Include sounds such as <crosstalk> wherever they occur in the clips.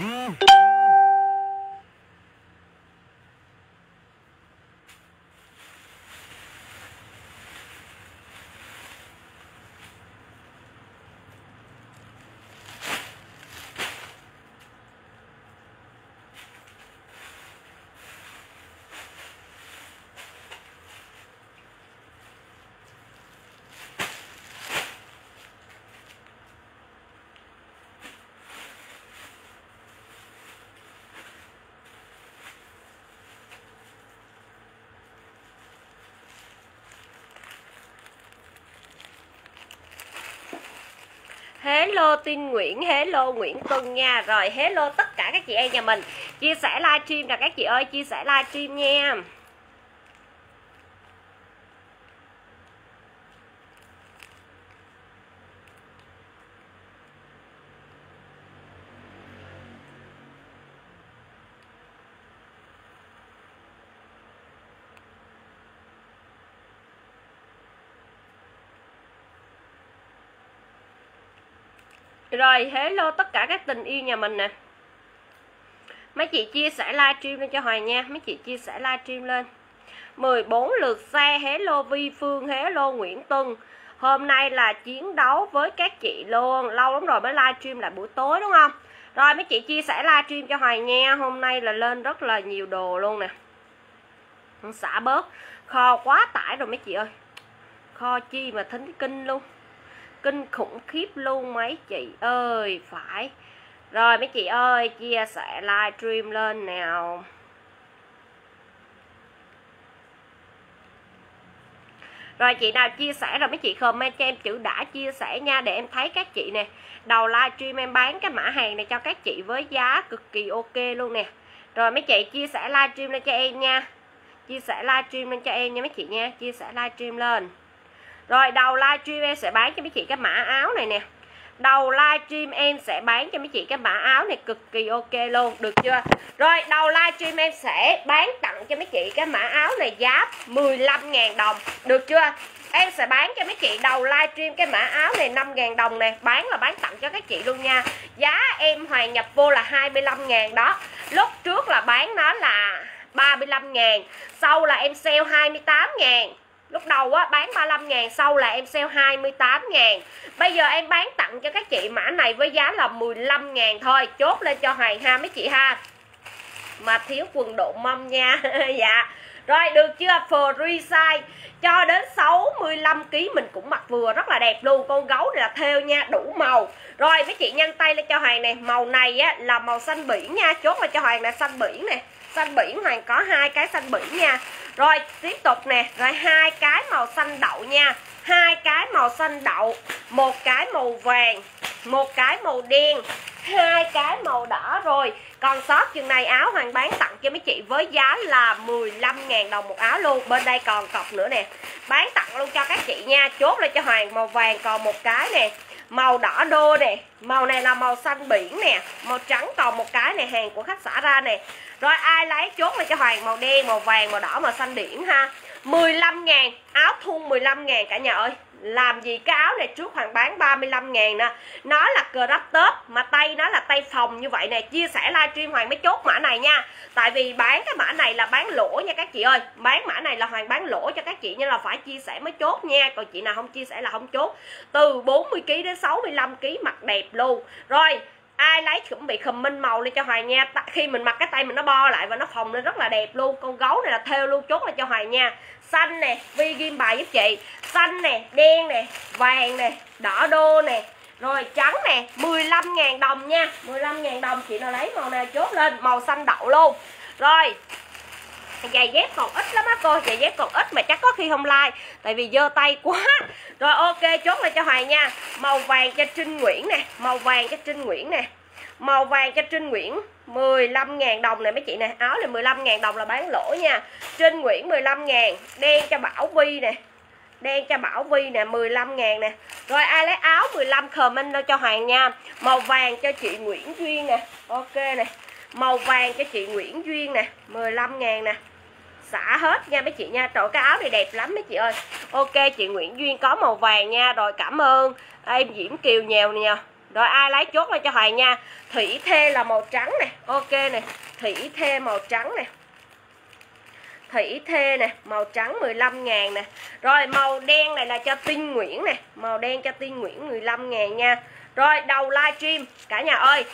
Huh? Hello tin Nguyễn, hello Nguyễn Tuân nha. Rồi, hello tất cả các chị em nhà mình. Chia sẻ livestream nè, các chị ơi, chia sẻ livestream nha. Rồi hello tất cả các tình yêu nhà mình nè. Mấy chị chia sẻ livestream lên cho Hoài nha. Mấy chị chia sẻ livestream lên. 14 lượt xe hello Vi Phương hello Nguyễn Tuân Hôm nay là chiến đấu với các chị luôn. Lâu lắm rồi mới livestream lại buổi tối, đúng không? Rồi, mấy chị chia sẻ livestream cho Hoài nha. Hôm nay là lên rất là nhiều đồ luôn nè. Xả bớt. Kho quá tải rồi mấy chị ơi. Kho chi mà thính kinh luôn kinh khủng khiếp luôn mấy chị ơi, phải. Rồi mấy chị ơi, chia sẻ livestream lên nào. Rồi chị nào chia sẻ rồi mấy chị comment cho em chữ đã chia sẻ nha, Để em thấy các chị nè. Đầu livestream em bán cái mã hàng này cho các chị với giá cực kỳ ok luôn nè. Rồi mấy chị chia sẻ livestream lên cho em nha. Chia sẻ livestream lên cho em nha mấy chị nha. Chia sẻ livestream lên rồi, đầu livestream em sẽ bán cho mấy chị cái mã áo này nè. Đầu livestream em sẽ bán cho mấy chị cái mã áo này cực kỳ ok luôn, Được chưa? Rồi, đầu livestream em sẽ bán tặng cho mấy chị cái mã áo này giá 15.000 đồng, Được chưa? Em sẽ bán cho mấy chị đầu livestream cái mã áo này 5.000 đồng nè, Bán là bán tặng cho các chị luôn nha. Giá em hoàn nhập vô là 25.000 đó. Lúc trước là bán nó là 35.000 Sau là em sale 28.000 Lúc đầu á, bán 35 ngàn Sau là em sale 28 ngàn. Bây giờ em bán tặng cho các chị mã này Với giá là 15 ngàn thôi. Chốt lên cho Hoàng ha mấy chị ha. Mà thiếu quần độ mâm nha. <laughs> Dạ. Rồi được chưa? Free size. Cho đến 65kg mình cũng mặc vừa Rất là đẹp luôn. Con gấu này là theo nha Đủ màu. Rồi mấy chị nhanh tay lên cho Hoàng này Màu này á là màu xanh biển nha. Chốt là cho Hoàng là xanh biển nè. Xanh biển Hoàng có hai cái xanh biển nha rồi, tiếp tục nè. Rồi hai cái màu xanh đậu nha. Hai cái màu xanh đậu, một cái màu vàng, một cái màu đen, hai cái màu đỏ rồi. Còn sót chừng này áo hoàng bán tặng cho mấy chị với giá là 15.000 đồng một áo luôn. Bên đây còn cọc nữa nè. Bán tặng luôn cho các chị nha. Chốt lên cho hoàng màu vàng còn một cái nè. Màu đỏ đô nè. Màu này là màu xanh biển nè. Màu trắng còn một cái nè. hàng của khách xả ra nè rồi ai lấy chốt lên cho Hoàng? Màu đen, màu vàng, màu đỏ, màu xanh điển ha. 15 ngàn Áo thun 15 ngàn cả nhà ơi. Làm gì cái áo này trước Hoàng bán 35 ngàn nè. Nó là crop top Mà tay nó là tay phòng như vậy nè. Chia sẻ livestream Hoàng mới chốt mã này nha. Tại vì bán cái mã này là bán lỗ nha các chị ơi. Bán mã này là Hoàng bán lỗ cho các chị Nên là phải chia sẻ mới chốt nha. Còn chị nào không chia sẻ là không chốt. Từ 40kg đến 65kg mặt đẹp luôn. Rồi ai lấy cũng bị comment màu lên cho hoài nha. Khi mình mặc cái tay mình nó bo lại và nó phồng lên rất là đẹp luôn. Con gấu này là theo luôn chốt lên cho hoài nha. Xanh nè, vi ghim bài giúp chị. Xanh nè, đen nè, vàng nè, đỏ đô nè. Rồi trắng nè 15.000 đồng nha. 15.000 đồng chị nào lấy màu nào chốt lên. Màu xanh đậu luôn. Rồi giày dép còn ít lắm á cô, giày dép còn ít mà chắc có khi không like. Tại vì dơ tay quá. <laughs> Rồi ok, chốt lại cho hoài nha. Màu vàng cho trinh nguyễn nè, màu vàng cho trinh nguyễn nè. Màu vàng cho trinh nguyễn 15.000 đồng này mấy chị nè. Áo này 15.000 đồng là bán lỗ nha. Trinh nguyễn 15.000 đen cho bảo vi nè. Đen cho Bảo Vi nè 15.000 nè. Rồi ai lấy áo 15 comment cho Hoàng nha. Màu vàng cho chị Nguyễn Duyên nè. Ok nè. Màu vàng cho chị Nguyễn Duyên nè 15.000 nè xả hết nha mấy chị nha. Trời cái áo này đẹp lắm mấy chị ơi. Ok, chị Nguyễn Duyên có màu vàng nha. Rồi, cảm ơn. Em Diễm Kiều nhiều nè. Rồi, ai lấy chốt lên cho Hoài nha. Thủy thê là màu trắng này ok này thủy thê màu trắng này thủy thê nè, màu trắng 15 ngàn nè. Rồi, màu đen này là cho Tinh Nguyễn nè. Màu đen cho Tinh Nguyễn 15 ngàn nha. Rồi, đầu livestream. Cả nhà ơi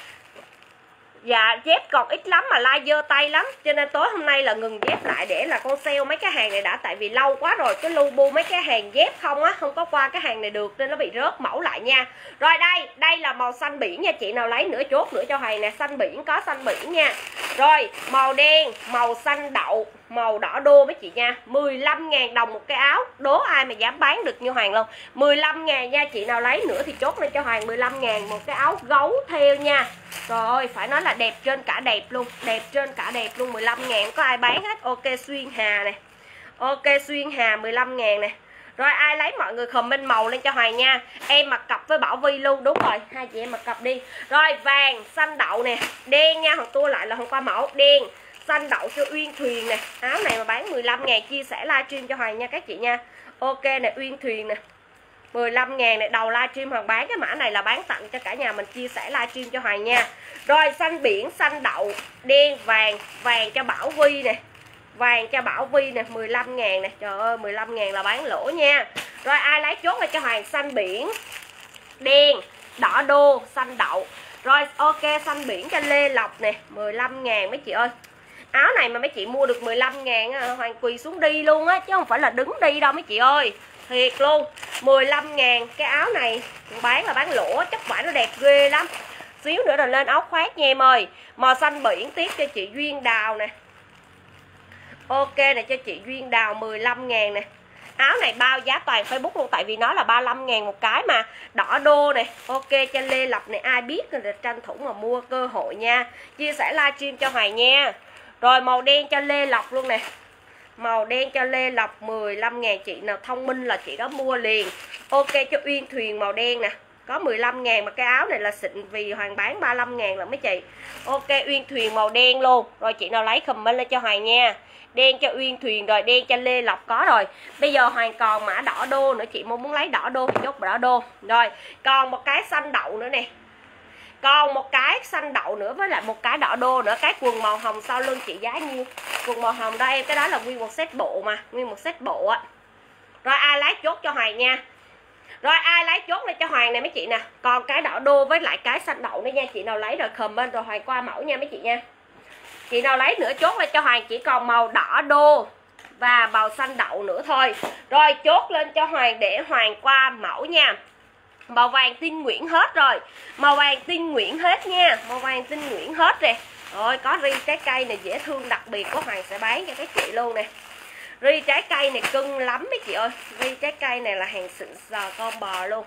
Dạ dép còn ít lắm mà like dơ tay lắm. Cho nên tối hôm nay là ngừng dép lại để là con sale mấy cái hàng này đã. Tại vì lâu quá rồi cái lu bu mấy cái hàng dép không á Không có qua cái hàng này được nên nó bị rớt mẫu lại nha. Rồi đây, đây là màu xanh biển nha. Chị nào lấy nửa chốt nữa cho hàng nè. Xanh biển có xanh biển nha. Rồi màu đen, màu xanh đậu. Màu đỏ đô với chị nha. 15.000 đồng một cái áo. Đố ai mà dám bán được như Hoàng luôn 15.000 nha, chị nào lấy nữa thì chốt lên cho Hoàng. 15.000 một cái áo gấu theo nha. Trời ơi, phải nói là đẹp trên cả đẹp luôn. Đẹp trên cả đẹp luôn. 15.000 có ai bán hết? Ok, xuyên hà này. Ok, xuyên hà 15.000 nè rồi ai lấy mọi người comment màu lên cho Hoàng nha. Em mặc cặp với Bảo Vi luôn. Đúng rồi. Hai chị em mặc cặp đi. Rồi, vàng, xanh đậu nè. Đen nha Hoàng tua lại là hôm qua mẫu. Đen xanh đậu cho Uyên Thuyền nè. Áo này mà bán 15 ngàn, chia sẻ livestream cho Hoàng nha các chị nha. Ok nè, Uyên Thuyền nè. 15 ngàn này đầu livestream Hoàng bán cái mã này là bán tặng cho cả nhà mình, chia sẻ livestream cho Hoàng nha. Rồi, xanh biển, xanh đậu, đen, vàng vàng cho Bảo Vi nè. Vàng cho Bảo Vi nè 15 ngàn nè. Trời ơi 15 ngàn là bán lỗ nha. Rồi, ai lấy chốt là cho Hoàng, xanh biển, đen, đỏ đô, xanh đậu. Rồi, ok, xanh biển cho Lê Lộc nè 15 ngàn mấy chị ơi áo này mà mấy chị mua được 15 ngàn Hoàng quỳ xuống đi luôn á, chứ không phải là đứng đi đâu mấy chị ơi. Thiệt luôn 15 ngàn. Cái áo này bán là bán lỗ, chất vải nó đẹp ghê lắm. Xíu nữa là lên áo khoác nha em ơi. Màu xanh biển tiếp cho chị Duyên Đào nè. Ok nè, cho chị Duyên Đào 15 ngàn nè. Áo này bao giá toàn Facebook luôn, tại vì nó là 35 ngàn một cái mà. Đỏ đô này ok, cho Lê Lập này ai biết thì tranh thủ mà mua cơ hội nha. Chia sẻ livestream cho Hoài nha rồi, màu đen cho Lê Lộc luôn nè. Màu đen cho Lê Lộc 15 ngàn chị nào thông minh là chị đó mua liền. Ok, cho Uyên Thuyền màu đen nè. Có 15 ngàn mà cái áo này là xịn vì Hoàng bán 35 ngàn là mấy chị. Ok, Uyên Thuyền màu đen luôn. Rồi, chị nào lấy comment lên cho Hoàng nha. Đen cho Uyên Thuyền rồi, đen cho Lê Lộc có rồi. Bây giờ Hoàng còn mã đỏ đô nữa. Chị muốn muốn lấy đỏ đô thì chốt đỏ đô. Rồi, còn một cái xanh đậu nữa nè còn một cái xanh đậu nữa, với lại một cái đỏ đô nữa. Cái quần màu hồng sau lưng chị giá nhiêu quần màu hồng đó em, cái đó là nguyên một set bộ mà, nguyên một set bộ á. Rồi ai lấy chốt cho hoàng nha. Rồi ai lấy chốt này cho hoàng này mấy chị nè. Còn cái đỏ đô với lại cái xanh đậu nữa nha. Chị nào lấy rồi comment rồi hoàng qua mẫu nha mấy chị nha. Chị nào lấy nữa chốt lên cho hoàng, chỉ còn màu đỏ đô và màu xanh đậu nữa thôi. Rồi chốt lên cho hoàng để hoàng qua mẫu nha màu vàng tinh nguyễn hết rồi. Màu vàng tinh nguyễn hết nha. Màu vàng tinh nguyễn hết rồi. Rồi, có ri trái cây này dễ thương, đặc biệt của hoàng sẽ bán cho các chị luôn nè. Ri trái cây này cưng lắm mấy chị ơi. Ri trái cây này là hàng xịn sò con bò luôn.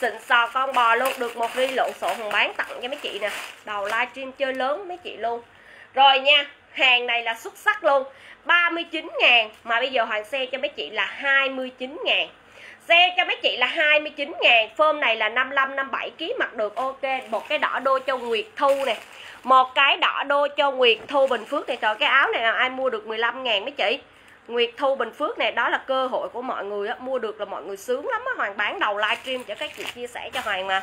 Xịn sò con bò luôn, được một ri lộn xộn hồng bán tặng cho mấy chị nè. Đầu livestream chơi lớn mấy chị luôn. Rồi nha, hàng này là xuất sắc luôn. 39 ngàn, mà bây giờ hoàng xe cho mấy chị là 29 ngàn. Xe cho mấy chị là 29 ngàn Phơm này là 55, 57 kg mặc được ok Một cái đỏ đô cho Nguyệt Thu nè. Một cái đỏ đô cho Nguyệt Thu Bình Phước này Trời cái áo này là ai mua được 15 ngàn mấy chị? Nguyệt Thu Bình Phước này đó là cơ hội của mọi người á. Mua được là mọi người sướng lắm á. Hoàng bán đầu livestream cho các chị chia sẻ cho Hoàng mà.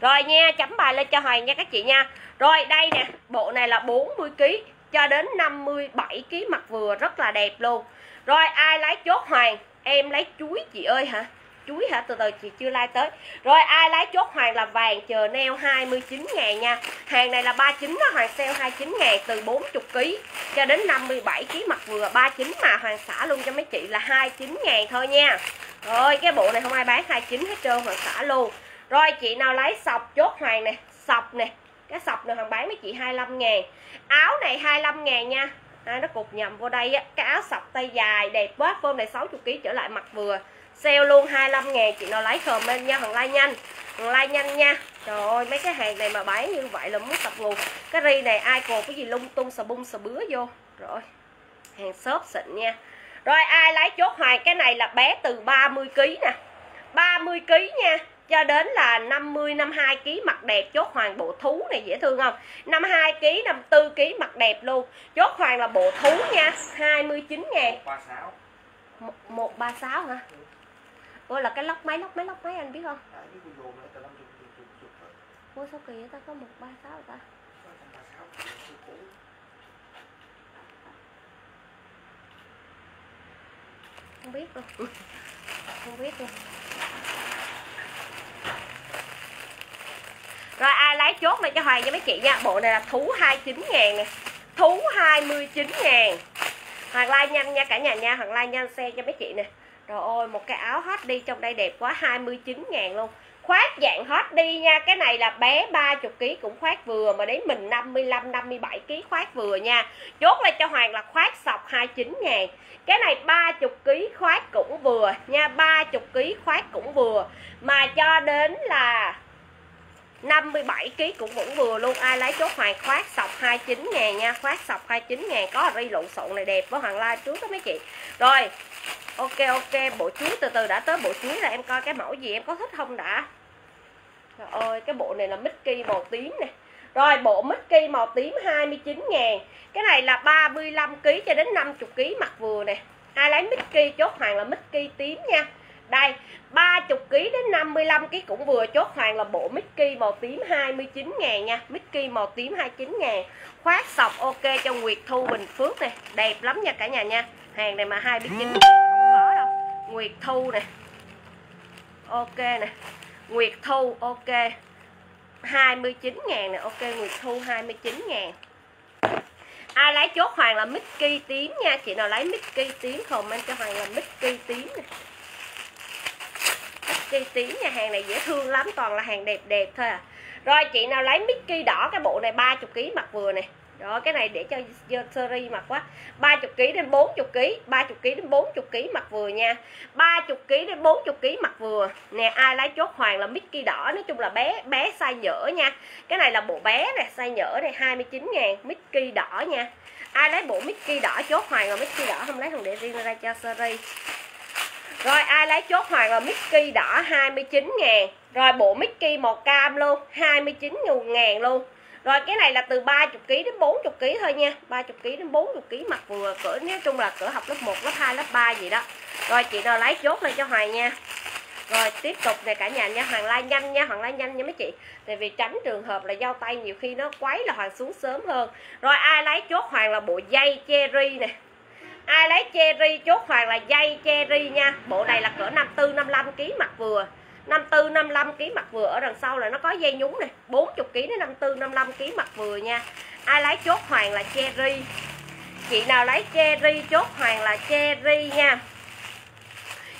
Rồi nha chấm bài lên cho Hoàng nha các chị nha. Rồi đây nè Bộ này là 40 kg cho đến 57 kg mặc vừa rất là đẹp luôn. Rồi ai lấy chốt Hoàng? Em lấy chuối chị ơi hả? Chuối hả? Từ từ chị chưa like tới. Rồi ai lái chốt hoàng là vàng chờ neo 29 ngàn nha. Hàng này là 39 đó hoàng sale 29 ngàn từ 40 kg cho đến 57 kg mặt vừa. 39 mà hoàng xả luôn cho mấy chị là 29 ngàn thôi nha. Rồi cái bộ này không ai bán 29 hết trơn hoàng xả luôn. Rồi chị nào lấy sọc chốt hoàng nè sọc nè. Cái sọc này hoàng bán mấy chị 25 ngàn. Áo này 25 ngàn nha. À, nó cục nhầm vô đây á. Cái áo sọc tay dài đẹp quá phơm này 60 kg trở lại mặt vừa sale luôn 25 ngàn chị nào lấy comment nha thằng like nhanh. Thằng like nhanh nha. Trời ơi mấy cái hàng này mà bán như vậy là muốn tập luôn cái ri này ai còn cái gì lung tung sờ bung sờ bứa vô. Rồi hàng xốp xịn nha. Rồi ai lấy chốt hoàng cái này là bé từ 30 kg nè. 30 kg nha. Cho đến là 50 52 kg mặt đẹp. Chốt hoàng bộ thú này dễ thương không? 52 kg 54 kg mặt đẹp luôn. Chốt hoàng là bộ thú nha. 29 ngàn. 136 136 hả Ủa là cái lóc máy lóc máy lóc máy anh biết không? Ủa sao kỳ ta? Có 136 ta? Không biết luôn. Không biết luôn. Rồi ai lấy chốt này cho Hoàng cho mấy chị nha. Bộ này là thú 29 ngàn nè. Thú 29 ngàn. Hoàng like nhanh nha cả nhà nha. Hoàng like nhanh xe cho mấy chị nè Trời ơi, một cái áo hot đi, trong đây đẹp quá 29 ngàn luôn. Khoác dạng hot đi nha, cái này là bé 30 kg cũng khoác vừa, mà đến mình 55 57 kg khoác vừa nha. Chốt lại cho Hoàng là khoác sọc 29 ngàn. Cái này 30 kg khoác cũng vừa nha 30 kg khoác cũng vừa. Mà cho đến là 57 kg cũng vẫn vừa luôn. Ai lấy chốt hoàng khoác sọc 29 ngàn nha, khoác sọc 29 ngàn, có ri lộn xộn này đẹp với hoàng like trước đó mấy chị. Rồi ok ok, bộ chuối, từ từ đã tới bộ chuối là em coi cái mẫu gì, em có thích không đã? Trời ơi, cái bộ này là Mickey màu tím nè. Rồi, bộ Mickey màu tím 29 ngàn. Cái này là 35kg cho đến 50kg mặt vừa nè. Ai lấy Mickey, chốt hoàng là Mickey tím nha. Đây 30kg đến 55kg cũng vừa, chốt hoàng là bộ Mickey màu tím 29 ngàn nha. Mickey màu tím 29 ngàn. Khoát sọc ok cho Nguyệt Thu Bình Phước này Đẹp lắm nha cả nhà nha. Hàng này mà hai biết chính. Không có đâu. Nguyệt Thu nè. Ok nè. Nguyệt Thu ok. 29 ngàn nè. Ok Nguyệt Thu 29 ngàn. Ai lấy chốt Hoàng là Mickey tím nha. Chị nào lấy Mickey tím comment cho Hoàng là Mickey tím nè. Mickey tím nhà hàng này dễ thương lắm Toàn là hàng đẹp đẹp thôi à. Rồi chị nào lấy Mickey đỏ cái bộ này 30kg mặt vừa nè đó, cái này để cho series mặc quá. 30 kg đến 40 kg 30 kg đến 40 kg mặc vừa nha. 30 kg đến 40 kg mặc vừa. Nè, ai lái chốt hoàng là Mickey đỏ, nói chung là bé bé size nhỡ nha. Cái này là bộ bé nè, size nhỡ này 29 ngàn, Mickey đỏ nha. Ai lấy bộ Mickey đỏ, chốt hoàng là Mickey đỏ, không lấy thằng để riêng ra cho series. Rồi, ai lấy chốt hoàng là Mickey đỏ 29 ngàn. Rồi, bộ Mickey màu cam luôn 29 ngàn luôn rồi, cái này là từ 30 kg đến 40 kg thôi nha. 30 kg đến 40 kg mặt vừa cỡ nói chung là cỡ học lớp 1 lớp 2 lớp 3 gì đó. Rồi, chị nào lấy chốt lên cho Hoàng nha. Rồi, tiếp tục này cả nhà nha. Hoàng lai nhanh nha, Hoàng lai nhanh nha mấy chị. Tại vì tránh trường hợp là dao tay nhiều khi nó quấy là Hoàng xuống sớm hơn. Rồi, ai lấy chốt Hoàng là bộ dây cherry nè. Ai lấy cherry chốt Hoàng là dây cherry nha. Bộ này là cỡ 54 55 kg mặt vừa. 54 55 kg mặt vừa ở đằng sau là nó có dây nhúng này 40 kg đến 54 55 kg mặt vừa nha. Ai lấy chốt hoàng là cherry. Chị nào lấy cherry chốt hoàng là cherry nha.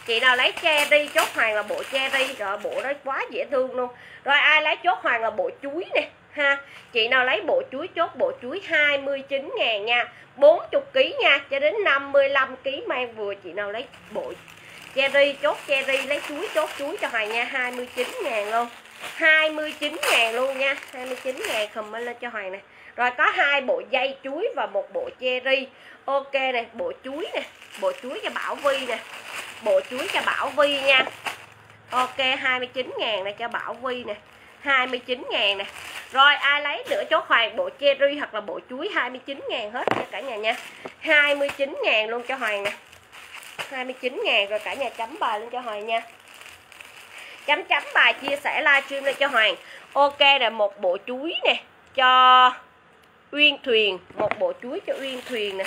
Chị nào lấy cherry chốt hoàng là bộ cherry. Rồi bộ đó quá dễ thương luôn. Rồi ai lấy chốt hoàng là bộ chuối nè, ha. Chị nào lấy bộ chuối chốt bộ chuối 29 ngàn nha. 40 kg nha, cho đến 55 kg mang vừa chị nào lấy bộ cherry chốt cherry, lấy chuối chốt chuối cho Hoài nha 29 ngàn luôn. 29 ngàn luôn nha 29 ngàn comment lên cho Hoàng nè. Rồi có hai bộ dây chuối và một bộ cherry. Ok nè, bộ chuối nè, bộ chuối cho Bảo Vi nè. Bộ chuối cho Bảo Vi nha. Ok 29 ngàn này cho Bảo Vi nè. 29 ngàn nè. Rồi ai lấy nữa chốt Hoàng bộ cherry hoặc là bộ chuối 29 ngàn hết nha cả nhà nha. 29 ngàn luôn cho Hoàng nè. 29 ngàn rồi cả nhà chấm bài lên cho Hoàng nha. Chấm chấm bài chia sẻ livestream lên cho Hoàng. Ok là một bộ chuối nè, cho Uyên Thuyền. Một bộ chuối cho Uyên Thuyền nè.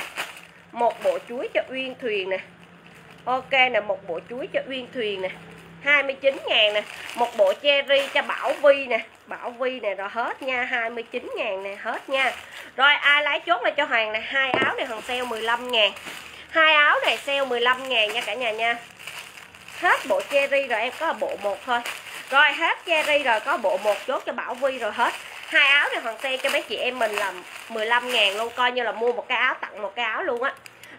Một bộ chuối cho Uyên Thuyền nè. Ok nè, một bộ chuối cho Uyên Thuyền nè. 29 ngàn nè. Một bộ cherry cho Bảo Vi nè. Bảo Vi nè, rồi hết nha 29 ngàn nè, hết nha. Rồi ai lái chốt lại cho Hoàng này hai áo này Hoàng sale 15 ngàn hai áo này sale 15 ngàn nha cả nhà nha. Hết bộ cherry rồi, em có bộ một thôi. Rồi, hết cherry rồi, có bộ một chốt cho Bảo Vi rồi hết. Hai áo này hoàng sale cho mấy chị em mình là 15 ngàn luôn, coi như là mua một cái áo tặng một cái áo luôn á.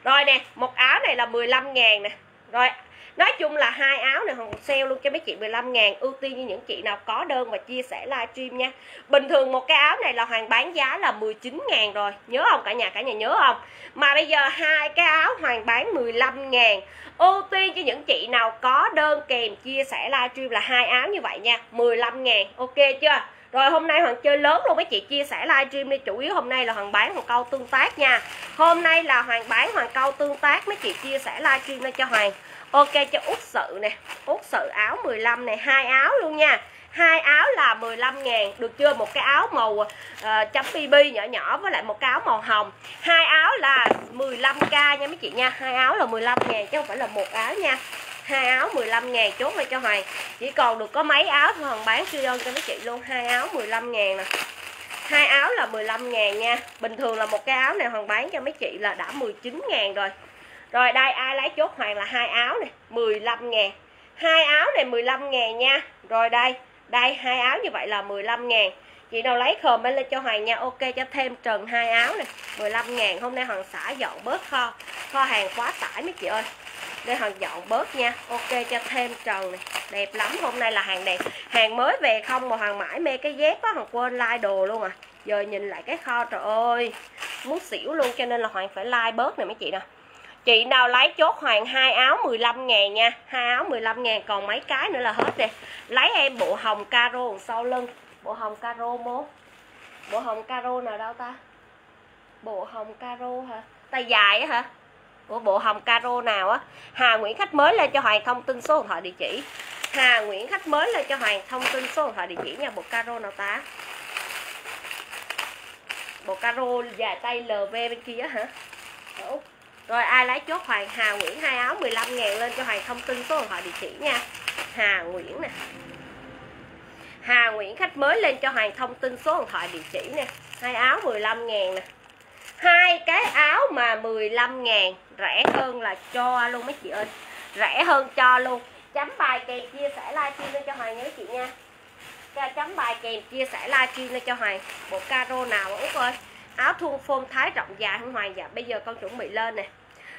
Rồi nè, một áo này là 15 ngàn nè. Rồi Nói chung là hai áo này hoàng sale luôn cho mấy chị 15 ngàn. Ưu tiên như những chị nào có đơn và chia sẻ livestream nha. Bình thường một cái áo này là Hoàng bán giá là 19 ngàn rồi. Nhớ không cả nhà? Cả nhà nhớ không? Mà bây giờ hai cái áo Hoàng bán 15 ngàn. Ưu tiên cho những chị nào có đơn kèm chia sẻ livestream là hai áo như vậy nha. 15 ngàn. Ok chưa? Rồi hôm nay Hoàng chơi lớn luôn mấy chị chia sẻ livestream đi. Chủ yếu hôm nay là Hoàng bán Hoàng câu tương tác nha. Hôm nay là Hoàng bán Hoàng câu tương tác. Mấy chị chia sẻ livestream lên cho Hoàng. Ok cho út sự nè. Út sự áo 15 này hai áo luôn nha. Hai áo là 15 ngàn được chưa? Một cái áo màu uh, chấm bb nhỏ nhỏ với lại một cái áo màu hồng. Hai áo là 15k nha mấy chị nha. Hai áo là 15 ngàn chứ không phải là một áo nha. Hai áo 15 ngàn chốt lại cho Hoàng. Chỉ còn được có mấy áo thôi Hoàng bán siêu đơn cho mấy chị luôn. Hai áo 15 ngàn nè. Hai áo là 15 ngàn nha. Bình thường là một cái áo này Hoàng bán cho mấy chị là đã 19 ngàn rồi rồi đây, ai lấy chốt Hoàng là hai áo này 15 ngàn. Hai áo này 15 ngàn nha. Rồi đây đây, hai áo như vậy là 15 ngàn. Chị nào lấy comment lên cho Hoàng nha, ok cho thêm trần hai áo này 15 ngàn. Hôm nay Hoàng xả dọn bớt kho kho hàng quá tải mấy chị ơi. Đây Hoàng dọn bớt nha, ok cho thêm trần này. Đẹp lắm, hôm nay là hàng đẹp. Hàng mới về không mà Hoàng mãi mê cái dép á, Hoàng quên like đồ luôn à. Giờ nhìn lại cái kho, trời ơi, muốn xỉu luôn, cho nên là Hoàng phải like bớt này mấy chị nè Chị nào lấy chốt hoàng hai áo 15 ngàn nha. Hai áo 15 ngàn, còn mấy cái nữa là hết rồi Lấy em bộ hồng caro sau lưng? Bộ hồng caro mốt. Bộ hồng caro nào đâu ta? Bộ hồng caro hả? Tay dài á hả? Của bộ hồng caro nào á? Hà Nguyễn khách mới lên cho Hoàng thông tin số điện thoại địa chỉ. Hà Nguyễn khách mới lên cho Hoàng thông tin số điện thoại địa chỉ nha. Bộ caro nào ta? Bộ caro dài tay LV bên kia hả? Ủa? Rồi, ai lấy chốt Hoàng, Hà Nguyễn hai áo 15 ngàn lên cho Hoàng thông tin số điện thoại địa chỉ nha. Hà Nguyễn nè. Hà Nguyễn khách mới lên cho Hoàng thông tin số điện thoại địa chỉ nè. Hai áo 15 ngàn nè. Hai cái áo mà 15 ngàn, rẻ hơn là cho luôn mấy chị ơi. Rẻ hơn cho luôn. Chấm bài kèm chia sẻ livestream lên cho Hoàng nhớ chị nha. Chấm bài kèm chia sẻ livestream lên cho Hoàng. Bộ caro nào mà Út ơi áo thun phôn thái rộng dài không hoài dạ. Bây giờ con chuẩn bị lên nè.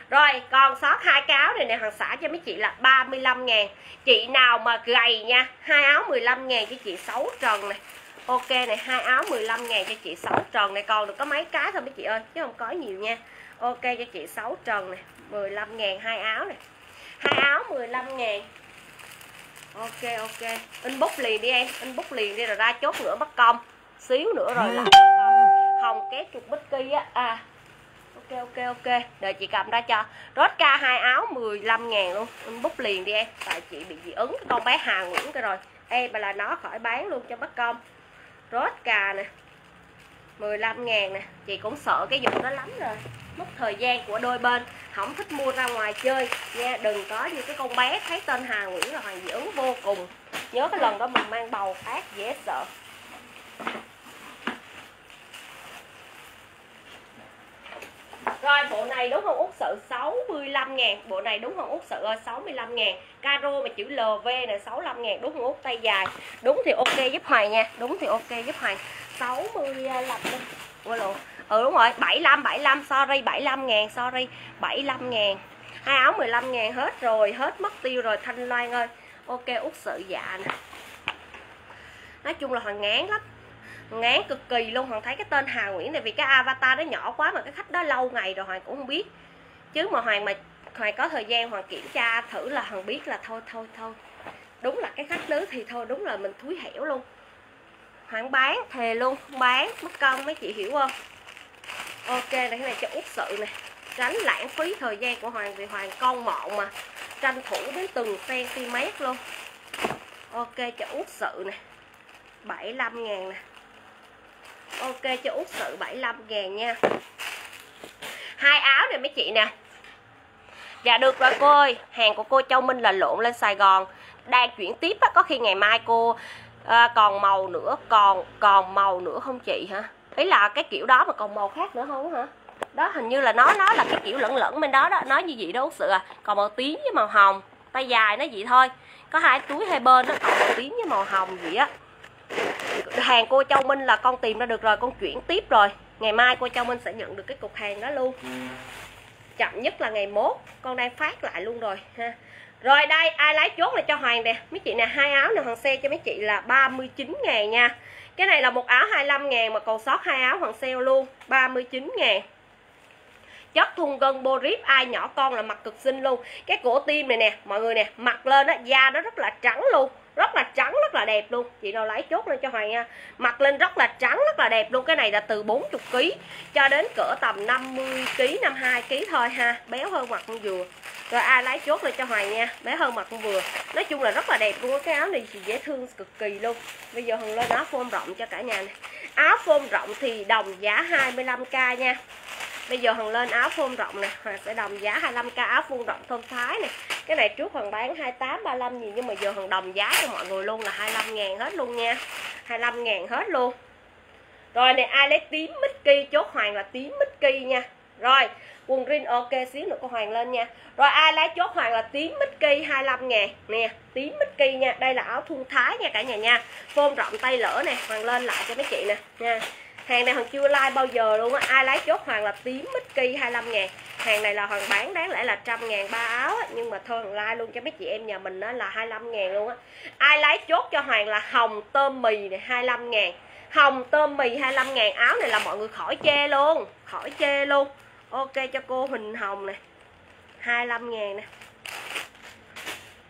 Rồi còn sót hai cái áo này nè. Hàng xã cho mấy chị là 35 ngàn. Chị nào mà gầy nha, hai áo 15 ngàn cho chị 6 trần này Ok này hai áo 15 ngàn cho chị 6 trần này Còn được có mấy cái thôi mấy chị ơi, Chứ không có nhiều nha. Ok cho chị 6 trần này 15 ngàn hai áo này hai áo 15 ngàn. Ok ok. Inbox liền đi em, Inbox liền đi rồi ra chốt nữa, mất công. Xíu nữa rồi là hồng két trục bích kỳ á. À ok ok ok. Đợi chị cầm ra cho. Rốt ca hai áo 15 ngàn luôn. Em bút liền đi em. Tại chị bị dị ứng. Cái con bé Hà Nguyễn cái rồi. Em mà là nó khỏi bán luôn cho bất công. Rốt cà nè. 15 ngàn nè. Chị cũng sợ cái dụng đó lắm rồi. Mất thời gian của đôi bên. Không thích mua ra ngoài chơi. Nha, đừng có như cái con bé thấy tên Hà Nguyễn là hoàng dị ứng vô cùng. Nhớ cái lần đó mình mang bầu phát dễ sợ. Rồi, bộ này đúng không Út sự 65 ngàn. Bộ này đúng không Út sự ơi 65 ngàn. Caro mà chữ LV này 65 ngàn, Đúng không Út tay dài. Đúng thì ok giúp Hoài nha, Đúng thì ok giúp Hoài. 65 Quên lộn. Ừ đúng rồi 75 75 sorry 75 ngàn, sorry 75 ngàn. Hai áo 15 ngàn, hết rồi, Hết mất tiêu rồi, Thanh Loan ơi. Ok, Út sự dạ nè. Nói chung là hoàng ngán lắm ngán cực kỳ luôn, hoàng thấy cái tên hà nguyễn này, vì cái avatar nó nhỏ quá mà cái khách đó lâu ngày rồi hoàng cũng không biết. Chứ mà hoàng mà, hoàng có thời gian hoàng kiểm tra thử là hoàng biết là thôi thôi thôi. Đúng là cái khách lớn thì thôi, đúng là mình thúi hẻo luôn. Hoàng bán, thề luôn bán, mất công, mấy chị hiểu không? Ok, này, cái này cho út sự này tránh lãng phí thời gian của hoàng, vì hoàng con mọn mà. Tranh thủ đến từng cm luôn. Ok, cho út sự này 75 ngàn nè ok cho út sự 75 ngàn nha. Hai áo này mấy chị nè. Dạ được rồi cô ơi. Hàng của cô Châu Minh là lộn lên Sài Gòn. Đang chuyển tiếp á có khi ngày mai cô à, còn màu nữa còn còn màu nữa không chị hả? Ý là cái kiểu đó mà còn màu khác nữa không hả? Đó hình như là nó nó là cái kiểu lẫn lẫn bên đó đó. Nói như vậy đó út sự à. Còn màu tím với màu hồng. Tay dài nó vậy thôi. Có hai túi hai bên nó còn màu tím với màu hồng vậy á hàng cô Châu Minh là con tìm ra được rồi, con chuyển tiếp rồi. Ngày mai cô Châu Minh sẽ nhận được cái cục hàng đó luôn. Chậm nhất là ngày mốt, con đang phát lại luôn rồi, ha. Rồi đây, ai lái chốt này cho Hoàng nè. Mấy chị nè, hai áo nè, Hoàng xe cho mấy chị là 39 ngàn nha. Cái này là một áo 25 ngàn mà còn sót hai áo Hoàng sale luôn 39 ngàn. Chất thun gân borip ai nhỏ con là mặt cực xinh luôn. Cái cổ tim này nè, mọi người nè, mặc lên á, da nó rất là trắng luôn rất là trắng, rất là đẹp luôn. Chị nào lấy chốt lên cho hoàng nha. Mặc lên rất là trắng, rất là đẹp luôn. Cái này là từ 40 kg cho đến cỡ tầm 50 kg 52 kg thôi ha. Béo hơn mặt con dừa. Rồi ai lấy chốt lên cho Hoàng nha. Bé hơn mặt con vừa nói chung là rất là đẹp luôn cái áo này thì dễ thương cực kỳ luôn. Bây giờ Hằng lên áo phôm rộng cho cả nhà này áo phôm rộng thì đồng giá 25k nha bây giờ Hằng lên áo phông rộng này Hoàng sẽ đồng giá 25k áo phông rộng thơm thái này cái này trước Hoàng bán 28 35 gì, nhưng mà giờ Hằng đồng giá cho mọi người luôn là 25 ngàn hết luôn nha. 25 ngàn hết luôn. Rồi này ai lấy tím Mickey chốt Hoàng là tím Mickey nha. Rồi, quần green ok xíu nữa cô Hoàng lên nha. Rồi ai lấy chốt Hoàng là tím Mickey 25 ngàn nè, tím Mickey nha. Đây là áo thun thái nha cả nhà nha. Phôm rộng tay lỡ nè, Hoàng lên lại cho mấy chị nè nha hàng này Hoàng chưa like bao giờ luôn á. Ai lấy chốt Hoàng là tím mít kỳ 25 ngàn. Hàng này là Hoàng bán đáng lẽ là trăm ngàn ba áo á, nhưng mà thôi Hoàng like luôn cho mấy chị em nhà mình đó là 25 ngàn luôn á. Ai lấy chốt cho Hoàng là hồng tôm mì này 25 ngàn. Hồng tôm mì 25 ngàn. Áo này là mọi người khỏi chê luôn. Khỏi chê luôn. Ok cho cô Huỳnh Hồng này 25 ngàn nè.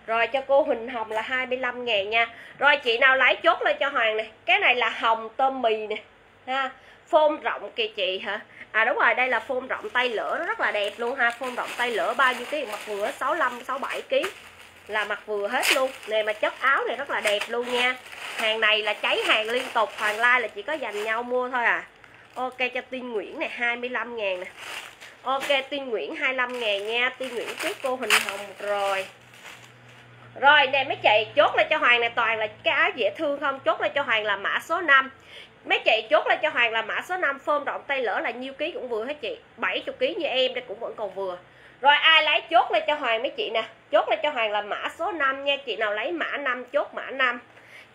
Rồi cho cô Huỳnh Hồng là 25 ngàn nha. Rồi chị nào lấy chốt lên cho Hoàng này Cái này là hồng tôm mì nè ha. Phôm rộng kìa chị hả? À đúng rồi, đây là phôm rộng tay lửa, Nó rất là đẹp luôn ha. Phôm rộng tay lửa bao nhiêu ký? Mặt vừa 65 67 ký. Là mặt vừa hết luôn. Nè, mà chất áo này rất là đẹp luôn nha. Hàng này là cháy hàng liên tục Hoàng Lai là chỉ có dành nhau mua thôi à. Ok, cho Tiên Nguyễn này 25 ngàn nè. Ok Tiên Nguyễn 25 ngàn nha. Tiên Nguyễn tiếp cô hình Hồng rồi. Rồi, nè mấy chị, chốt lên cho Hoàng này, toàn là cái áo dễ thương không? Chốt lên cho Hoàng là mã số 5 Mấy chị chốt lên cho Hoàng là mã số 5 phơm rộng tay lỡ là nhiêu ký cũng vừa hết chị. 70 ký như em đây cũng vẫn còn vừa. Rồi ai lấy chốt lên cho Hoàng mấy chị nè? Chốt lên cho Hoàng là mã số 5 nha. Chị nào lấy mã 5 chốt mã 5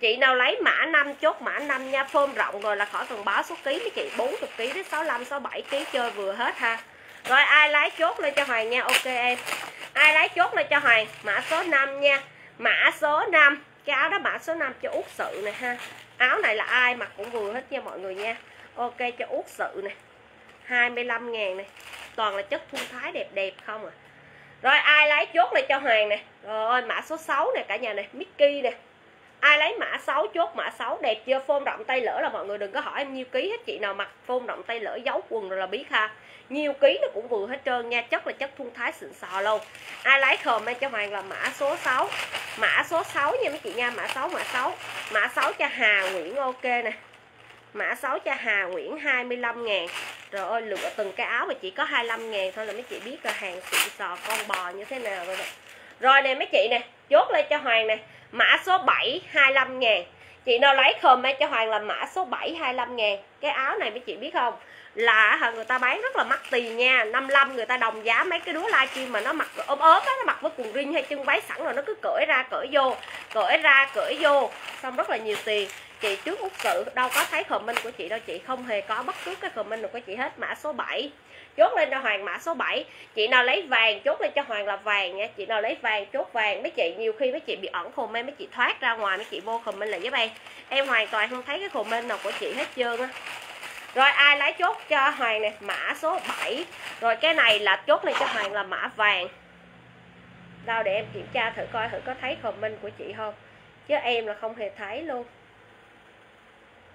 Chị nào lấy mã 5 chốt mã 5 nha. Phôm rộng rồi là khỏi cần báo số ký mấy chị. 40 ký đến 65 67 ký chơi vừa hết ha. Rồi ai lấy chốt lên cho Hoàng nha. Ok em. Ai lấy chốt lên cho Hoàng? Mã số 5 nha. Mã số 5 Cái áo đó mã số 5 cho út sự nè ha. Áo này là ai mặc cũng vừa hết nha mọi người nha. Ok, cho út sự nè. 25 ngàn này Toàn là chất thun thái đẹp đẹp không à. Rồi, ai lấy chốt này cho Hoàng nè. Rồi mã số 6 nè, cả nhà này Mickey nè. Ai lấy mã 6 chốt mã 6 đẹp chưa? Phôn rộng tay lỡ là mọi người đừng có hỏi em nhiêu ký hết. Chị nào mặc phôn rộng tay lỡ giấu quần rồi là biết ha nhiều ký nó cũng vừa hết trơn nha chất là chất thun thái xịn sò luôn. Ai lấy comment cho hoàng là mã số 6 mã số 6 nha mấy chị nha, mã 6 mã 6 mã 6 cho Hà Nguyễn, ok nè. Mã 6 cho Hà Nguyễn 25 ngàn. Rồi ơi, lựa từng cái áo mà chỉ có 25 ngàn thôi là mấy chị biết là hàng xịn sò con bò như thế nào rồi nè. Rồi nè mấy chị nè, chốt lên cho Hoàng nè. Mã số 7 25 ngàn. Chị nào lấy comment cho Hoàng là mã số 7 25 ngàn. Cái áo này mấy chị biết không? Là người ta bán rất là mắc tiền nha. 55 người ta đồng giá mấy cái đứa livestream mà nó mặc ốm ốm đó nó mặc với quần rin hay chân váy sẵn rồi nó cứ cởi ra, cởi vô, cởi ra, cởi vô. Xong rất là nhiều tiền. Chị trước út sự đâu có thấy comment của chị đâu, chị không hề có bất cứ cái comment nào của chị hết, mã số 7 chốt lên cho Hoàng mã số 7 chị nào lấy vàng, chốt lên cho Hoàng là vàng nha. Chị nào lấy vàng, chốt vàng. Mấy chị, nhiều khi mấy chị bị ẩn comment, mấy chị thoát ra ngoài, mấy chị vô comment là giúp em em hoàn toàn không thấy cái comment nào của chị hết trơn á rồi ai lấy chốt cho Hoàng này mã số 7 rồi cái này là chốt lên cho Hoàng là mã vàng. Đâu để em kiểm tra thử coi thử có thấy comment của chị không? Chứ em là không hề thấy luôn.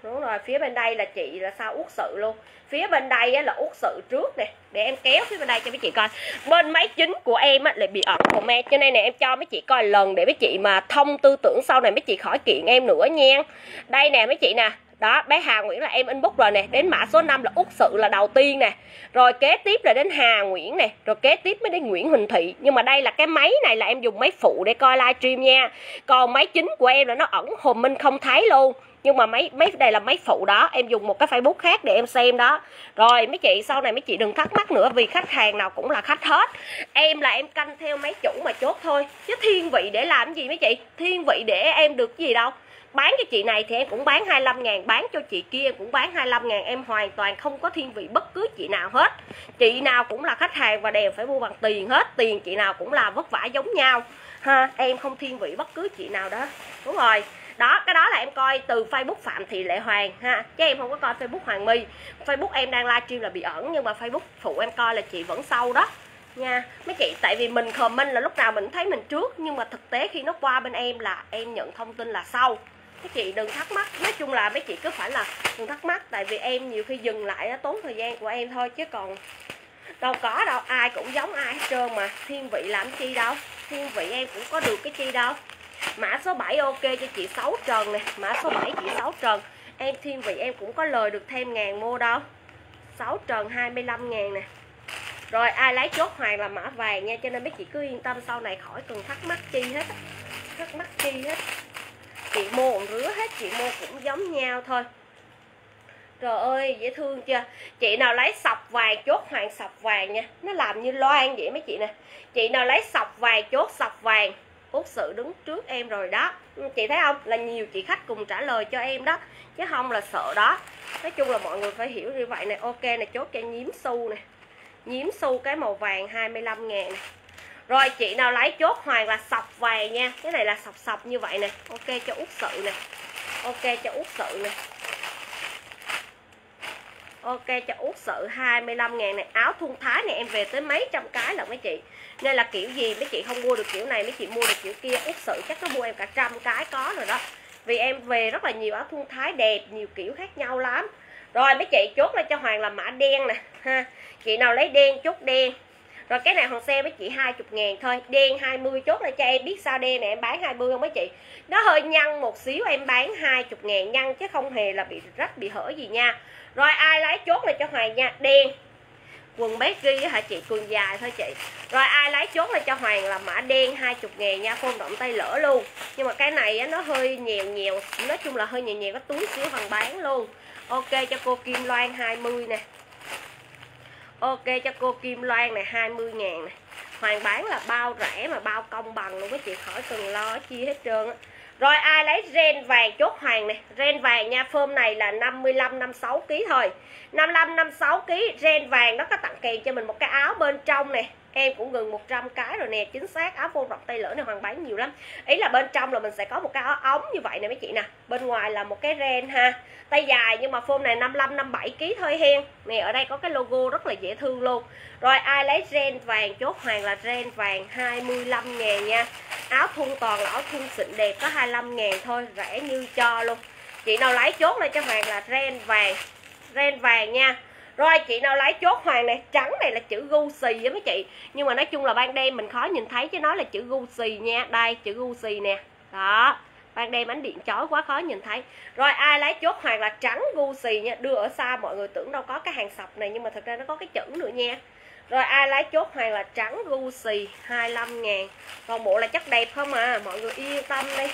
Đúng rồi phía bên đây là chị là sao út sự luôn. Phía bên đây á, là út sự trước nè. Để em kéo phía bên đây cho mấy chị coi. Bên máy chính của em á, là bị ẩn comment. Cho nên nè em cho mấy chị coi lần để mấy chị mà thông tư tưởng sau này mấy chị khỏi kiện em nữa nha. Đây nè mấy chị nè đó, bé Hà Nguyễn là em inbox rồi nè, đến mã số 5 là út sự là đầu tiên nè. Rồi kế tiếp là đến Hà Nguyễn nè, rồi kế tiếp mới đến Nguyễn Huỳnh Thị. Nhưng mà đây là cái máy này là em dùng máy phụ để coi livestream nha. Còn máy chính của em là nó ẩn hồn minh không thấy luôn. Nhưng mà mấy mấy đây là máy phụ đó, em dùng một cái facebook khác để em xem đó. Rồi, mấy chị sau này mấy chị đừng thắc mắc nữa vì khách hàng nào cũng là khách hết. Em là em canh theo mấy chủ mà chốt thôi. Chứ thiên vị để làm gì mấy chị? Thiên vị để em được gì đâu? Bán cho chị này thì em cũng bán 25 ngàn, bán cho chị kia em cũng bán 25 ngàn. Em hoàn toàn không có thiên vị bất cứ chị nào hết. Chị nào cũng là khách hàng và đều phải mua bằng tiền hết. Tiền chị nào cũng là vất vả giống nhau. Ha, em không thiên vị bất cứ chị nào đó. Đúng rồi. Đó, cái đó là em coi từ facebook phạm thị lệ hoàng, ha. Chứ em không có coi facebook hoàng my. Facebook em đang livestream là bị ẩn, nhưng mà facebook phụ em coi là chị vẫn sâu đó. Nha. Mấy chị, tại vì mình comment là lúc nào mình thấy mình trước, nhưng mà thực tế khi nó qua bên em là em nhận thông tin là sau các chị đừng thắc mắc. Nói chung là mấy chị cứ phải là đừng thắc mắc. Tại vì em nhiều khi dừng lại tốn thời gian của em thôi, chứ còn đâu có đâu. Ai cũng giống ai hết trơn mà. Thiên vị làm chi đâu. Thiên vị em cũng có được cái chi đâu. Mã số 7 ok cho chị 6 trần nè. Mã số 7 chị 6 trần. Em thiên vị em cũng có lời được thêm ngàn mua đâu. 6 trần 25 ngàn nè. Rồi, ai lấy chốt hoàng là mã vàng nha. Cho nên mấy chị cứ yên tâm, sau này khỏi cần thắc mắc chi hết thắc mắc chi hết chị mua một rứa hết, chị mua cũng giống nhau thôi. Trời ơi, dễ thương chưa? Chị nào lấy sọc vàng chốt hoàng, sọc vàng nha. Nó làm như loan vậy mấy chị nè. Chị nào lấy sọc vàng chốt, sọc vàng. Út sự đứng trước em rồi đó. Chị thấy không? Là nhiều chị khách cùng trả lời cho em đó. Chứ không là sợ đó. Nói chung là mọi người phải hiểu như vậy này Ok này chốt cho nhím su nè. Nhím su cái màu vàng 25 ngàn nè rồi, chị nào lấy chốt hoàng là sọc vàng nha. Cái này là sọc sọc như vậy nè. Ok, cho út sự nè. Ok, cho út sự nè. Ok, cho út sự 25 ngàn này. Áo thun thái này em về tới mấy trăm cái là mấy chị. Nên là kiểu gì mấy chị không mua được kiểu này, Mấy chị mua được kiểu kia, Út sự chắc nó mua em cả trăm cái có rồi đó. Vì em về rất là nhiều áo thun thái đẹp, Nhiều kiểu khác nhau lắm. Rồi, mấy chị chốt lên cho Hoàng là mã đen nè. Ha, Chị nào lấy đen chốt đen rồi cái này hoàng xe với chị 20 ngàn thôi. Đen 20 chốt là cho em biết sao đen này, em bán 20 không mấy chị? Nó hơi nhăn một xíu, em bán 20 ngàn nhăn chứ không hề là bị rách, bị hở gì nha. Rồi ai lấy chốt là cho Hoàng nha, Đen. Quần bé ghi hả chị? Quần dài thôi chị. Rồi ai lấy chốt là cho Hoàng là mã đen 20 ngàn nha Phôn động tay lỡ luôn. Nhưng mà cái này nó hơi nhèo nhèo, Nói chung là hơi nhèo nhèo, có túi xíu Hoàng bán luôn. Ok cho cô Kim Loan 20 nè. Ok, cho cô Kim Loan này 20 ngàn này. Hoàng bán là bao rẻ mà bao công bằng luôn các chị, khỏi cần lo chi hết trơn á. Rồi ai lấy ren vàng chốt hoàng này? Ren vàng nha phơm này là 55 56 kg thôi. 55 56 kg ren vàng nó có tặng kèm cho mình một cái áo bên trong này em cũng gần 100 cái rồi nè, chính xác, áo phông rộng tay lỡ này hoàng bán nhiều lắm. Ý là bên trong là mình sẽ có một cái áo ống như vậy nè mấy chị nè. Bên ngoài là một cái ren ha, tay dài nhưng mà phông này 55 57 kg thôi hen. Nè, ở đây có cái logo rất là dễ thương luôn. Rồi ai lấy ren vàng, chốt hoàng là ren vàng 25 ngàn nha. Áo thun toàn là áo thun xịn đẹp, có 25 ngàn thôi, rẻ như cho luôn. Chị nào lấy chốt lên cho hoàng là ren vàng ren vàng nha rồi, chị nào lấy chốt hoàng này, trắng này là chữ Gucci á mấy chị. Nhưng mà nói chung là ban đêm mình khó nhìn thấy chứ nói là chữ Gucci nha. Đây, chữ Gucci nè. Đó, ban đêm ánh điện chói quá khó nhìn thấy. Rồi, ai lấy chốt hoàng là trắng Gucci nha. Đưa ở xa, mọi người tưởng đâu có cái hàng sọc này, nhưng mà thật ra nó có cái chữ nữa nha. Rồi, ai lấy chốt hoàng là trắng Gucci 25 ngàn. Còn bộ là chắc đẹp không à? Mọi người yên tâm đi.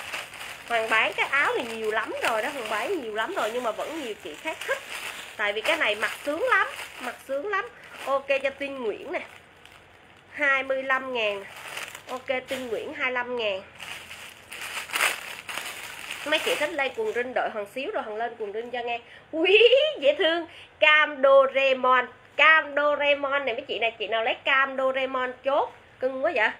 Hoàng bán cái áo này nhiều lắm rồi đó, Hoàng bán nhiều lắm rồi, nhưng mà vẫn nhiều chị khác thích tại vì cái này mặc sướng lắm mặc sướng lắm. Ok cho tuyên Nguyễn nè. 25 ngàn. Ok, tuyên Nguyễn 25 ngàn. Mấy chị thích lên quần rinh đợi hoàng xíu rồi hoàng lên quần rinh cho nghe. Quý dễ thương, cam Doraemon. Cam Doraemon này mấy chị này chị nào lấy cam Doraemon chốt. Cưng quá vậy.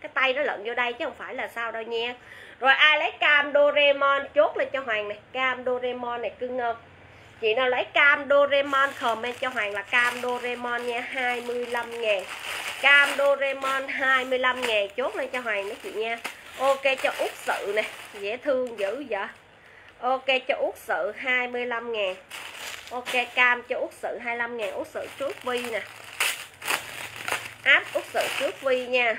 Cái tay nó lận vô đây chứ không phải là sao đâu nha. Rồi ai lấy cam Doraemon chốt lên cho hoàng này. Cam Doraemon này cưng không? Chị nào lấy cam Doraemon comment cho Hoàng là cam Doraemon nha 25 ngàn. Cam Doraemon 25 ngàn, chốt lên cho Hoàng đó chị nha. Ok, cho út sự nè, dễ thương dữ vậy. Ok, cho út sự 25 ngàn. Ok, cam cho út sự 25 ngàn, út sự trước vi nè. Áp út sự trước vi nha.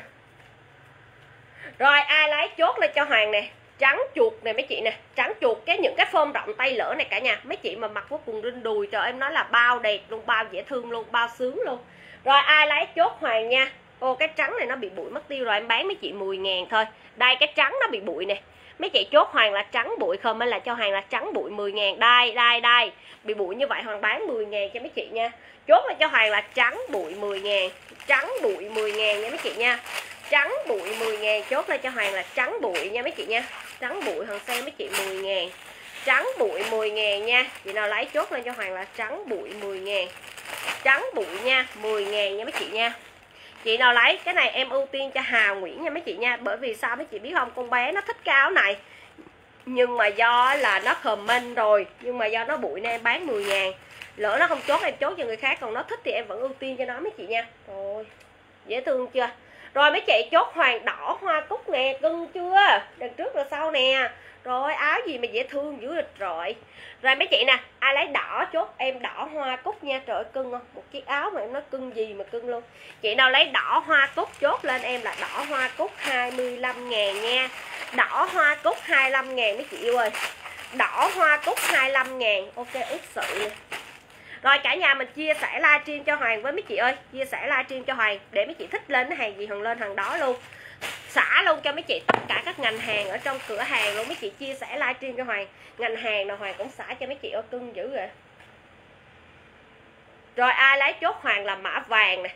Rồi, ai lấy chốt lên cho Hoàng nè? Trắng chuột này mấy chị nè. Trắng chuột, cái những cái phơm rộng tay lỡ này cả nhà. Mấy chị mà mặc vô cùng rinh đùi, trời em nói là bao đẹp luôn, bao dễ thương luôn, bao sướng luôn. Rồi ai lấy chốt hoàng nha. Ô, cái trắng này nó bị bụi mất tiêu rồi, em bán mấy chị 10 ngàn thôi. Đây, cái trắng nó bị bụi nè. Mấy chị chốt hoàng là trắng bụi không? Hay là cho hoàng là trắng bụi 10 ngàn? Đây đây đây. Bị bụi như vậy hoàng bán 10 ngàn cho mấy chị nha. Chốt là cho hoàng là trắng bụi 10 ngàn. Trắng bụi 10 ngàn nha mấy chị nha trắng bụi 10 ngàn. Chốt lên cho Hoàng là trắng bụi nha mấy chị nha. Trắng bụi Hoàng sen mấy chị 10 ngàn. Trắng bụi 10 ngàn nha. Chị nào lấy chốt lên cho Hoàng là trắng bụi 10 ngàn. Trắng bụi nha 10 ngàn nha mấy chị nha. Chị nào lấy cái này em ưu tiên cho Hà Nguyễn nha mấy chị nha. Bởi vì sao mấy chị biết không? Con bé nó thích cái áo này. Nhưng mà do là nó comment rồi. Nhưng mà do nó bụi nên em bán 10 ngàn. Lỡ nó không chốt, em chốt cho người khác. Còn nó thích thì em vẫn ưu tiên cho nó mấy chị nha. Rồi dễ thương chưa? Rồi mấy chị chốt hoàng đỏ, hoa cúc nè cưng chưa? Đằng trước rồi sau nè. Rồi áo gì mà dễ thương dữ lịch rồi. Rồi mấy chị nè, ai lấy đỏ chốt em đỏ hoa cúc nha. Trời ơi, cưng không? Một chiếc áo mà em nói cưng gì mà cưng luôn. Chị nào lấy đỏ hoa cúc chốt lên em là đỏ hoa cúc 25 ngàn nha. Đỏ hoa cúc 25 ngàn mấy chị yêu ơi. Đỏ hoa cúc 25 ngàn. Ok út sự. nè rồi, cả nhà mình chia sẻ livestream cho Hoàng với mấy chị ơi. Chia sẻ livestream cho Hoàng để mấy chị thích lên hàng gì Hoàng lên hàng đó luôn. Xả luôn cho mấy chị, tất cả các ngành hàng ở trong cửa hàng luôn. Mấy chị chia sẻ livestream cho Hoàng. Ngành hàng nào Hoàng cũng xả cho mấy chị, ô, cưng dữ rồi rồi, ai lấy chốt Hoàng là mã vàng nè.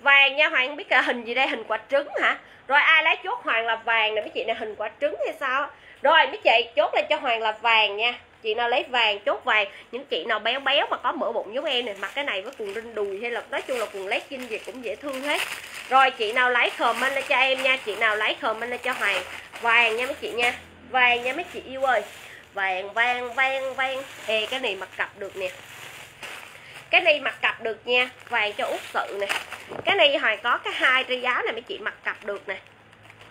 Vàng nha Hoàng biết là hình gì đây, hình quả trứng hả? Rồi, ai lấy chốt Hoàng là vàng nè, mấy chị này hình quả trứng hay sao? Rồi, mấy chị, chốt lên cho Hoàng là vàng nha chị nào lấy vàng, chốt vàng. Những chị nào béo béo mà có mỡ bụng giống em này, mặc cái này với quần rinh đùi hay là, nói chung là quần legging gì cũng dễ thương hết. Rồi, chị nào lấy comment lên cho em nha. Chị nào lấy comment lên cho hoàng. Vàng nha mấy chị nha. Vàng nha mấy chị yêu ơi. Vàng vàng vàng vàng. Ê, cái này mặc cặp được nè. Cái này mặc cặp được nha. Vàng cho út sự nè. Cái này hoàng có cái hai tri giá này, mấy chị mặc cặp được nè.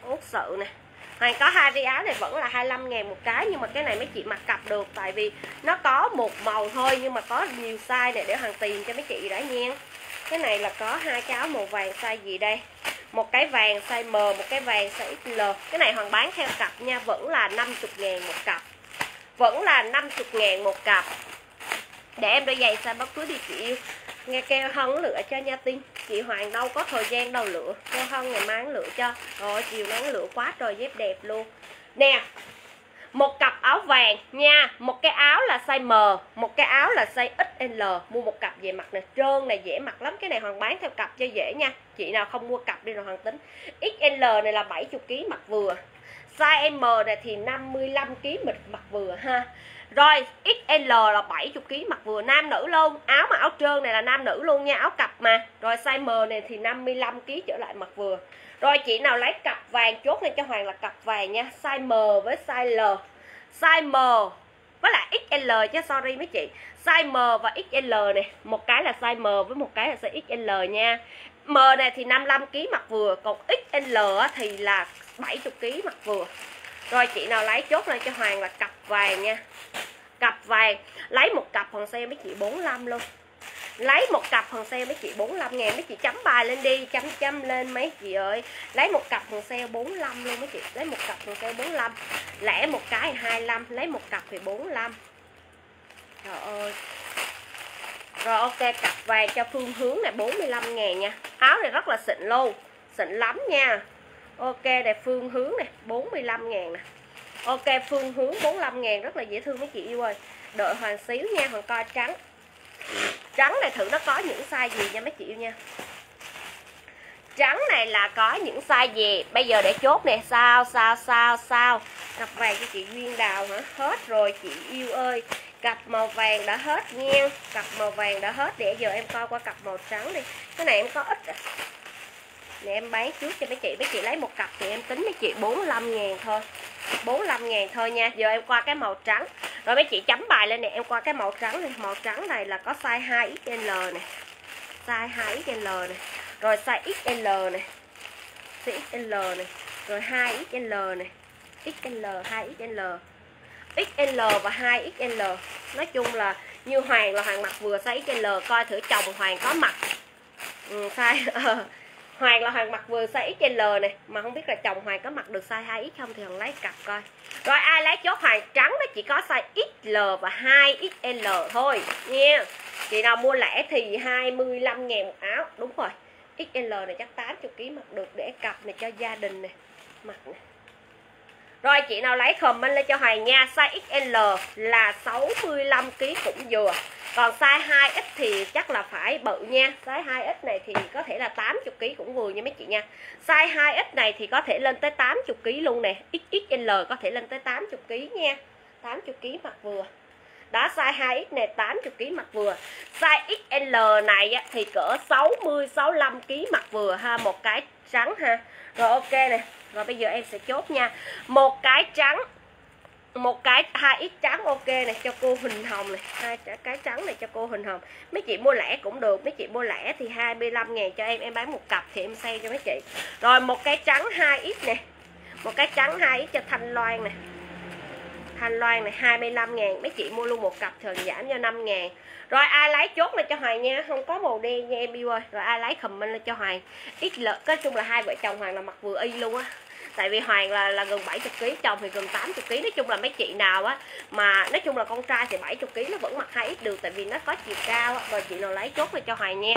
Út sự nè. Hoàng có hai cái áo này vẫn là 25 ngàn một cái, Nhưng mà cái này mấy chị mặc cặp được, Tại vì nó có một màu thôi, Nhưng mà có nhiều size này để Hoàng tìm cho mấy chị đã nha. Cái này là có hai cái áo màu vàng size gì đây? Một cái vàng size M, một cái vàng size XL cái này Hoàng bán theo cặp nha, vẫn là 50 ngàn một cặp. Vẫn là 50 ngàn một cặp. Để em đôi giày size bất cứ đi chị yêu nghe kêu hân lựa cho nha tin chị hoàng đâu có thời gian đâu lựa. Kêu hân ngày mai lựa cho. Rồi chiều nắng lựa quá trời dép đẹp luôn. Nè, một cặp áo vàng nha. Một cái áo là size M, một cái áo là size XL mua một cặp về mặt này. Trơn này, dễ mặc lắm. Cái này hoàng bán theo cặp cho dễ nha. Chị nào không mua cặp đi rồi hoàng tính. XL này là 70 kg mặc vừa. Size M này thì 55 kg mịch mặc vừa ha rồi XL là 70 kg mặc vừa, nam nữ luôn. Áo mà áo trơn này là nam nữ luôn nha, áo cặp mà. Rồi size M này thì 55 kg trở lại mặc vừa. Rồi chị nào lấy cặp vàng chốt lên cho Hoàng là cặp vàng nha, size M với size L. Size M với lại XL chứ sorry mấy chị. Size M và XL này, một cái là size M với một cái là size XL nha. M này thì 55 kg mặc vừa, còn XL thì là 70 kg mặc vừa. Rồi chị nào lấy chốt lên cho Hoàng là cặp vàng nha cặp vàng. Lấy một cặp phần xe mấy chị 45 luôn. Lấy một cặp phần xe mấy chị 45 ngàn, mấy chị chấm bài lên đi chấm chấm lên mấy chị ơi. Lấy một cặp phần xe 45 luôn mấy chị, lấy một cặp phần xe 45 lẻ một cái 25 lấy một cặp thì 45 trời ơi. Rồi, ok, cặp vàng cho phương hướng này 45 ngàn nha. Áo này rất là xịn luôn, xịn lắm nha. Ok đẹp phương hướng này 45 ngàn nè ok, phương hướng 45 ngàn, rất là dễ thương mấy chị yêu ơi. Đợi hoàng xíu nha, hoàng coi trắng. Trắng này thử nó có những size gì nha mấy chị yêu nha. Trắng này là có những size gì? Bây giờ để chốt nè. Sao sao sao sao? Cặp vàng cho chị duyên đào hả? Hết rồi, chị yêu ơi. Cặp màu vàng đã hết nha. Cặp màu vàng đã hết. Để giờ em coi qua cặp màu trắng đi. Cái này em có ít à nè em bán trước cho mấy chị. Mấy chị lấy một cặp thì em tính mấy chị 45 ngàn thôi. 45 ngàn thôi nha. Giờ em qua cái màu trắng. Rồi mấy chị chấm bài lên nè. Em qua cái màu trắng này màu trắng này là có size 2XL nè. Size 2XL nè. Rồi size XL nè. Size XL nè. Rồi 2XL nè. XL 2XL XL và 2XL nói chung là như Hoàng là Hoàng mặc vừa size XL coi thử chồng Hoàng có mặc. Ừ, size <laughs> ờ, Hoàng là Hoàng mặc vừa size XL này, Mà không biết là chồng Hoàng có mặc được size 2X không Thì Hoàng lấy cặp coi. Rồi ai lấy chốt Hoàng trắng nó chỉ có size XL và 2XL thôi, nha. Chị nào mua lẻ thì 25 ngàn một áo, Đúng rồi. XL này chắc 80kg mặc được để cặp này cho gia đình này Mặc này rồi, chị nào lấy comment lên cho Hoài nha, Size XL là 65kg cũng vừa. Còn size 2X thì chắc là phải bự nha. Size 2X này thì có thể là 80 kg cũng vừa nha mấy chị nha. Size 2X này thì có thể lên tới 80 kg luôn nè. XXL có thể lên tới 80 kg nha. 80 kg mặt vừa. Đó, size 2X này 80 kg mặt vừa. Size XL này thì cỡ 60 65 kg mặt vừa ha. Một cái trắng ha. Rồi ok nè. Rồi bây giờ em sẽ chốt nha. Một cái trắng. Một cái, hai ít trắng, ok này cho cô Huỳnh Hồng này. Hai cái trắng này cho cô Huỳnh Hồng. Mấy chị mua lẻ cũng được, mấy chị mua lẻ thì 25 ngàn cho em em bán một cặp thì em xây cho mấy chị. Rồi một cái trắng, hai ít nè. Một cái trắng, hai ít cho Thanh Loan này Thanh Loan này 25 ngàn. Mấy chị mua luôn một cặp thường giảm cho 5 ngàn. Rồi ai lấy chốt lên cho Hoàng nha, không có màu đen nha, em yêu ơi. Rồi ai lấy comment lên cho Hoàng. Ít lợi, nói chung là hai vợ chồng Hoàng là mặc vừa y luôn á. Tại vì Hoàng là là gần 70 kg chồng thì gần 80 kg nói chung là mấy chị nào á mà, nói chung là con trai thì 70 kg nó vẫn mặc hai ít được, tại vì nó có chiều cao á. Rồi chị nào lấy chốt lên cho Hoàng nha.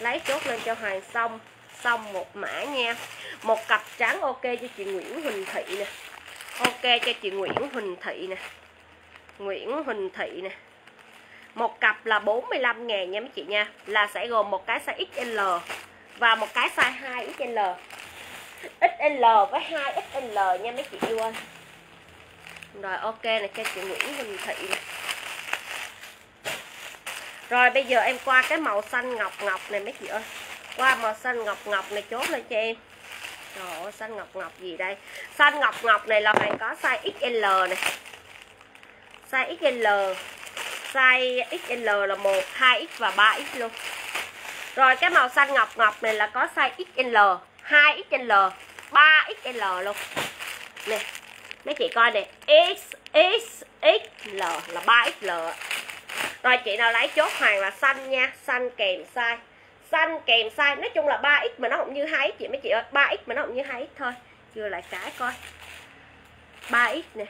Lấy chốt lên cho Hoàng xong xong một mã nha. Một cặp trắng ok cho chị Nguyễn Huỳnh Thị nè ok, cho chị Nguyễn Huỳnh Thị nè. Nguyễn Huỳnh Thị nè. Một cặp là 45 ngàn nha mấy chị nha. Là sẽ gồm một cái size XL và một cái size 2XL XL với 2XL nha mấy chị yêu ơi. Rồi, ok này cho chị Nguyễn Huỳnh Thị nè. Rồi, bây giờ em qua cái màu xanh ngọc ngọc này mấy chị ơi. Qua màu xanh ngọc ngọc này chốt lên cho em. Trời ơi, xanh ngọc ngọc gì đây? Xanh ngọc ngọc này là hoàn có size XL này. Size XL Size XL là 1, 2X và 3X luôn. Rồi cái màu xanh ngọc ngọc này là có size XL 2XL 3XL luôn. Nè Mấy chị coi nè. X, X, XL là 3XL Rồi chị nào lấy chốt hoàng là xanh nha. Xanh kèm size. Xanh, kèm size Nói chung là 3X mà nó không như 2X chị mấy chị ơi 3X mà nó không như 2X thôi, Chưa lại cái coi. 3X nè.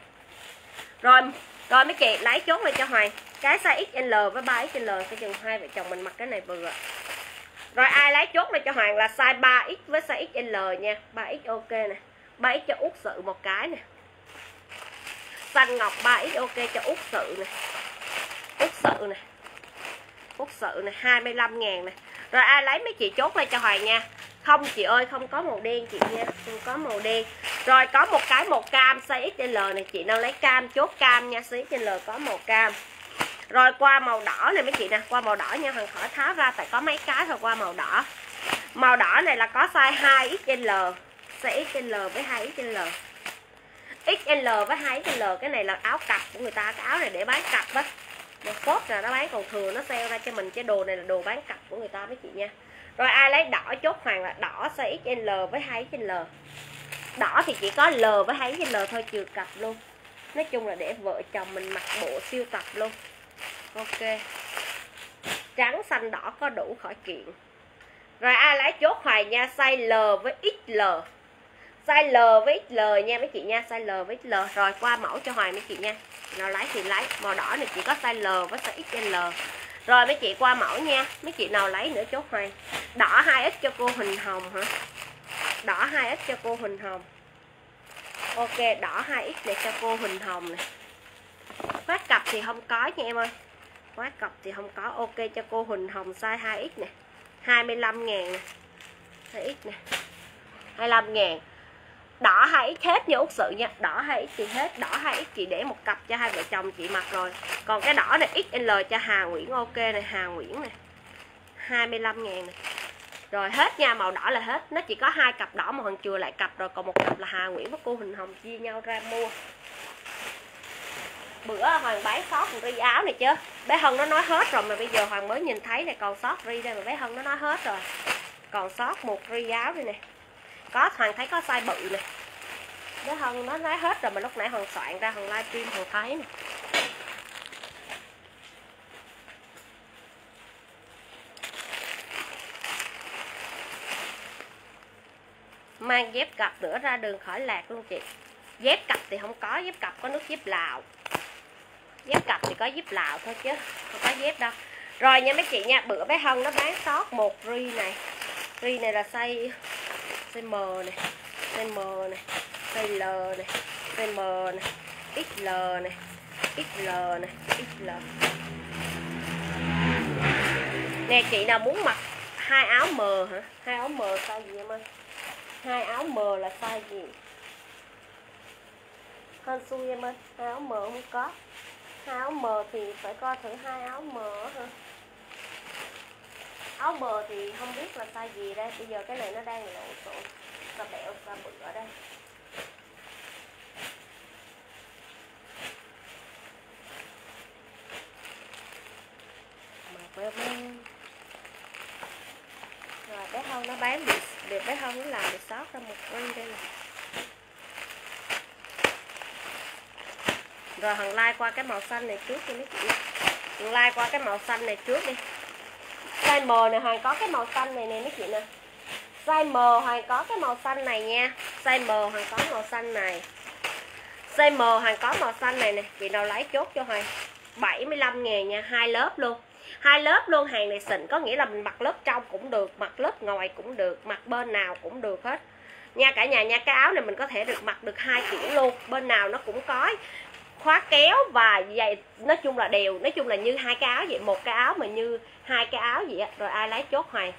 Rồi rồi mấy chị, lấy chốt lên cho Hoàng. Cái size XL với 3XL Sẽ chừng hai vợ chồng mình mặc cái này vừa rồi ai lấy chốt này cho Hoàng là size 3X với size XL nha. 3X ok nè. 3X cho út sự một cái nè. Xanh ngọc 3X ok cho út sự nè. Út sự nè. Út sự nè 25 ngàn nè. Rồi ai lấy mấy chị chốt lại cho hoài nha. Không, chị ơi, không có màu đen, chị nha. Không có màu đen. Rồi, có một cái màu cam, size XL này, Chị đang lấy cam, chốt cam nha. Size XL có màu cam. Rồi, qua màu đỏ này mấy chị nè. Qua màu đỏ nha, hoàng khỏi tháo ra, tại có mấy cái thôi, qua màu đỏ. Màu đỏ này là có size 2 XL size XL với 2 XL XL với 2 XL cái này là áo cặp của người ta, cái áo này để bán cặp á một phốt là nó bán còn thừa, nó sale ra cho mình cái đồ này là đồ bán cặp của người ta mấy chị nha. Rồi ai lấy đỏ chốt hoàng là đỏ size XL với 2 XL đỏ thì chỉ có L với 2 XL thôi, trừ cặp luôn. Nói chung là để vợ chồng mình mặc bộ siêu tập luôn. Ok. Trắng xanh đỏ có đủ khỏi kiện. Rồi ai lấy chốt hoài nha, size L với XL size L với XL nha mấy chị nha, size L với XL rồi qua mẫu cho hoài mấy chị nha nào lấy thì lấy, màu đỏ này chỉ có size L với size XL rồi mấy chị qua mẫu nha, mấy chị nào lấy nữa chốt hoài đỏ 2x cho cô Huỳnh Hồng hả? Đỏ 2x cho cô Huỳnh Hồng. Ok, đỏ 2x này cho cô Huỳnh Hồng này. Phát cặp thì không có nha em ơi. Quá cọc thì không có, ok cho cô Huỳnh Hồng size 2X nè 25 ngàn nè 2X nè 25 ngàn. Đỏ hay x hết như Út sự nha. Đỏ hay x chị hết, Đỏ hay x chị để một cặp cho hai vợ chồng chị mặc rồi. Còn cái đỏ này XL cho Hà Nguyễn, ok này, Hà Nguyễn nè 25 ngàn nè rồi hết nha, màu đỏ là hết. Nó chỉ có hai cặp đỏ mà còn chừa lại cặp rồi, còn một cặp là Hà Nguyễn với cô Huỳnh Hồng chia nhau ra mua. Bữa hoàng bán sót một ri áo này chứ. Bé hân nó nói hết rồi mà bây giờ hoàng mới nhìn thấy này, còn sót ri đây mà bé hân nó nói hết rồi. Còn sót một ri áo đây nè có hoàng thấy có size bự nè. Bé hân nó lấy hết rồi mà lúc nãy hoàng soạn ra hoàng livestream hoàng thấy nè. Mang dép cặp nữa ra đường khỏi lạc luôn chị. Dép cặp thì không có, dép cặp có nước, dép lào. Dép cặp thì có dép lào thôi chứ, không có dép đâu. Rồi nha mấy chị nha, bữa bé hân nó bán sót một ri này. Ri này là xây size M này size M này size L này size M này XL này XL này XL nè, chị nào muốn mặc hai áo M hả? Hai áo M size gì em ơi? Hai áo M là size gì? Hơn xui em ơi, hai áo M không có. Hai áo mờ thì phải coi thử hai áo mờ hả? áo bờ thì không biết là size gì đây. Bây giờ cái này nó đang lộn xộn và bẹo và bự ở đây. Mà men rồi bé hông nó bán được, được bé hông nó làm được sót ra một ri đây nè. Rồi hằng like qua cái màu xanh này trước cho mấy chị. Hằng like qua cái màu xanh này trước đi size M này hoàng có cái màu xanh này nè, mấy chị nè. Size M, hoàng có cái màu xanh này nha. Size M, hoàng có màu xanh này. Size M, hoàng có màu xanh này nè. Chị nào lấy chốt cho hoàng. 75 ngàn nha, hai lớp luôn. Hai lớp luôn, hàng này xịn, có nghĩa là mình mặc lớp trong cũng được, mặc lớp ngoài cũng được, mặc bên nào cũng được hết. Nha cả nhà, nha cái áo này mình có thể được mặc được hai kiểu luôn. Bên nào nó cũng có khóa kéo và giày nói chung là đều, nói chung là như hai cái áo vậy, một cái áo mà như hai cái áo vậy rồi ai lấy chốt hoài.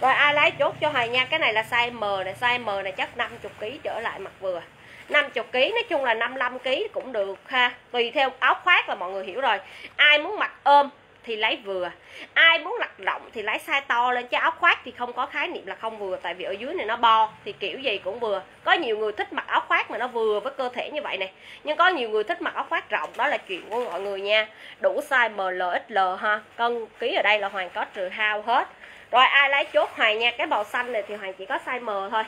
Rồi ai lấy chốt cho hoài nha, cái này là size M này, size M này chắc 50 kg trở lại mặt vừa. 50 kg nói chung là 55 kg cũng được ha. Tùy theo áo khoác là mọi người hiểu rồi. Ai muốn mặc ôm thì lấy vừa. Ai muốn lặt rộng thì lấy size to lên, chứ áo khoác thì không có khái niệm là không vừa, tại vì ở dưới này nó bo, thì kiểu gì cũng vừa. Có nhiều người thích mặc áo khoác mà nó vừa với cơ thể như vậy này nhưng có nhiều người thích mặc áo khoác rộng, đó là chuyện của mọi người nha. Đủ size ML XL ha, cân ký ở đây là hoàn có trừ hao hết. Rồi ai lấy chốt hoàng nha, cái màu xanh này thì hoàng chỉ có size M thôi.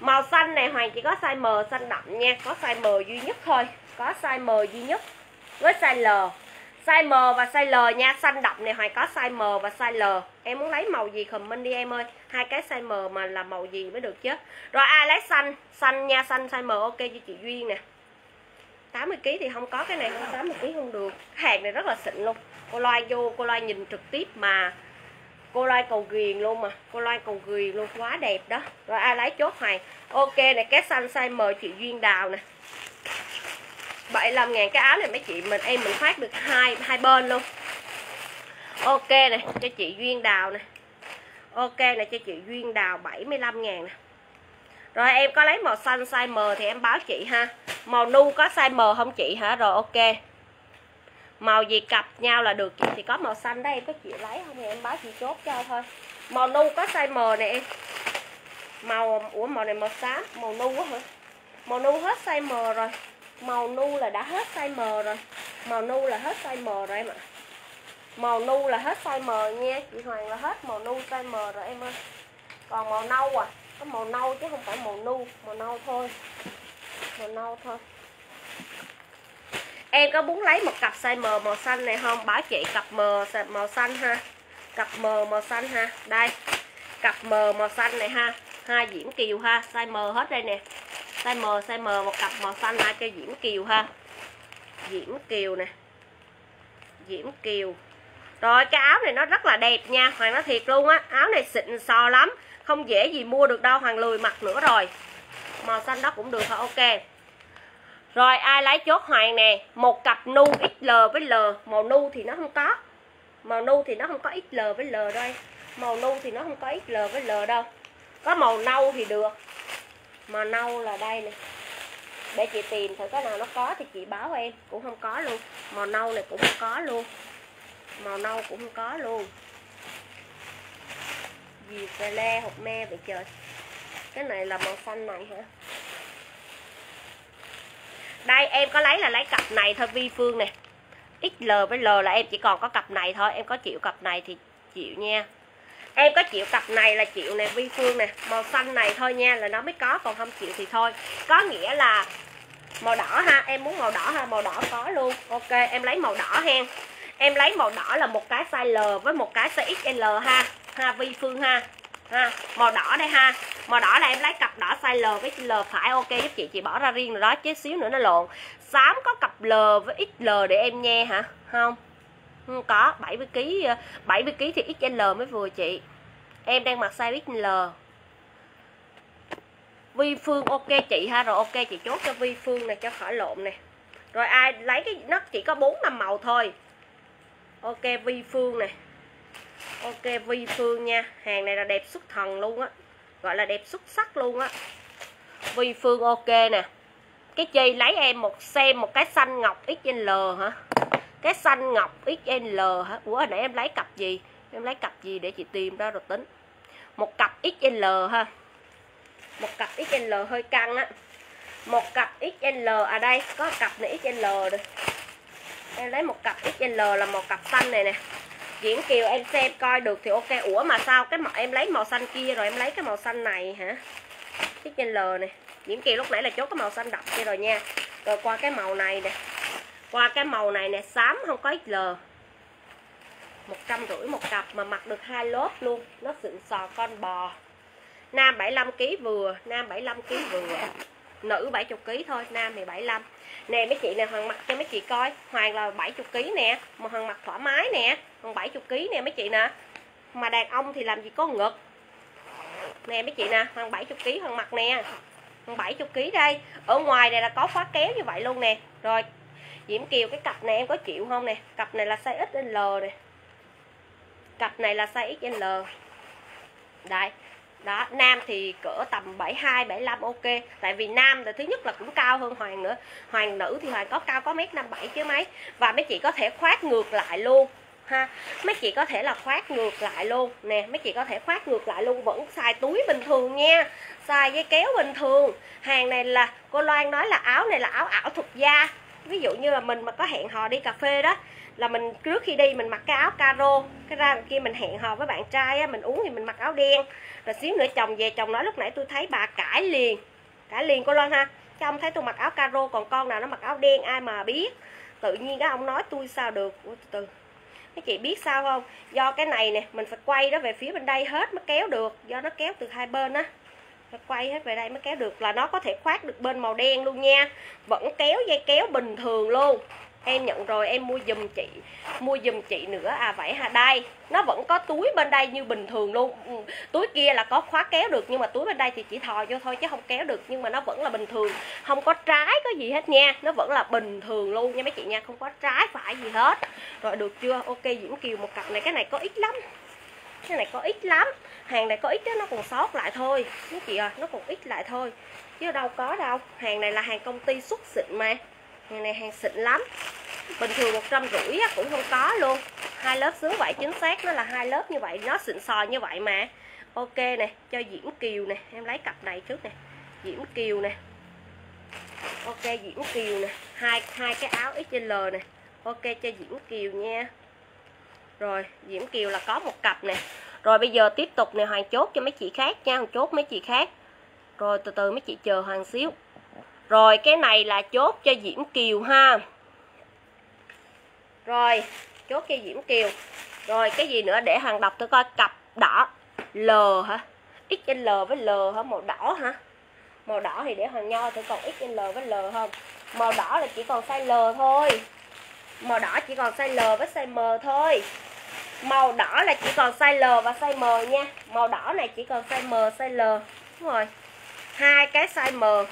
Màu xanh này hoàng chỉ có size M xanh đậm nha, có size M duy nhất thôi, có size M duy nhất với size L size M và size L nha. Xanh đậm này, hoài có size M và size L. Em muốn lấy màu gì comment đi em ơi. Hai cái size M mà là màu gì mới được chứ. Rồi, ai lấy xanh? Xanh nha, xanh size M, ok cho chị Duyên nè. 80 kg thì không có cái này, không 80 kg không được. Hàng này rất là xịn luôn. Cô loay vô, cô loay nhìn trực tiếp mà. Cô loay cầu ghiền luôn mà. Cô loay cầu ghiền luôn, quá đẹp đó. Rồi, ai lấy chốt hoàng ok này cái xanh size M chị Duyên Đào nè. 75 ngàn cái áo này mấy chị, mình, em mình phát được hai hai bên luôn. Ok này cho chị Duyên Đào nè. Ok này cho chị Duyên Đào 75 ngàn nè. Rồi em có lấy màu xanh, size M thì em báo chị ha. Màu nu có size M không chị hả? Rồi ok. Màu gì cặp nhau là được chị, thì có màu xanh đó em có chịu lấy không thì em báo chị chốt cho thôi. Màu nu có size M nè em. Màu, ủa, màu này màu xám, màu nu quá hả? Màu nu hết size M rồi màu nu là đã hết size M rồi. Màu nu là hết size M rồi em ạ. Màu nu là hết size M nha. Chị Hoàng là hết màu nu size M rồi em ơi. Còn màu nâu à? Có màu nâu chứ không phải màu nu, màu nâu thôi. Màu nâu thôi. Em có muốn lấy một cặp size M màu xanh này không? Bảo chị cặp M màu xanh ha. Cặp M màu xanh ha. Đây. Cặp M màu xanh này ha. Hai diễm kiều ha. Size M hết đây nè size M size M, một cặp màu xanh hai cho diễm kiều ha. Diễm kiều nè. Diễm kiều. Rồi, cái áo này nó rất là đẹp nha, Hoàng nói thiệt luôn á. Áo này xịn sò lắm, Không dễ gì mua được đâu, Hoàng lười mặc nữa rồi. Màu xanh đó cũng được thôi, ok. Rồi, ai lấy chốt Hoàng nè? Một cặp nu XL với L. Màu nu thì nó không có. Màu nu thì nó không có XL với L đây. Màu nu thì nó không có XL với L đâu. Có màu nâu thì được. Màu nâu là đây nè. Để chị tìm thử cái nào nó có thì chị báo em. Cũng không có luôn. Màu nâu này cũng không có luôn. Màu nâu cũng không có luôn. Gì cà le hộp me vậy trời. Cái này là màu xanh này hả? Đây, em có lấy là lấy cặp này thôi, vi phương nè. XL với L là em chỉ còn có cặp này thôi. Em có chịu cặp này thì chịu nha em có chịu cặp này là chịu nè, vi phương nè, màu xanh này thôi nha, là nó mới có, còn không chịu thì thôi. Có nghĩa là màu đỏ ha, em muốn màu đỏ ha, màu đỏ có luôn. Ok, em lấy màu đỏ hen. Em lấy màu đỏ là một cái size L với một cái size XL ha ha, Vi Phương ha ha, màu đỏ đây ha. Màu đỏ là em lấy cặp đỏ size L với L phải, ok, giúp chị chị bỏ ra riêng rồi đó, chứ xíu nữa nó lộn. Xám có cặp L với XL để em nghe hả? Không? Không có 70 kg 70 kg thì XL mới vừa chị. Em đang mặc size XL Vi Phương ok chị ha, rồi ok chị chốt cho Vi Phương này cho khỏi lộn nè. Rồi ai lấy cái, nó chỉ có bốn năm màu thôi. Ok, vi phương này ok, vi phương nha. Hàng này là đẹp xuất thần luôn á. Gọi là đẹp xuất sắc luôn á. Vi phương ok nè. Cái chi, lấy em một, xem một cái xanh ngọc xl hả? Cái xanh ngọc xl hả? Ủa, hồi nãy em lấy cặp gì? Em lấy cặp gì để chị tìm ra rồi tính. Một cặp xl ha. Một cặp xl hơi căng á. Một cặp xl à đây, có cặp này xl rồi. Em lấy một cặp XL là một cặp xanh này nè. Diễn Kiều em xem coi được thì ok. Ủa mà sao cái màu, em lấy màu xanh kia rồi em lấy cái màu xanh này hả? XL này. Diễn Kiều lúc nãy là chốt cái màu xanh đậm kia rồi nha. Rồi qua cái màu này nè. Qua cái màu này nè, xám không có XL một trăm rưỡi một cặp mà mặc được hai lớp luôn. Nó xịn sò con bò. Nam 75kg vừa, Nam 75kg vừa. Nữ 70kg thôi, Nam thì 75 Nè, mấy chị nè, Hoàng mặc cho mấy chị coi. Hoàng là 70kg nè, Mà Hoàng mặc thoải mái nè. Còn 70kg nè, mấy chị nè. Mà đàn ông thì làm gì có ngực. Nè, mấy chị nè, Hoàng 70kg Hoàng mặc nè. Hoàng 70kg đây. Ở ngoài này là có khóa kéo như vậy luôn nè. Rồi Diễm Kiều, cái cặp này em có chịu không nè? Cặp này là size XL nè. Cặp này là size XL đấy đó, nam thì cỡ tầm 72 75 ok. Tại vì nam là thứ nhất là cũng cao hơn hoàng nữa. Hoàng nữ thì hoàng có cao có mét 57 chứ mấy. Và mấy chị có thể khoát ngược lại luôn, ha. Mấy chị có thể là khoát ngược lại luôn nè. Mấy chị có thể khoát ngược lại luôn, vẫn xài túi bình thường nha. Xài dây kéo bình thường. Hàng này là, cô Loan nói là áo này là áo ảo thuật da ví dụ như là mình mà có hẹn hò đi cà phê đó là mình trước khi đi mình mặc cái áo caro cái ra kia mình hẹn hò với bạn trai á, mình uống thì mình mặc áo đen. Rồi xíu nữa chồng về chồng nói lúc nãy tôi thấy bà cãi liền cãi liền cô Loan ha. Cái ông thấy tôi mặc áo caro còn con nào nó mặc áo đen ai mà biết. Tự nhiên cái ông nói tôi sao được? Ủa, từ từ. Mấy chị biết sao không? Do cái này nè mình phải quay đó về phía bên đây hết mới kéo được do nó kéo từ hai bên á phải quay hết về đây mới kéo được, là nó có thể khoát được bên màu đen luôn nha. Vẫn kéo dây kéo bình thường luôn. Em nhận rồi, em mua dùm chị, mua dùm chị nữa. À vậy hả? Đây, nó vẫn có túi bên đây như bình thường luôn. Ừ, túi kia là có khóa kéo được, nhưng mà túi bên đây thì chỉ thò vô thôi chứ không kéo được, nhưng mà nó vẫn là bình thường. Không có trái có gì hết nha, nó vẫn là bình thường luôn nha mấy chị nha, không có trái phải gì hết. Rồi được chưa? Ok diễm kiều, một cặp này, cái này có ít lắm. Cái này có ít lắm hàng này có ít đó nó còn sót lại thôi. Mấy chị ơi, nó còn ít lại thôi. Chứ đâu có đâu. Hàng này là hàng công ty xuất xịn mà. Hàng này hàng xịn lắm. Bình thường một trăm rưỡi cũng không có luôn. Hai lớp sướng vậy, chính xác nó là hai lớp như vậy. Nó xịn sò như vậy mà. Ok nè, cho diễm kiều nè. Em lấy cặp này trước nè. Diễm kiều nè. Ok, diễm kiều nè. Hai hai cái áo xl nè. Ok, cho diễm kiều nha. Rồi, diễm kiều là có một cặp nè rồi bây giờ tiếp tục nè hoàng chốt cho mấy chị khác nha hoàng chốt mấy chị khác. Rồi từ từ mấy chị chờ hoàng xíu. Rồi cái này là chốt cho Diễm Kiều ha. Rồi, chốt cho Diễm Kiều. Rồi cái gì nữa để hoàng đọc tôi coi, cặp đỏ, L hả? XL với L hả? Màu đỏ hả? Màu đỏ thì để hoàng nho thử còn XL với L không? Màu đỏ là chỉ còn size L thôi. Màu đỏ chỉ còn size L với size M thôi. Màu đỏ là chỉ còn size L và size M nha. Màu đỏ này chỉ còn size M, size L. Đúng rồi. Hai cái size M.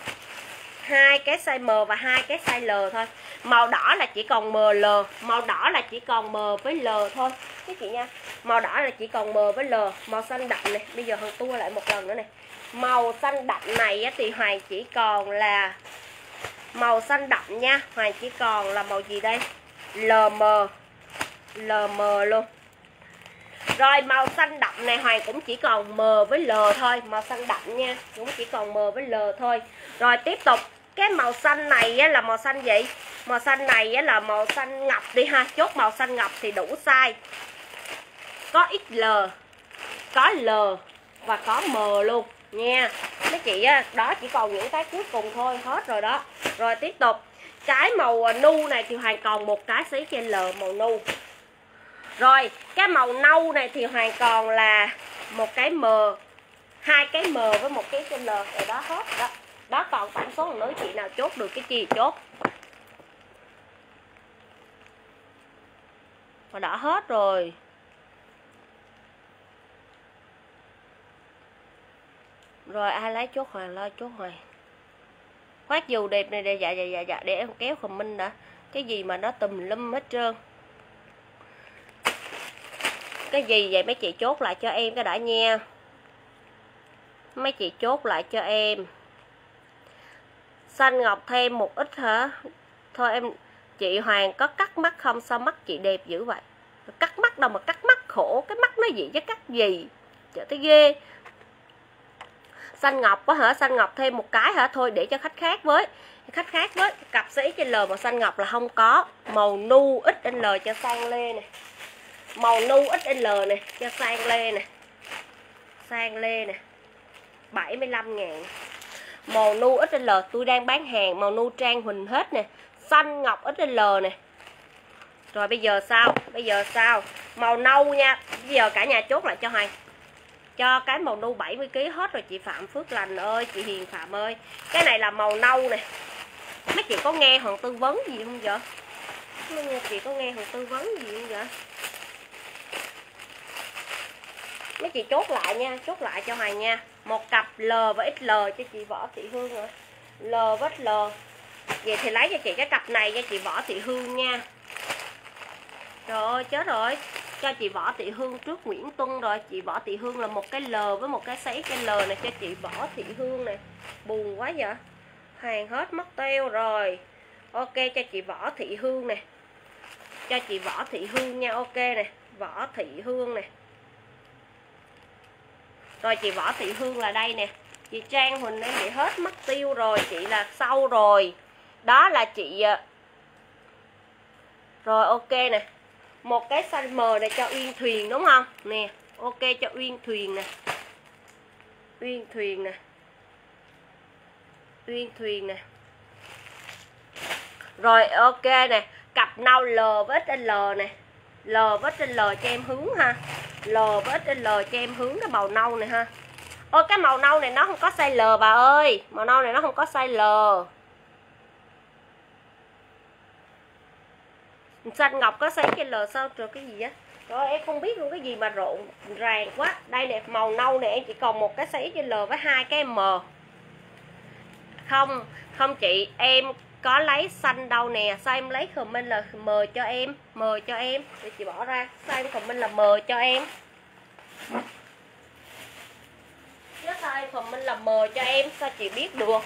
Hai cái size M và hai cái size L thôi. Màu đỏ là chỉ còn ML màu đỏ là chỉ còn M với L thôi. Các chị nha màu đỏ là chỉ còn M với L. Màu xanh đậm này. Bây giờ hằng tua lại một lần nữa này. Màu xanh đậm này thì Hoàng chỉ còn là màu xanh đậm nha. Hoàng chỉ còn là màu gì đây? LM LM luôn rồi màu xanh đậm này Hoàng cũng chỉ còn M với L thôi. Màu xanh đậm nha Cũng chỉ còn M với L thôi. Rồi tiếp tục cái màu xanh này á, là màu xanh gì? Màu xanh này á, là màu xanh ngọc đi ha. Chốt màu xanh ngọc thì đủ size. Có XL có L và có M luôn nha. Mấy chị á, đó chỉ còn những cái cuối cùng thôi hết rồi đó. Rồi tiếp tục cái màu nu này thì hoàn còn một cái xí trên L màu nu rồi, cái màu nâu này thì hoàn còn là một cái M, hai cái M với một cái trên L rồi đó hết đó. Đó còn tổng số nữa chị nào chốt được cái chi chốt? Mà đã hết rồi. Rồi, ai lấy chốt hoàng lo chốt hoàng khoát dù đẹp này để dạ dạ dạ dạ để em kéo comment đã. Cái gì mà nó tùm lum hết trơn cái gì vậy? Mấy chị chốt lại cho em cái đã nha. Mấy chị chốt lại cho em. Xanh ngọc thêm một ít hả? Thôi em, chị Hoàng có cắt mắt không? Sao mắt chị đẹp dữ vậy? Cắt mắt đâu mà cắt mắt khổ. Cái mắt nó gì chứ? Cắt gì? Trời, thấy ghê. Xanh ngọc quá hả? Xanh ngọc thêm một cái hả? Thôi để cho khách khác với. Khách khác với, cặp sĩ trên L màu xanh ngọc là không có. Màu nu ít L cho sang lê này màu nu XL này cho sang lê nè. Sang lê nè. 75 ngàn. Màu nu XL tôi đang bán hàng, màu nu trang huỳnh hết nè. Xanh ngọc XL nè. Rồi bây giờ sao? Bây giờ sao? Màu nâu nha. Bây giờ cả nhà chốt lại cho hay cho cái màu nu 70 kg hết rồi chị Phạm Phước Lành ơi, chị Hiền Phạm ơi. Cái này là màu nâu nè. Mấy chị có nghe hoàng tư vấn gì không vậy? Mấy chị có nghe hoàng tư vấn gì không vậy? Mấy chị chốt lại nha, chốt lại cho hoàng nha. Một cặp L và XL cho chị Võ Thị Hương rồi L với L. Vậy thì lấy cho chị cái cặp này cho chị Võ Thị Hương nha. Trời ơi, chết rồi. Cho chị Võ Thị Hương trước Nguyễn Tuân rồi. Chị Võ Thị Hương là một cái L với một cái sấy cái L này cho chị Võ Thị Hương này buồn quá vậy. Hàng hết mất tiêu rồi. Ok, cho chị Võ Thị Hương này cho chị Võ Thị Hương nha. Ok này Võ Thị Hương này rồi chị Võ Thị Hương là đây nè. Chị Trang Huỳnh em bị hết mất tiêu rồi, chị là sâu rồi. Đó là chị ờ, rồi, ok nè. Một cái size M này cho Uyên Thuyền, đúng không? Nè, ok cho Uyên Thuyền nè. Uyên Thuyền nè. Uyên Thuyền nè. Rồi, ok nè. Cặp nâu L với L nè. L với L cho em hướng ha. L với L cho em hướng cái màu nâu này ha. Ôi, cái màu nâu này nó không có size L bà ơi. Màu nâu này nó không có size L. Xanh ngọc có sấy cái L sao rồi cái gì á? Rồi em không biết luôn cái gì mà rộn ràng quá. Đây nè màu nâu này em chỉ còn một cái sấy l với hai cái m. Không không chị, em có lấy xanh đâu nè. Sao em lấy comment là m cho em. M cho em. Để chị bỏ ra. Sao em comment là m cho em. Chứ sao em comment là m cho em. Sao chị biết được?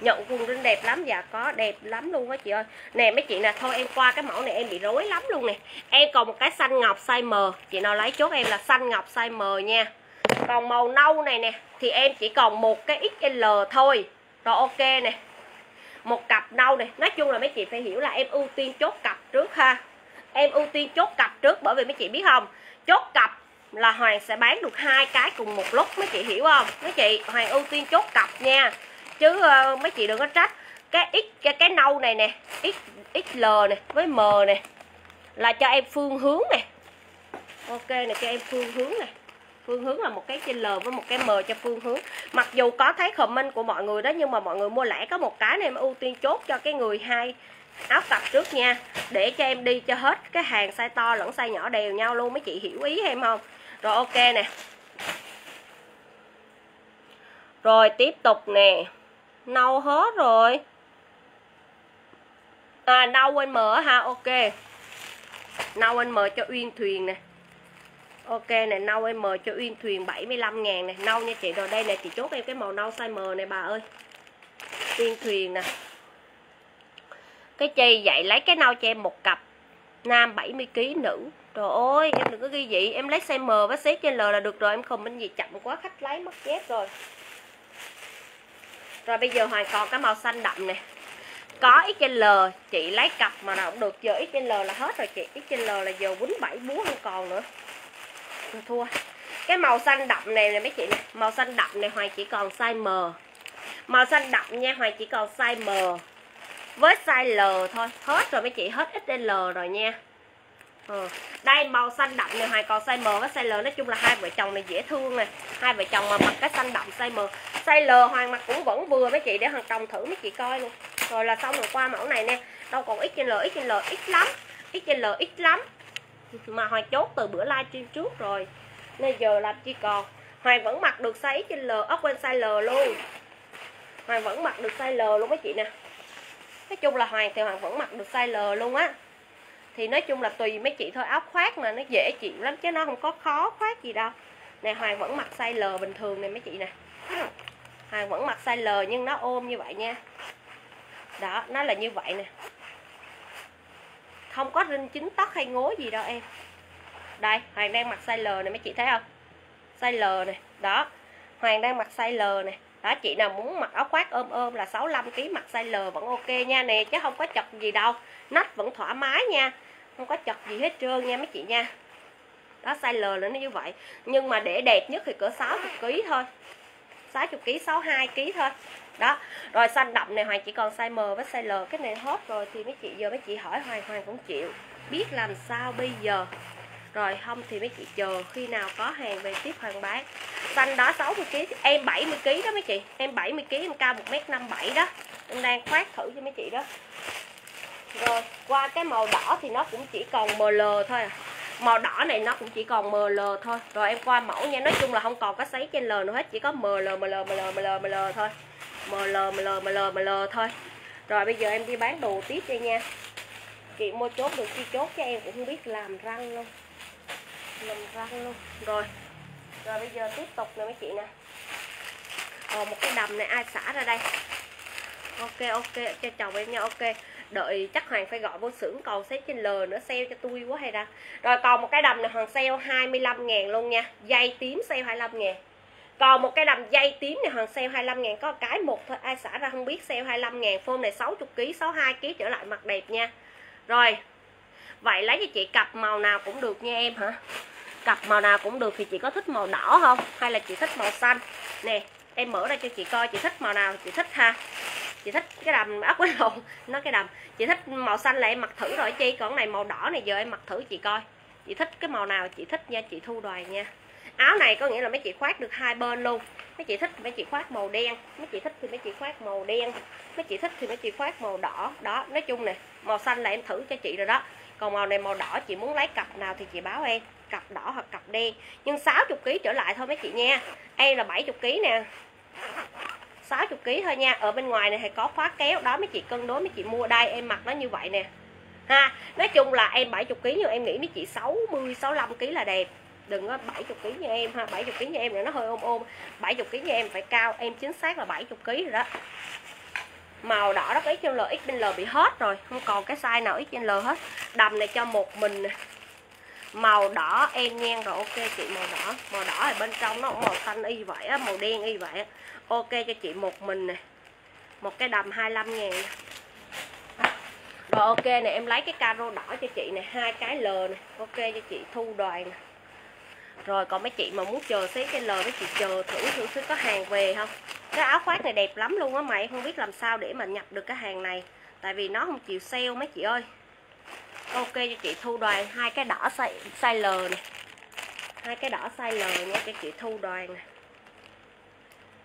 Nhận quần rinh đẹp lắm. Dạ có đẹp lắm luôn á chị ơi. Nè, mấy chị nè, thôi em qua cái mẫu này em bị rối lắm luôn nè. Em còn một cái xanh ngọc, size M. Chị nào lấy chốt em là xanh ngọc, size M nha. Còn màu nâu này nè, thì em chỉ còn một cái XL thôi. Rồi ok nè một cặp nâu này. Nói chung là mấy chị phải hiểu là em ưu tiên chốt cặp trước ha. Em ưu tiên chốt cặp trước bởi vì mấy chị biết không? Chốt cặp là Hoàng sẽ bán được hai cái cùng một lúc mấy chị hiểu không? Mấy chị Hoàng ưu tiên chốt cặp nha. Chứ uh, mấy chị đừng có trách. Cái x cái, cái nâu này nè x xl này với m này là cho em phương hướng này ok này cho em phương hướng này phương hướng là một cái trên L với một cái M cho phương hướng. Mặc dù có thấy comment của mọi người đó, nhưng mà mọi người mua lẻ có một cái này em ưu tiên chốt cho cái người hai áo cặp trước nha. Để cho em đi cho hết cái hàng size to lẫn size nhỏ đều nhau luôn, mấy chị hiểu ý em không? Rồi ok nè. Rồi, tiếp tục nè. Nâu hết rồi. À nâu quên mở ha ok. Nâu anh mở cho uyên thuyền nè ok này, nâu em mời cho uyên thuyền 75 ngàn này. Nâu nha chị, rồi đây nè chị chốt em cái màu nâu size M này, bà ơi. Uyên thuyền nè. Cái chi vậy? Lấy cái nâu cho em một cặp. Nam 70 kg nữ. Trời ơi, em đừng có ghi vậy. Em lấy size M với xếp trên L là được rồi. Em không bên gì chậm quá, khách lấy mất dép rồi. Rồi bây giờ Hoàng còn cái màu xanh đậm nè có XL chị lấy cặp mà nào cũng được. Giờ XL là hết rồi chị. XL là giờ quýnh bảy búa không còn nữa. Rồi thua. Cái màu xanh đậm này nè mấy chị nè. Màu xanh đậm này Hoàng chỉ còn size M. Màu xanh đậm nha Hoàng chỉ còn size M. Với size L thôi. Hết rồi mấy chị, hết XL rồi nha. Ừ. đây, màu xanh đậm này hoài còn size M với size L. Nói chung là hai vợ chồng này dễ thương này hai vợ chồng mà mặc cái xanh đậm, size M. Size L Hoàng mặc cũng vẫn vừa mấy chị, để Hoàng chồng thử mấy chị coi luôn. Rồi là xong rồi, qua mẫu này nè. Đâu còn XL XL ít lắm. XL ít lắm mà Hoàng chốt từ bữa livestream trước rồi. Nên giờ làm chi còn Hoàng vẫn mặc được size L, ốc quên size L luôn. Hoàng vẫn mặc được size L luôn mấy chị nè. Nói chung là Hoàng thì Hoàng vẫn mặc được size L luôn á. Thì nói chung là tùy mấy chị thôi áo khoác mà nó dễ chịu lắm chứ nó không có khó khoác gì đâu. Nè Hoàng vẫn mặc size L bình thường nè mấy chị nè. Hoàng vẫn mặc size L nhưng nó ôm như vậy nha. Đó nó là như vậy nè không có rinh chính tóc hay ngố gì đâu em. Đây, Hoàng đang mặc size L này mấy chị thấy không? Size L này đó. Hoàng đang mặc size L này đó, chị nào muốn mặc áo khoác ôm ôm là 65 kg mặc size L vẫn ok nha nè, chứ không có chật gì đâu. Nách vẫn thoải mái nha, không có chật gì hết trơn nha mấy chị nha. Đó, size L là nó như vậy. Nhưng mà để đẹp nhất thì cỡ 60 kg thôi. 60 kg 62 kg thôi đó. Rồi xanh đậm này, hoàng chỉ còn size M với size L, cái này hết rồi thì mấy chị, giờ mấy chị hỏi hoàng hoàng cũng chịu. Biết làm sao bây giờ? Rồi không thì mấy chị chờ khi nào có hàng về tiếp hoàng bán. Xanh đó 60 kg em 70 kg đó mấy chị. Em 70 kg em cao 1m57 đó. Em đang khoát thử cho mấy chị đó. Rồi, qua cái màu đỏ thì nó cũng chỉ còn ML thôi à. Màu đỏ này nó cũng chỉ còn ML thôi. Rồi em qua mẫu nha, nói chung là không còn có sấy trên L nữa hết, chỉ có ML ML ML ML ML thôi. ML ML ML ML thôi. Rồi bây giờ em đi bán đồ tiếp đây nha. Chị mua chốt được chi chốt cho em cũng không biết làm răng luôn. Làm răng luôn. Rồi. Rồi bây giờ tiếp tục nè mấy chị nè. Còn một cái đầm này ai xả ra đây? Ok ok, cho chồng em nha, ok. Đợi chắc hoàng phải gọi vô xưởng còn xếp trên L nữa, sale cho tôi quá hay ra. Rồi còn một cái đầm này, hoàng sale 25 ngàn luôn nha. Dây tím sale 25 ngàn còn một cái đầm dây tím này, hoàng sale 25 ngàn, có cái một thôi, ai xả ra không biết, sale 25 ngàn, phone này 60 kg 62 kg trở lại mặt đẹp nha. Rồi, vậy lấy cho chị cặp màu nào cũng được nha em hả? Cặp màu nào cũng được thì chị có thích màu đỏ không? Hay là chị thích màu xanh? Nè, em mở ra cho chị coi, chị thích màu nào, chị thích ha? Chị thích cái đầm <laughs> ốc quên lộn nó cái đầm. Chị thích màu xanh là em mặc thử rồi, chi? Còn này màu đỏ này giờ em mặc thử chị coi. Chị thích cái màu nào, chị thích nha, chị thu đoàn nha áo này có nghĩa là mấy chị khoác được hai bên luôn. Mấy chị thích thì mấy chị khoác màu đen, mấy chị thích thì mấy chị khoác màu đen. Mấy chị thích thì mấy chị khoác màu đỏ. Đó, nói chung nè, màu xanh là em thử cho chị rồi đó. Còn màu này màu đỏ, chị muốn lấy cặp nào thì chị báo em, cặp đỏ hoặc cặp đen. Nhưng 60 kg trở lại thôi mấy chị nha. Em là 70 kg nè. 60 kg thôi nha. Ở bên ngoài này thì có khóa kéo, đó mấy chị cân đối, mấy chị mua đây, em mặc nó như vậy nè. Ha, nói chung là em 70 kg nhưng em nghĩ mấy chị 60 65 kg là đẹp đừng có 70 kg như em ha. 70 kg như em là nó hơi ôm ôm. 70 kg như em, phải cao. Em chính xác là 70 kg rồi đó. Màu đỏ đó, cái XL XL bị hết rồi. Không còn cái size nào XL hết. Đầm này cho một mình màu đỏ em nhen rồi, ok chị, màu đỏ. Màu đỏ ở bên trong nó cũng màu xanh y vậy á, màu đen y vậy á. Ok cho chị một mình nè. Một cái đầm 25 ngàn. Rồi ok nè, em lấy cái caro đỏ cho chị nè. Hai cái L nè. Ok cho chị, thu đoàn nè rồi còn mấy chị mà muốn chờ xếp cái lời mấy chị chờ thử thử xí có hàng về không? Cái áo khoác này đẹp lắm luôn á mày không biết làm sao để mà nhập được cái hàng này. Tại vì nó không chịu sale mấy chị ơi. Ok cho chị thu đoàn hai cái đỏ size, size L nè. Hai cái đỏ size L nha cho chị thu đoàn nè.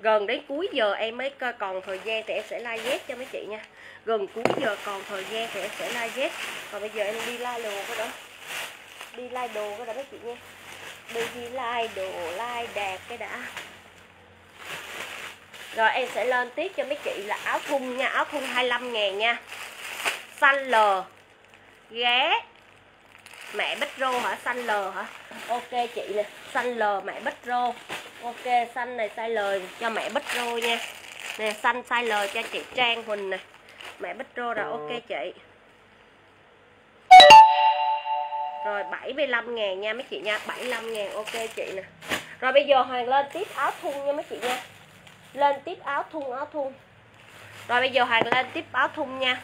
Gần đến cuối giờ em mới còn thời gian thì em sẽ like ghét cho mấy chị nha. Gần cuối giờ còn thời gian thì em sẽ like ghét còn bây giờ em đi like đồ cái đó. Đi like đồ cái đó mấy chị nha bây giờ like đồ like đạt cái đã. Rồi em sẽ lên tiếp cho mấy chị là áo thun nha, áo thun 25 ngàn nha. Xanh L ghé. Mẹ bích rô hả? Xanh L hả? Ok chị nè xanh L mẹ bích rô. Ok, xanh này size L cho mẹ bích rô nha. Nè, xanh size L cho chị Trang Huỳnh nè. Mẹ bích rô rồi ok chị. Rồi 75 ngàn nha mấy chị nha. 75 ngàn, ok chị nè. Rồi, bây giờ Hoàng lên tiếp áo thun nha mấy chị nha. Lên tiếp áo thun áo thun. Rồi, bây giờ Hoàng lên tiếp áo thun nha.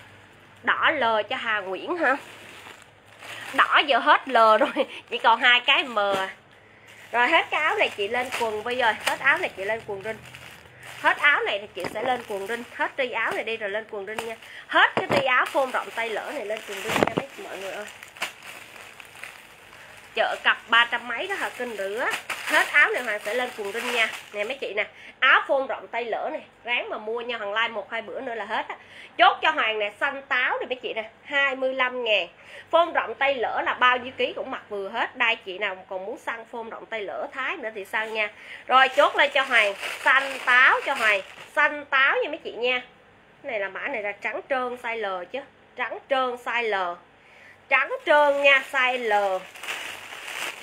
Đỏ L cho Hà Nguyễn hả? Đỏ giờ hết L rồi. <laughs> Chỉ còn hai cái M à. Rồi, hết cái áo này chị lên quần bây giờ hết áo này chị lên quần rinh. Hết áo này thì chị sẽ lên quần rinh. Hết tay áo này đi rồi lên quần rinh nha. Hết cái tay áo phôn rộng tay lỡ này lên quần rinh nha mấy mọi người ơi chợ cặp ba trăm mấy đó hả? Kinh rửa hết áo này hoàng sẽ lên quần rinh nha. Nè mấy chị nè, áo phôn rộng tay lỡ này, ráng mà mua nha, hoàng like một hai bữa nữa là hết á. Chốt cho hoàng nè, xanh táo này mấy chị nè 25 ngàn. Phôn rộng tay lỡ là bao nhiêu ký cũng mặc vừa hết. Đây chị nào còn muốn săn phôn rộng tay lỡ thái nữa thì săn nha? Rồi, chốt lên cho hoàng, xanh táo cho hoàng. Xanh táo nha mấy chị nha. Cái này là mã này là trắng trơn size L chứ. Trắng trơn size L. Trắng trơn nha, size L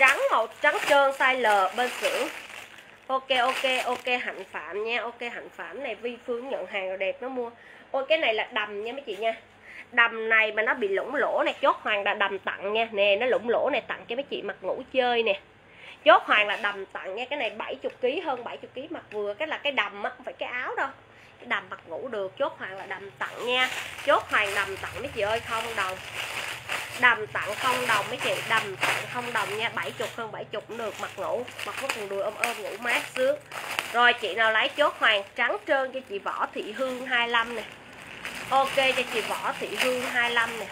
trắng, màu trắng trơn, size L, bên xưởng. Ok ok ok, hạnh phạm nha. Ok, hạnh phạm này, vi phương nhận hàng rồi, đẹp nó mua. Ôi, cái này là đầm nha mấy chị nha. Đầm này mà nó bị lủng lỗ này chốt hoàng là đầm tặng nha. Nè, nó lủng lỗ này tặng cho mấy chị mặc ngủ chơi nè. Chốt hoàng là đầm tặng nha. Cái này 70 kg hơn 70 kg mặc vừa. Cái là cái đầm á, không phải cái áo đâu đầm mặc ngủ được, chốt hoàng là đầm tặng nha. Chốt hoàng đầm tặng mấy chị ơi, không đồng. Đầm tặng không đồng mấy chị, đầm tặng không đồng nha. 70 hơn 70 cũng được, mặt ngủ, mặt có quần đùi ôm ôm, ngủ mát sướng. Rồi chị nào lấy chốt hoàng trắng trơn cho chị Võ Thị Hương 25 nè. Ok cho chị Võ Thị Hương 25 nè.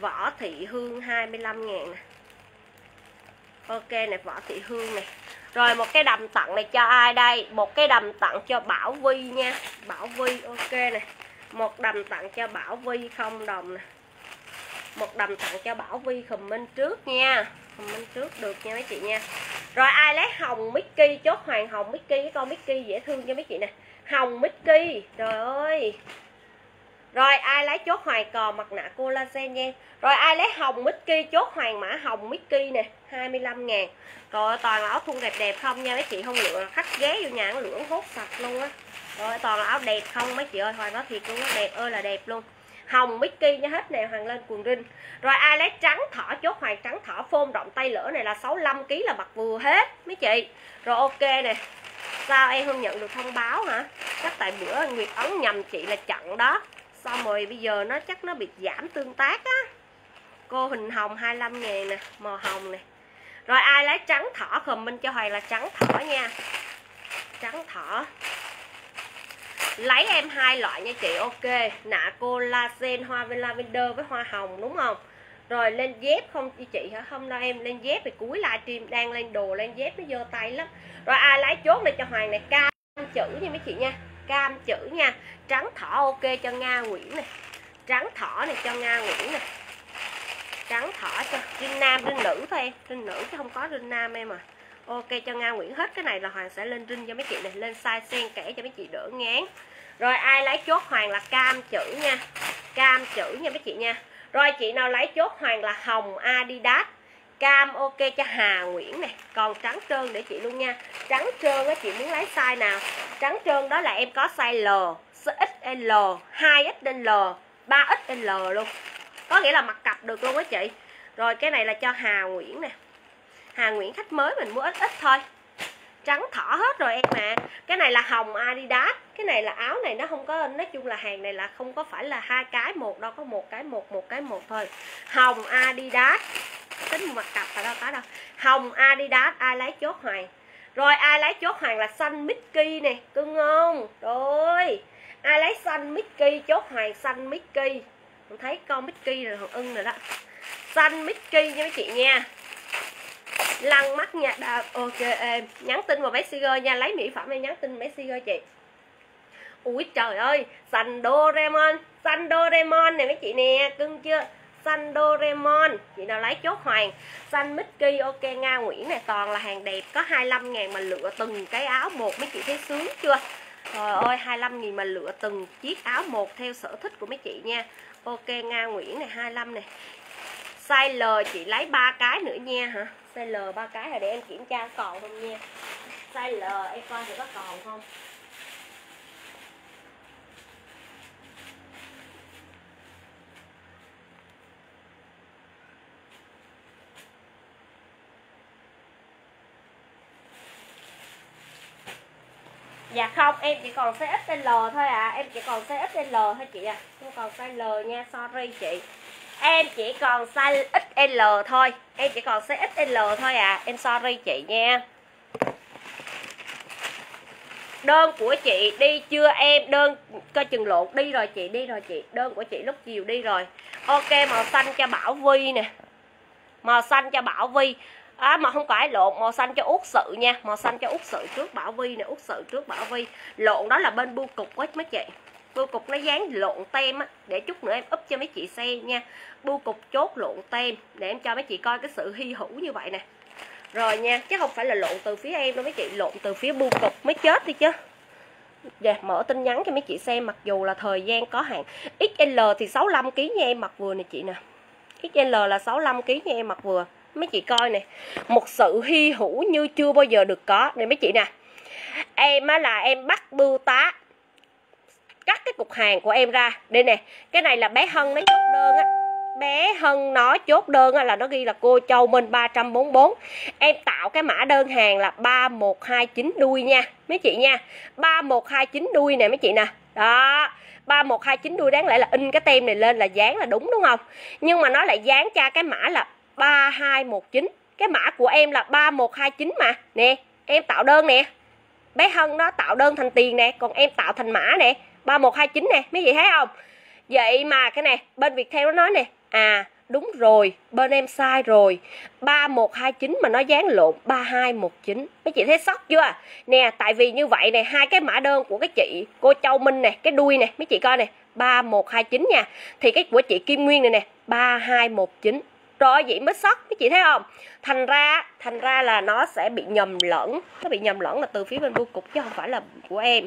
Võ Thị Hương 25 ngàn nè. Ok nè, Võ Thị Hương nè. Rồi, một cái đầm tặng này cho ai đây? Một cái đầm tặng cho Bảo Vi nha. Bảo Vi ok nè. Một đầm tặng cho Bảo Vi không đồng nè. Một đầm tặng cho Bảo Vi comment trước nha. Comment trước được nha mấy chị nha. Rồi, ai lấy hồng Mickey? Chốt hoàng hồng Mickey, Cái con Mickey dễ thương cho mấy chị nè. Hồng Mickey, Trời ơi rồi ai lấy chốt hoài cò mặt nạ collagen nha. Rồi ai lấy hồng Mickey, chốt hoàng mã hồng Mickey nè 25 ngàn. Rồi toàn là áo thun đẹp đẹp không nha, mấy chị không lựa khách ghé vô nhà nó lưỡng hốt sạch luôn á. Rồi toàn là áo đẹp không, mấy chị ơi, Hoàng nói thiệt luôn á, đẹp ơi là đẹp luôn. Hồng Mickey nha, hết nè, hoàng lên quần rinh. Rồi ai lấy trắng thỏ, chốt hoàng trắng thỏ phôn rộng tay lửa này là 65kg là mặt vừa hết, mấy chị. Rồi ok nè, Sao em không nhận được thông báo hả? Chắc tại bữa Nguyệt Ấn nhầm chị là chặn đó xong rồi bây giờ nó chắc nó bị giảm tương tác á. Cô hình hồng 25 ngàn nè màu hồng nè. Rồi ai lấy trắng thỏ comment cho hoài là trắng thỏ nha. Trắng thỏ. Lấy em hai loại nha chị, ok. Nạ collagen hoa lavender với hoa hồng, đúng không? Rồi lên dép không chị chị hả? Không đâu em, lên dép thì cuối livestream đang lên đồ, lên dép nó vô tay lắm. Rồi ai lấy chốt này cho hoàng này, cam chữ nha mấy chị nha cam chữ nha. Trắng thỏ ok cho nga nguyễn này. Trắng thỏ này cho nga nguyễn này. Trắng thỏ cho rinh nam rinh nữ thôi em. Rinh nữ chứ không có rinh nam em à. Ok cho nga nguyễn, hết cái này là hoàng sẽ lên rinh cho mấy chị này. Lên size xen kẽ cho mấy chị đỡ ngán. Rồi ai lấy chốt hoàng là cam chữ nha. Cam chữ nha mấy chị nha. Rồi chị nào lấy chốt hoàng là hồng adidas cam ok cho Hà Nguyễn này còn trắng trơn để chị luôn nha. Trắng trơn á, chị muốn lấy size nào? Trắng trơn đó là em có size L XL 2XL 3XL luôn. Có nghĩa là mặc cặp được luôn á chị. Rồi cái này là cho Hà Nguyễn nè. Hà Nguyễn khách mới mình mua ít ít thôi. Trắng thỏ hết rồi em mà cái này là hồng Adidas. Cái này là áo này nó không có, nói chung là hàng này là không có phải là hai cái một đâu, có một cái một một cái một thôi. Hồng Adidas tính mặt cặp là đâu có đâu. Hồng Adidas ai lấy chốt hoàng rồi ai lấy chốt hoàng là xanh Mickey nè cưng không? Rồi ai lấy xanh Mickey chốt hoàng xanh Mickey? Mình thấy con Mickey rồi thằng ưng rồi đó. Xanh Mickey nha mấy chị nha. Lăn mắt nha. Đà, ok em nhắn tin vào messenger nha. Lấy mỹ phẩm em nhắn tin messenger chị. Ui trời ơi xanh Doraemon xanh Doraemon này mấy chị nè cưng chưa? Xanh Doraemon chị nào lấy chốt hoàng. Xanh Mickey, ok, Nga Nguyễn này, toàn là hàng đẹp, có 25 ngàn mà lựa từng cái áo một, mấy chị thấy sướng chưa? Trời ơi 25 nghìn mà lựa từng chiếc áo một theo sở thích của mấy chị nha. Ok, Nga Nguyễn này 25 này. Size L, chị lấy ba cái nữa nha, hả? Size L, ba cái rồi để em kiểm tra còn không nha. Size L, em coi thử có còn không. Dạ không, em chỉ còn size XL thôi à Em chỉ còn size XL thôi chị à Không còn size L nha, sorry chị. Em chỉ còn size XL thôi. Em chỉ còn size XL thôi à Em sorry chị nha. Đơn của chị đi chưa em? Đơn coi chừng lộn đi rồi chị Đi rồi chị. Đơn của chị lúc chiều đi rồi. Ok màu xanh cho Bảo Vi nè. Màu xanh cho Bảo Vi à, mà không phải lộn màu xanh cho út sự nha màu xanh cho út sự trước bảo vi nè út sự trước bảo vi lộn đó là bên bưu cục á mấy chị. Bưu cục nó dán lộn tem á để chút nữa em úp cho mấy chị xem nha. Bưu cục chốt lộn tem để em cho mấy chị coi cái sự hy hữu như vậy nè. Rồi nha chứ không phải là lộn từ phía em đâu mấy chị lộn từ phía bưu cục mới chết đi chứ. Dạ, mở tin nhắn cho mấy chị xem mặc dù là thời gian có hạn. XL thì 65 kg nha em mặc vừa nè chị nè. XL là 65 kg nha em mặc vừa mấy chị coi nè, một sự hy hữu như chưa bao giờ được có. Này mấy chị nè, em á là em bắt bưu tá, cắt cái cục hàng của em ra. Đây nè, cái này là bé hân nó chốt đơn á. Bé hân nó chốt đơn á là nó ghi là cô châu minh 344 em tạo cái mã đơn hàng là 3129 đuôi nha, mấy chị nha. 3129 đuôi nè mấy chị nè. Đó 3129 đuôi đáng lẽ là in cái tem này lên là dán là đúng đúng không? Nhưng mà nó lại dán cho cái mã là 3219 cái mã của em là 3129 mà. Nè, em tạo đơn nè. Bé Hân nó tạo đơn thành tiền nè, còn em tạo thành mã nè. 3129 nè, mấy chị thấy không? Vậy mà cái này, bên Viettel nó nói nè à đúng rồi, bên em sai rồi. 3129 mà nó dán lộn 3219 mấy chị thấy sốc chưa? Nè, tại vì như vậy nè, hai cái mã đơn của cái chị, cô Châu Minh nè, cái đuôi nè, mấy chị coi nè 3129 nha. Thì cái của chị Kim Nguyên này nè 3219 rồi vậy mới sốc mấy chị thấy không? Thành ra thành ra là nó sẽ bị nhầm lẫn. Nó bị nhầm lẫn là từ phía bên bưu cục chứ không phải là của em.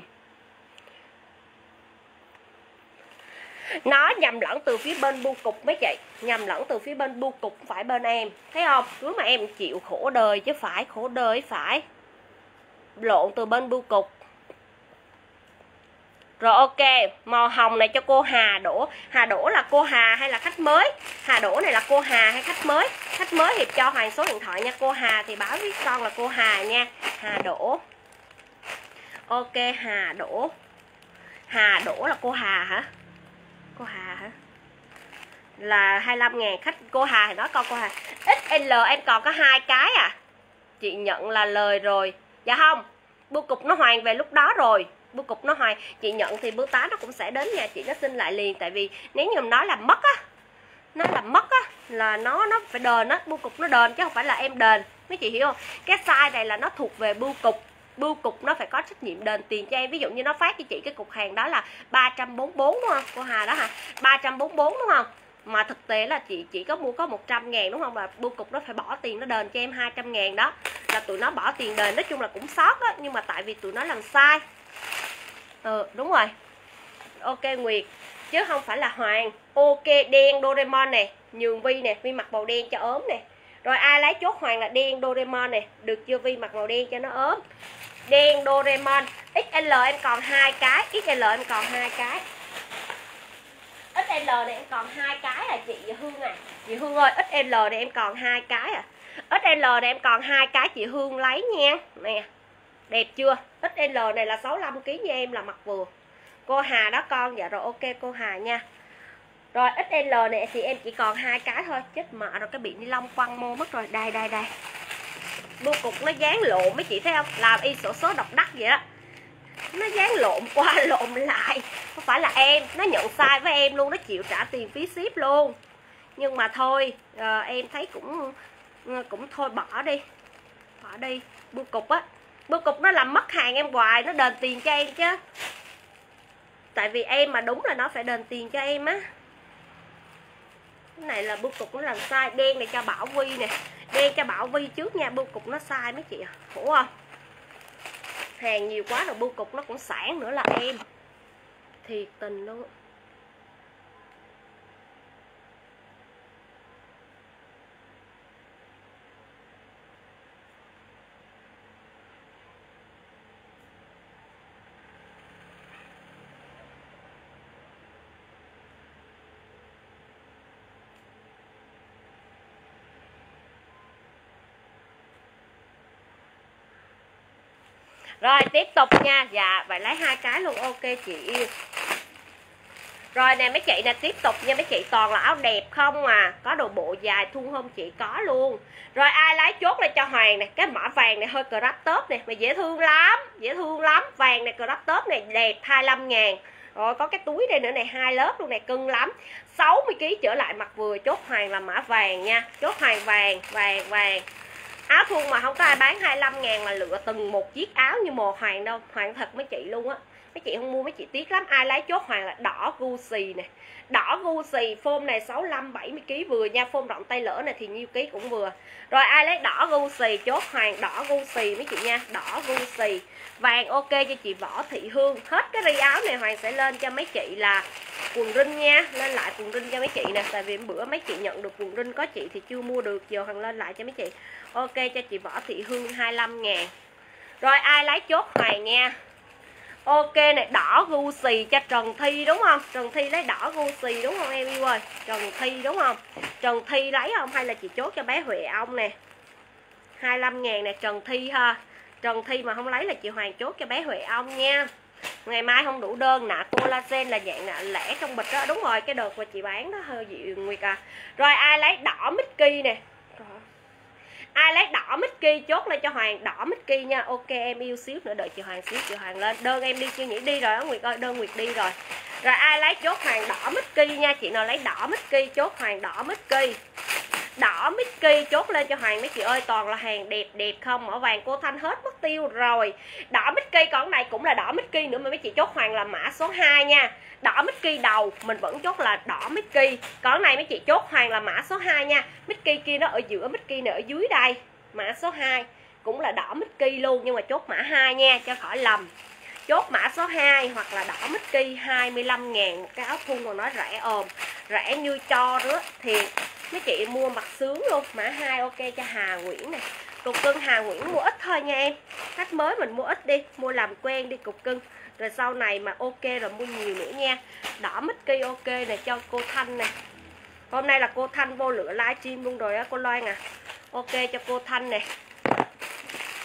Nó nhầm lẫn từ phía bên bưu cục mấy chị? Nhầm lẫn từ phía bên bưu cục phải bên em. Thấy không? Cứ mà em chịu khổ đời chứ phải, khổ đời phải. Lộn từ bên bưu cục rồi ok, màu hồng này cho cô Hà Đỗ. Hà Đỗ là cô Hà hay là khách mới? Hà Đỗ này là cô Hà hay khách mới? Khách mới thì cho Hoàng số điện thoại nha. Cô Hà thì báo với con là cô Hà nha. Hà Đỗ. Ok, Hà Đỗ. Hà Đỗ là cô Hà hả? Cô Hà hả? Là 25 ngàn khách. Cô Hà thì nói con cô Hà. XL em còn có hai cái à. Chị nhận là lời rồi. Dạ không Bưu cục nó hoàn về lúc đó rồi bưu cục nó hoài. Chị nhận thì bưu tá nó cũng sẽ đến nhà chị nó xin lại liền. Tại vì nếu như nó là mất á, nó là mất á, là nó nó phải đền á bưu cục nó đền chứ không phải là em đền. Mấy chị hiểu không? Cái sai này là nó thuộc về bưu cục. Bưu cục nó phải có trách nhiệm đền tiền cho em. Ví dụ như nó phát cho chị cái cục hàng đó là 344 đúng không cô Hà đó hả? 344 đúng không? Mà thực tế là chị chỉ có mua có 100 ngàn, đúng không? Là bưu cục nó phải bỏ tiền nó đền cho em 200 ngàn đó. Là tụi nó bỏ tiền đền, nói chung là cũng sót á. Nhưng mà tại vì tụi nó làm sai ừ đúng rồi. Ok, nguyệt. Chứ không phải là hoàng. Ok, đen doraemon nè. Nhường vi nè, vi mặc màu đen cho ốm nè. Rồi ai lấy chốt hoàng là đen doraemon nè? Được chưa, vi mặc màu đen cho nó ốm. Đen doraemon. Xl em còn hai cái. Xl em còn hai cái. XL này em còn hai cái à chị Hương à? Chị Hương ơi XL này em còn hai cái à? XL này em còn hai cái, chị Hương lấy nha. Nè đẹp chưa? XL này là 65 kg như em là mặc vừa. Cô Hà đó con. Dạ rồi ok cô Hà nha. Rồi XL này thì em chỉ còn hai cái thôi. Chết mẹ rồi cái bị ni lông quăng mô mất rồi. Đây đây đây. Bưu cục nó dán lộn mấy chị thấy không? Làm y sổ số độc đắc vậy đó. Nó dán lộn qua <laughs> lộn lại. Không phải là em. Nó nhận sai với em luôn. Nó chịu trả tiền phí ship luôn. Nhưng mà thôi à, em thấy cũng ờ, cũng thôi bỏ đi. Bỏ đi. Bưu cục á bưu cục nó làm mất hàng em hoài, nó đền tiền cho em chứ. Tại vì em mà đúng là nó phải đền tiền cho em á. Cái này là bưu cục nó làm sai, đen này cho bảo vi nè. Đen cho bảo vi trước nha bưu cục nó sai mấy chị à khổ không? Hàng nhiều quá rồi bưu cục nó cũng sản nữa là em. Thiệt tình luôn rồi, tiếp tục nha. Dạ vậy lấy hai cái luôn. Ok, chị yêu. Rồi, nè, mấy chị nè, tiếp tục nha. Mấy chị toàn là áo đẹp không à? Có đồ bộ dài thun không chị có luôn. Rồi, ai lấy chốt lên cho hoàng nè? Cái mã vàng này hơi crop top nè. Mà dễ thương lắm, dễ thương lắm. Vàng này crop top này đẹp 25 ngàn. Rồi, có cái túi đây nữa này hai lớp luôn này cưng lắm. 60 kg trở lại mặt vừa chốt hoàng là mã vàng nha. Chốt hoàng vàng vàng vàng áo thun mà không có ai bán 25 ngàn mà lựa từng một chiếc áo như mồ hoàng đâu. Hoàng thật mấy chị luôn á. Mấy chị không mua, mấy chị tiếc lắm. Ai lấy chốt hoàng là đỏ Gucci nè. Đỏ Gucci phôm này 65 70 kg vừa nha. Phôm rộng tay lỡ này thì nhiêu ký cũng vừa. Rồi ai lấy đỏ Gucci, chốt hoàng đỏ Gucci mấy chị nha. Đỏ Gucci. Vàng ok cho chị Võ Thị Hương. Hết cái ri áo này hoàng sẽ lên cho mấy chị là quần rinh nha. Lên lại quần rinh cho mấy chị nè. Tại vì bữa mấy chị nhận được quần rinh có chị thì chưa mua được. Giờ hoàng lên lại cho mấy chị ok, cho chị Võ Thị Hương 25 ngàn. Rồi ai lấy chốt này nha? Ok này, đỏ gu xì cho Trần Thi đúng không? Trần Thi lấy đỏ gu xì đúng không em yêu ơi? Trần Thi đúng không? Trần Thi lấy không? Hay là chị chốt cho bé Huệ ông nè? 25 ngàn nè, Trần Thi ha. Trần Thi mà không lấy là chị Hoàng chốt cho bé Huệ ông nha. Ngày mai không đủ đơn, nạ collagen là dạng nạ lẻ trong bịch đó. Đúng rồi, cái đợt mà chị bán đó, hơi dịu nguyệt à. Rồi ai lấy đỏ Mickey nè? Ai lấy đỏ Mickey chốt lên cho Hoàng. Đỏ Mickey nha. Ok, em yêu xíu nữa. Đợi chị Hoàng xíu, chị Hoàng lên. Đơn em đi chưa nhỉ đi rồi đó Nguyệt ơi. Đơn Nguyệt đi rồi. Rồi ai lấy chốt Hoàng đỏ Mickey nha. Chị nào lấy đỏ Mickey chốt Hoàng đỏ Mickey đỏ Mickey, chốt lên cho Hoàng mấy chị ơi, toàn là hàng đẹp đẹp không? Mỏ vàng cô Thanh hết mất tiêu rồi. Đỏ Mickey, còn này cũng là đỏ Mickey nữa, mà mấy chị chốt Hoàng là mã số 2 nha. Đỏ Mickey đầu, mình vẫn chốt là đỏ Mickey. Còn này mấy chị chốt Hoàng là mã số 2 nha. Mickey kia nó ở giữa, Mickey này ở dưới đây. Mã số 2 cũng là đỏ Mickey luôn, nhưng mà chốt mã 2 nha, cho khỏi lầm chốt mã số 2 hoặc là đỏ Mickey 25 ngàn. Một cái áo thun còn nói rẻ ồm, rẻ như cho đó thiệt mấy chị mua mặt sướng luôn. Mã 2 ok cho Hà Nguyễn này cục cưng Hà Nguyễn mua ít thôi nha em. Khách mới mình mua ít đi, mua làm quen đi cục cưng. Rồi sau này mà ok rồi mua nhiều nữa nha. Đỏ Mickey ok này cho cô Thanh này hôm nay là cô Thanh vô lửa livestream luôn rồi á, cô Loan à. Ok cho cô Thanh này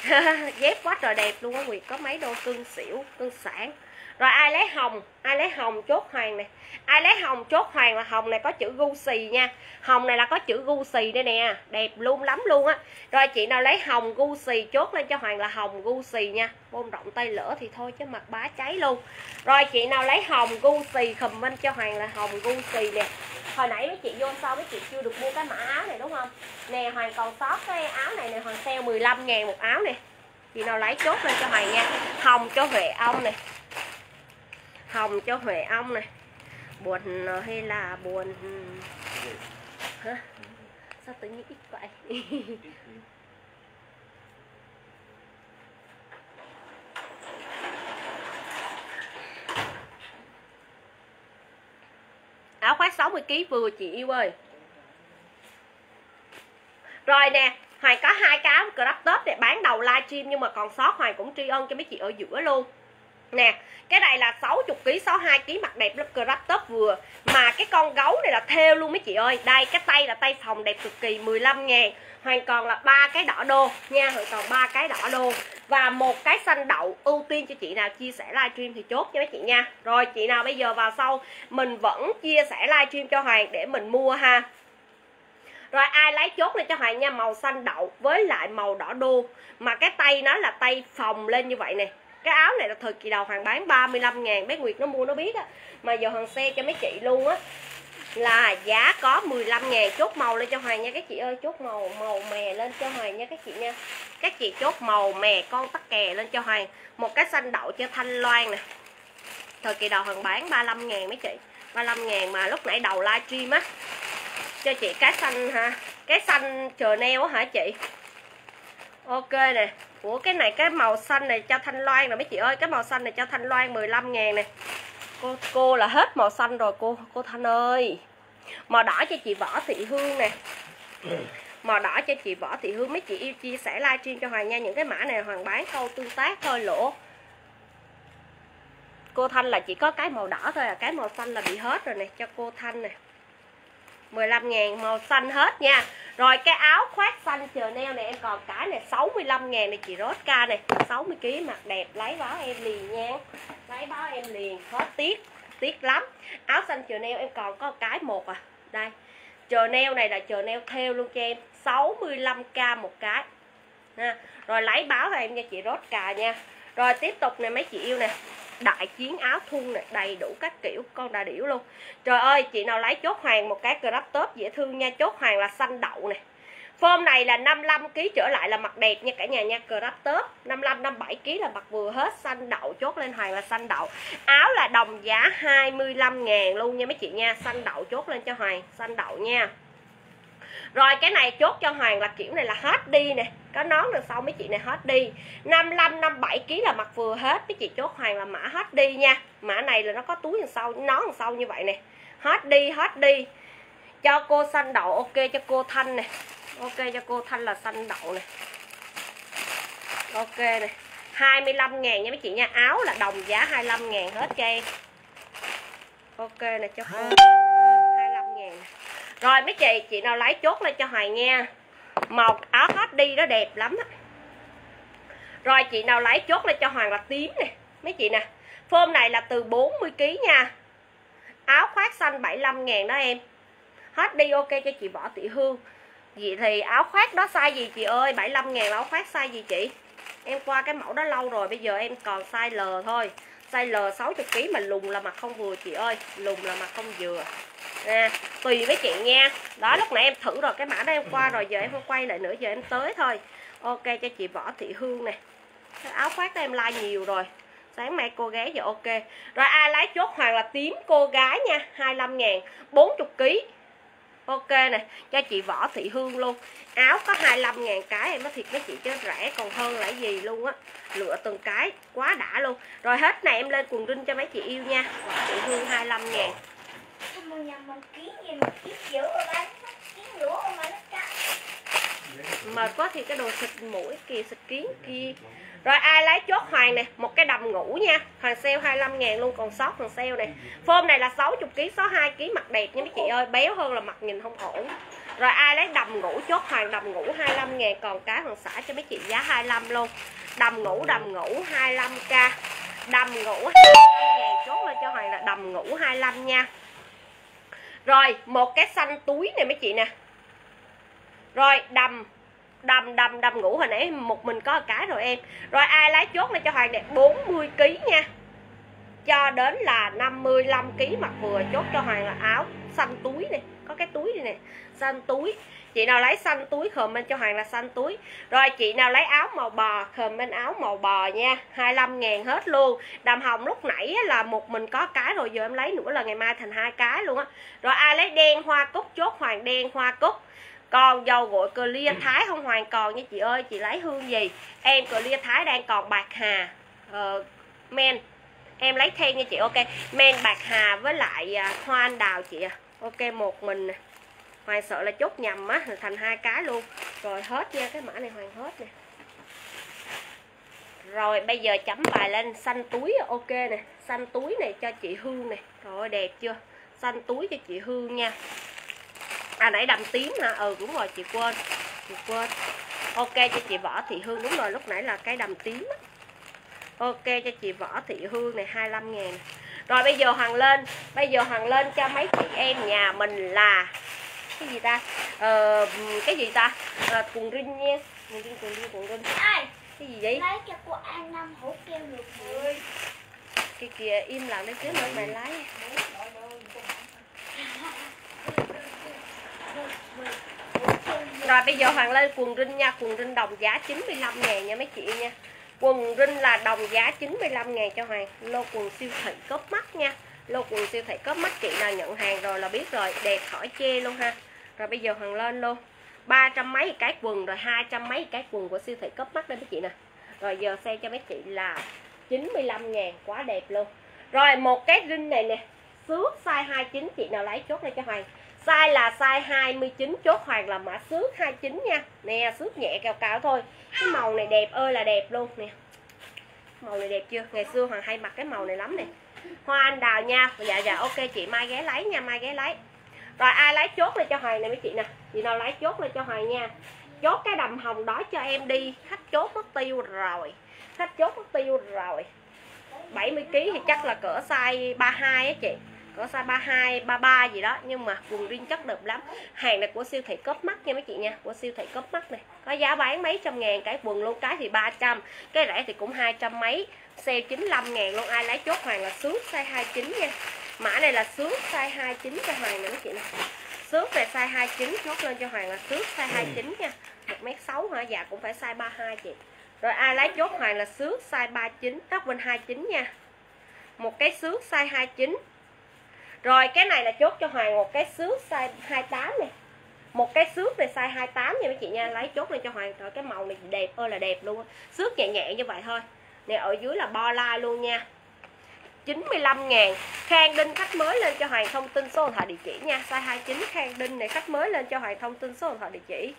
<laughs> dép quá trời đẹp luôn á Nguyệt. Có mấy đôi cưng xỉu cưng sản rồi ai lấy hồng? Ai lấy hồng? Chốt hoàng này. Ai lấy hồng? Chốt hoàng là hồng này có chữ gu xì nha. Hồng này là có chữ gu xì đây nè. Đẹp luôn, lắm luôn á. Rồi chị nào lấy hồng gu xì, chốt lên cho hoàng là hồng gu xì nha. Bông rộng tay lửa thì thôi chứ mặt bá cháy luôn. Rồi chị nào lấy hồng gu Gucci comment cho hoàng là hồng gu xì nè. Hồi nãy mấy chị vô sau mấy chị chưa được mua cái mã áo này, đúng không? Nè, hoàng còn sót cái áo này nè. Hoàng sale 15 ngàn một áo nè. Chị nào lấy chốt lên cho hoàng nha. Hồng cho huệ ông này hồng cho huệ ong này. Buồn ờ, hay là buồn ừ. hả? Sao tự nhiên ít vậy? <laughs> Áo khoác 60 kg vừa chị yêu ơi. Rồi nè Hoàng có hai cái áo crop top để bán đầu livestream nhưng mà còn sót Hoàng cũng tri ân cho mấy chị ở giữa luôn nè, cái này là 60 kg 62 kg mặt đẹp lớp crop top vừa. Mà cái con gấu này là theo luôn mấy chị ơi. Đây, cái tay là tay phòng đẹp cực kỳ 15 ngàn. Hoàn còn là ba cái đỏ đô, nha, hoàn còn ba cái đỏ đô. Và một cái xanh đậu, ưu tiên cho chị nào chia sẻ livestream thì chốt cho mấy chị nha. Rồi, chị nào bây giờ vào sau, mình vẫn chia sẻ livestream cho Hoàng để mình mua ha. Rồi, ai lấy chốt lên cho Hoàng nha, màu xanh đậu với lại màu đỏ đô. Mà cái tay nó là tay phòng lên như vậy nè cái áo này là thời kỳ đầu Hoàng bán 35 ngàn, bé Nguyệt nó mua nó biết á. Mà giờ hàng xe cho mấy chị luôn á, là giá có 15 ngàn chốt màu lên cho Hoàng nha. Các chị ơi, chốt màu màu mè lên cho Hoàng nha các chị nha. Các chị chốt màu mè con tắc kè lên cho Hoàng. Một cái xanh đậu cho Thanh Loan nè. Thời kỳ đầu Hoàng bán 35 ngàn mấy chị. 35 ngàn mà lúc nãy đầu livestream á. Cho chị cái xanh ha, cái xanh chờ neo hả chị? Ok nè ủa, cái này, cái màu xanh này cho thanh loan nè, mấy chị ơi, cái màu xanh này cho thanh loan 15 ngàn nè. Cô cô là hết màu xanh rồi, cô cô thanh ơi. Màu đỏ cho chị võ thị hương nè. Màu đỏ cho chị võ thị hương. Mấy chị yêu chia sẻ livestream cho hoàng nha những cái mã này hoàng bán câu tương tác thôi, lỗ. Cô thanh là chỉ có cái màu đỏ thôi à cái màu xanh là bị hết rồi nè, cho cô thanh nè. 15 ngàn màu xanh hết nha. Rồi cái áo khoác xanh chờ neo này em còn cái này 65 ngàn này, chị Rosca ca này 60kg mặt đẹp, lấy báo em liền nha. Lấy báo em liền, khó tiếc Tiếc lắm. Áo xanh chờ neo em còn có cái một à. Đây, Chờ neo này là chờ neo theo luôn cho em 65k một cái. Ha. Rồi lấy báo cho em nha, chị Rosca nha. Rồi tiếp tục nè mấy chị yêu nè đại chiến áo thun này, đầy đủ các kiểu, con đà điểu luôn. Trời ơi, chị nào lấy chốt hoàng một cái crop top dễ thương nha. Chốt hoàng là xanh đậu này. Form này là 55 kg trở lại là mặt đẹp nha cả nhà nha, crop top. 55 57 kg là mặt vừa hết xanh đậu, chốt lên hoàng là xanh đậu. Áo là đồng giá 25 ngàn luôn nha mấy chị nha. Xanh đậu chốt lên cho hoàng, xanh đậu nha rồi cái này chốt cho Hoàng là kiểu này là hết đi nè. Có nón đằng sau mấy chị này hết đi. 55, 57 kg là mặt vừa hết. Mấy chị chốt Hoàng là mã hết đi nha. Mã này là nó có túi đằng sau, nón đằng sau như vậy nè. Hết đi, hết đi. Cho cô xanh đậu, ok cho cô Thanh nè. Ok cho cô Thanh là xanh đậu nè. Ok nè. 25 ngàn nha mấy chị nha. Áo là đồng giá 25 ngàn hết cho em Ok nè cho cô rồi, mấy chị chị nào lấy chốt lên cho hoài nha màu áo hết đi đó đẹp lắm đó. rồi, chị nào lấy chốt lên cho hoàng là tím nè. Mấy chị nè Phôm này là từ 40kg nha. Áo khoác xanh 75 ngàn đó em. Hết đi ok cho chị Võ Tị Hương. Vậy thì áo khoác đó size gì chị ơi? 75 ngàn là áo khoác size gì chị? Em qua cái mẫu đó lâu rồi, Bây giờ em còn size L thôi. Size L 60kg mà lùng là mặt không vừa, chị ơi. Lùng là mặt không vừa. Nè tùy với chị nha. Đó, lúc nãy em thử rồi, cái mã đó em qua rồi, giờ em không quay lại nữa, giờ em tới thôi. Ok, cho chị võ thị hương nè. Cái áo khoác đó em like nhiều rồi. Sáng mai cô gái giờ ok. Rồi ai lái chốt hoàng là tím cô gái nha 25 ngàn 40 kg ok nè cho chị võ thị hương luôn. Áo có 25 ngàn cái em nói thiệt với chị chứ rẻ còn hơn là gì luôn á. Lựa từng cái quá đã luôn. Rồi hết này em lên quần rinh cho mấy chị yêu nha. Võ thị hương 25 ngàn. Mệt quá thì cái đồ xịt mũi kìa xịt kiến kia rồi ai lấy chốt hoàng nè, một cái đầm ngủ nha. Hoàng sale 25 ngàn luôn, còn sót hoàng sale này phôm này là 60 kg 62 kg mặt đẹp nha mấy chị ơi. Béo hơn là mặt nhìn không ổn. Rồi ai lấy đầm ngủ, chốt hoàng đầm ngủ 25 ngàn, còn cá hoàng xả cho mấy chị giá 25 luôn. Đầm ngủ đầm ngủ 25k đầm ngủ 25 ngàn, chốt lên cho hoàng là đầm ngủ 25 nha. Rồi, một cái xanh túi này mấy chị nè. Rồi, đầm đầm đầm đầm ngủ hồi nãy, một mình có một cái rồi em. Rồi ai lái chốt này cho hoàng đẹp? 40 kg nha. Cho đến là 55 kg mặc vừa chốt cho hoàng là áo xanh túi này, có cái túi này nè, xanh túi. Chị nào lấy xanh túi comment cho hoàng là xanh túi. Rồi chị nào lấy áo màu bò comment áo màu bò nha 25 ngàn hết luôn. Đầm hồng lúc nãy là một mình có cái rồi, giờ em lấy nữa là ngày mai thành hai cái luôn á. Rồi ai lấy đen hoa cúc chốt hoàng, đen hoa cúc còn dầu gội clear thái không hoàn còn nha chị ơi chị lấy hương gì? Em clear thái đang còn bạc hà uh, men. Em lấy thêm nha chị ok. Men bạc hà với lại uh, hoa anh đào chị à ok một mình nè. Hoàng sợ là chốt nhầm á thành hai cái luôn. Rồi hết nha cái mã này hoàng hết nè. Rồi bây giờ chấm bài lên xanh túi ok nè. Xanh túi này cho chị hương nè. Rồi đẹp chưa? Xanh túi cho chị hương nha à nãy đầm tím hả? Ừ đúng rồi chị quên chị quên. Ok cho chị võ thị hương đúng rồi lúc nãy là cái đầm tím ok cho chị võ thị hương này 25 ngàn. Rồi bây giờ hoàng lên bây giờ hoàng lên cho mấy chị em nhà mình là cái gì ta? Ờ, cái gì ta? À, cuồng rinh nha. Cuồng rinh cuồng rinh cuồng rinh. Cái gì vậy? Lấy cho cô an năm hổ keo được. Rồi kia kìa im lặng đấy chứ nữa mày lấy rồi bây giờ Hoàng lên quần rinh nha Quần rinh đồng giá 95 ngàn nha mấy chị nha. Quần rinh là đồng giá 95 ngàn cho Hoàng. Lô quần siêu thị cốp mắt nha. Lô quần siêu thị cốp mắt, chị nào nhận hàng rồi là biết rồi, Đẹp khỏi chê luôn ha. Rồi bây giờ Hoàng lên luôn. ba trăm mấy cái quần rồi hai trăm mấy cái quần của siêu thị cốp mắt đây mấy chị nè. Rồi giờ xe cho mấy chị là 95 ngàn, quá đẹp luôn. Rồi một cái rinh này nè, Xước size 29 chị nào lấy chốt đây cho Hoàng. Size là size 29 chốt hoàng là mã xước 29 nha. Nè, xước nhẹ cao cao thôi. Cái màu này đẹp ơi là đẹp luôn. Nè. Màu này đẹp chưa? Ngày xưa Hoàng hay mặc cái màu này lắm nè. Hoa anh đào nha. Dạ dạ ok, chị Mai ghé lấy nha, Mai ghé lấy. Rồi, ai lấy chốt lên cho Hoàng này mấy chị nè. Chị nào lấy chốt lên cho Hoàng nha. Chốt cái đầm hồng đó cho em đi. Khách chốt mất tiêu rồi. Khách chốt mất tiêu rồi. 70kg thì chắc là cỡ size 32 á chị có size 32, 33 gì đó. Nhưng mà quần riêng chất đẹp lắm. Hàng này của siêu thị cốp mắt nha mấy chị nha. Của siêu thị cốp mắt này. Có giá bán mấy trăm ngàn cái quần luôn cái thì 300 cái rẻ thì cũng hai trăm mấy. Sale 95 ngàn luôn ai lấy chốt hoàng là sướng size 29 nha. Mã này là sướng size 29 cho hoàng nè mấy chị nè. Sướng này size 29 chốt lên cho hoàng là sướng size 29 nha. 1m6 hả? Dạ cũng phải size 32 chị. Rồi ai lấy chốt hoàng là sướng size 39 tóc bên 29 nha. Một cái sướng size 29 rồi, cái này là chốt cho Hoàng một cái xước size 28 này một cái xước này size 28 nha mấy chị nha. Lấy chốt lên cho Hoàng. Rồi cái màu này đẹp ơi là đẹp luôn xước nhẹ nhẹ như vậy thôi. Nè, ở dưới là bo lai luôn nha. 95 ngàn. Khang Đinh khách mới lên cho Hoàng thông tin số điện thoại địa chỉ nha. Size 29 Khang Đinh này khách mới lên cho Hoàng thông tin số điện thoại địa chỉ.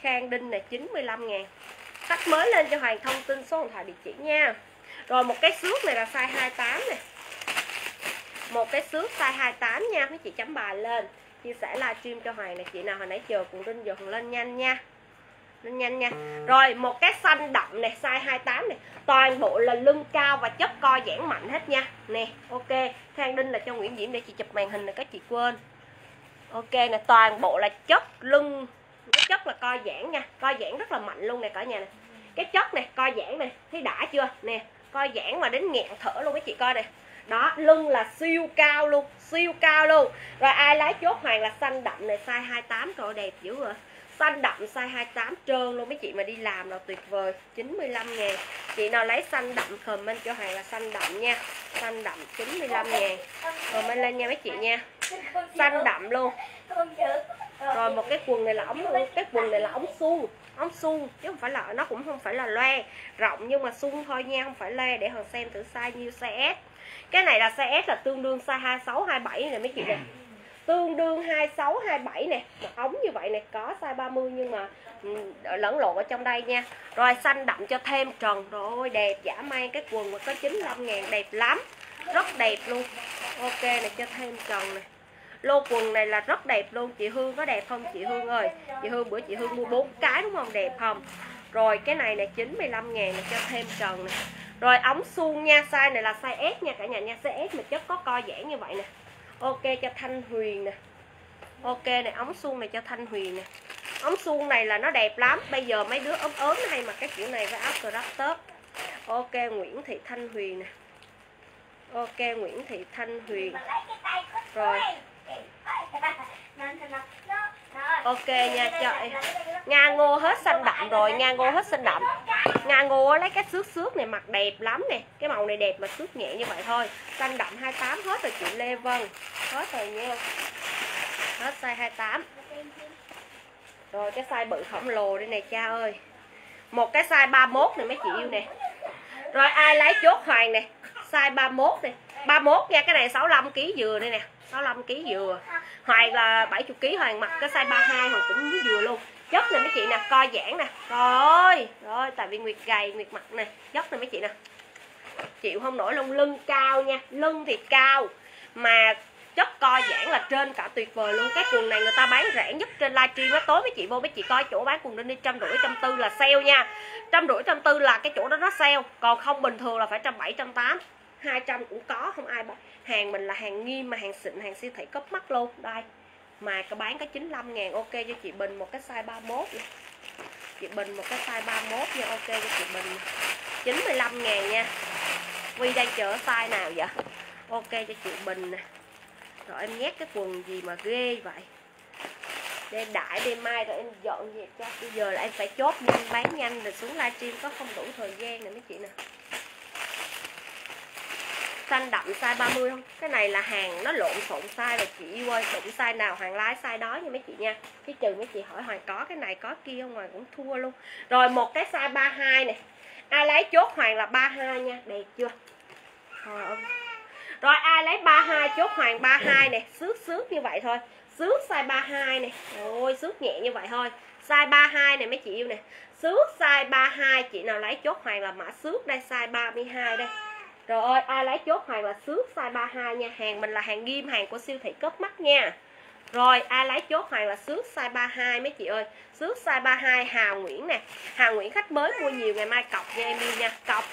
Khang Đinh này 95 ngàn. Khách mới lên cho Hoàng thông tin số điện thoại địa chỉ nha. Rồi, một cái xước này là size 28 này một cái xước size 28 nha, mấy chị chấm bài lên. Chia sẻ livestream cho Hoàng này chị nào hồi nãy chờ cùng rinh giờ lên nhanh nha. Lên nhanh nha. Rồi, một cái xanh đậm này size 28 này toàn bộ là lưng cao và chất co giãn mạnh hết nha. Nè, ok. Khang đinh là cho nguyễn diễm để chị chụp màn hình này các chị quên. Ok nè, toàn bộ là chất lưng, cái chất là co giãn nha. Co giãn rất là mạnh luôn nè, cả nhà này cái chất này co giãn này thấy đã chưa? Nè, co giãn mà đến nghẹn thở luôn các chị coi này đó lưng là siêu cao luôn siêu cao luôn. Rồi ai lấy chốt hoàng là xanh đậm này size 28 rồi đẹp dữ rồi. Xanh đậm size 28 trơn luôn. Mấy chị mà đi làm là tuyệt vời 95 ngàn. Chị nào lấy xanh đậm comment cho hoàng là xanh đậm nha. Xanh đậm 95 ngàn. Comment lên nha mấy chị nha. Xanh đậm luôn. Rồi. Một cái quần này là ống cái quần này là ống suông ống suông chứ không phải là nó cũng không phải là loe rộng nhưng mà suông thôi nha không phải loe. Để hoàng xem thử size nhiêu size S cái này là size S là tương đương size 26 27 này mấy chị nè. Tương đương 26 27 nè ống như vậy này có size 30 nhưng mà ừ, lẫn lộn ở trong đây nha. Rồi xanh đậm cho thêm trần, rồi đẹp, giả may cái quần mà có 95 ngàn, đẹp lắm, rất đẹp luôn. Ok này cho thêm trần này lô quần này là rất đẹp luôn, chị Hương có đẹp không? Chị Hương ơi, chị Hương, bữa chị Hương mua bốn cái đúng không? Đẹp không? Rồi cái này là 95 ngàn này cho thêm trần này rồi, ống suông nha, size này là size S nha, cả nhà nha, size S mà chất có co giãn như vậy nè. Ok, cho thanh huyền nè. Ok này ống suông này cho thanh huyền nè. Ống suông này là nó đẹp lắm. Bây giờ mấy đứa ốm ốm hay mà cái kiểu này với áo crop top ok, nguyễn thị thanh huyền nè. Ok, nguyễn thị thanh huyền. Rồi. Ok nha trời nga ngô hết xanh đậm rồi, nga ngô hết xanh đậm ngà ngô lấy cái xước xước này, mặt đẹp lắm nè. Cái màu này đẹp mà xước nhẹ như vậy thôi. Xanh đậm 28 hết rồi chị lê vân. Hết rồi nha. Hết size 28 rồi, cái size bự khổng lồ đây này cha ơi. Một cái size 31 này mấy chị yêu nè. Rồi, ai lấy chốt hoàng nè. Size 31 này 31 nha, cái này 65 kg dừa đây nè. 65 kg dừa. Hoàng là 70 kg Hoàng, mặc cái size 32 Hoàng cũng dừa luôn dốc này mấy chị nè, co giãn nè. Rồi rồi, tại vì nguyệt gầy, nguyệt mặt nè. Dốc này mấy chị nè. Chịu không nổi luôn lưng cao nha, lưng thì cao. Mà chất co giãn là trên cả tuyệt vời luôn. Cái quần này người ta bán rẻ nhất trên livestream á. Tối mấy chị vô mấy chị coi chỗ bán quần lên đi trăm rưỡi, trăm tư là sale nha. Trăm rưỡi, trăm tư là cái chỗ đó nó sale. Còn không bình thường là phải trăm bảy, trăm tám. Hai trăm cũng có, không ai bán. Hàng mình là hàng nghiêm mà hàng xịn, hàng siêu thị cấp mắt luôn. Đây mà có bán có 95 ngàn, ok, cho chị Bình một cái size 31 nha. Chị Bình một cái size 31 nha, ok, cho chị Bình 95 ngàn nha. Vi đang chở size nào vậy? Ok, cho chị Bình nè. Rồi em nhét cái quần gì mà ghê vậy? Để đại đêm mai rồi em dọn dẹp cho. Bây giờ là em phải chốt nhanh bán nhanh rồi xuống livestream có không đủ thời gian nè mấy chị nè xanh đậm size 30 không? Cái này là hàng nó lộn xộn size rồi chị yêu ơi đụng size nào hàng lái size đó nha mấy chị nha. Cái trừ mấy chị hỏi hoàng có cái này có kia không? Hoàng cũng thua luôn. Rồi một cái size 32 này. Ai lấy chốt hoàng là 32 nha. Đẹp chưa? Rồi, rồi ai lấy 32 chốt hoàng 32 này. Xước xước như vậy thôi. Xước size 32 này. Ôi xước nhẹ như vậy thôi. Size 32 này mấy chị yêu nè. Xước size 32 chị nào lấy chốt hoàng là mã xước đây size 32 đây rồi ơi, ai lấy chốt hoàng là xước size 32 nha. Hàng mình là hàng ghim, hàng của siêu thị cấp mắt nha. Rồi, ai lấy chốt hoàng là xước size 32 mấy chị ơi? Xước size 32 Hà Nguyễn nè. Hà Nguyễn khách mới mua nhiều, ngày mai cọc nha, em yêu nha. Cọc.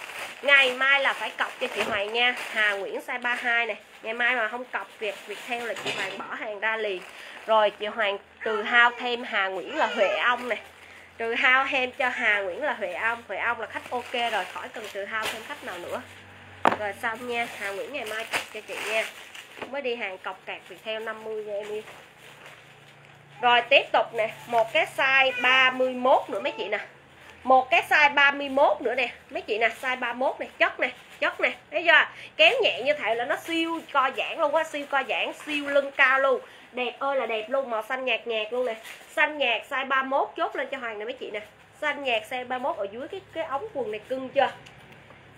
Ngày mai là phải cọc cho chị Hoàng nha. Hà Nguyễn size 32 nè. Ngày mai mà không cọc, việc việc theo là chị Hoàng bỏ hàng ra liền. Rồi, chị Hoàng từ hao thêm Hà Nguyễn là Huệ Ông nè. Trừ hao thêm cho Hà Nguyễn là Huệ Ông. Huệ Ông là khách ok rồi, khỏi cần trừ hao thêm khách nào nữa rồi xong nha, Hà Nguyễn ngày mai cọc cho chị nha. Mới đi hàng cọc cạc việc theo 50 nha em đi. Rồi tiếp tục nè, một cái size 31 nữa mấy chị nè. Một cái size 31 nữa nè, mấy chị nè, size 31 này chất nè chất nè, thấy chưa? Kéo nhẹ như thế là nó siêu co giãn luôn á, siêu co giãn, siêu lưng cao luôn. Đẹp ơi là đẹp luôn, màu xanh nhạt nhạt luôn nè. Xanh nhạt size 31 chốt lên cho hoàng nè mấy chị nè. Xanh nhạt size 31 ở dưới cái cái ống quần này cưng chưa?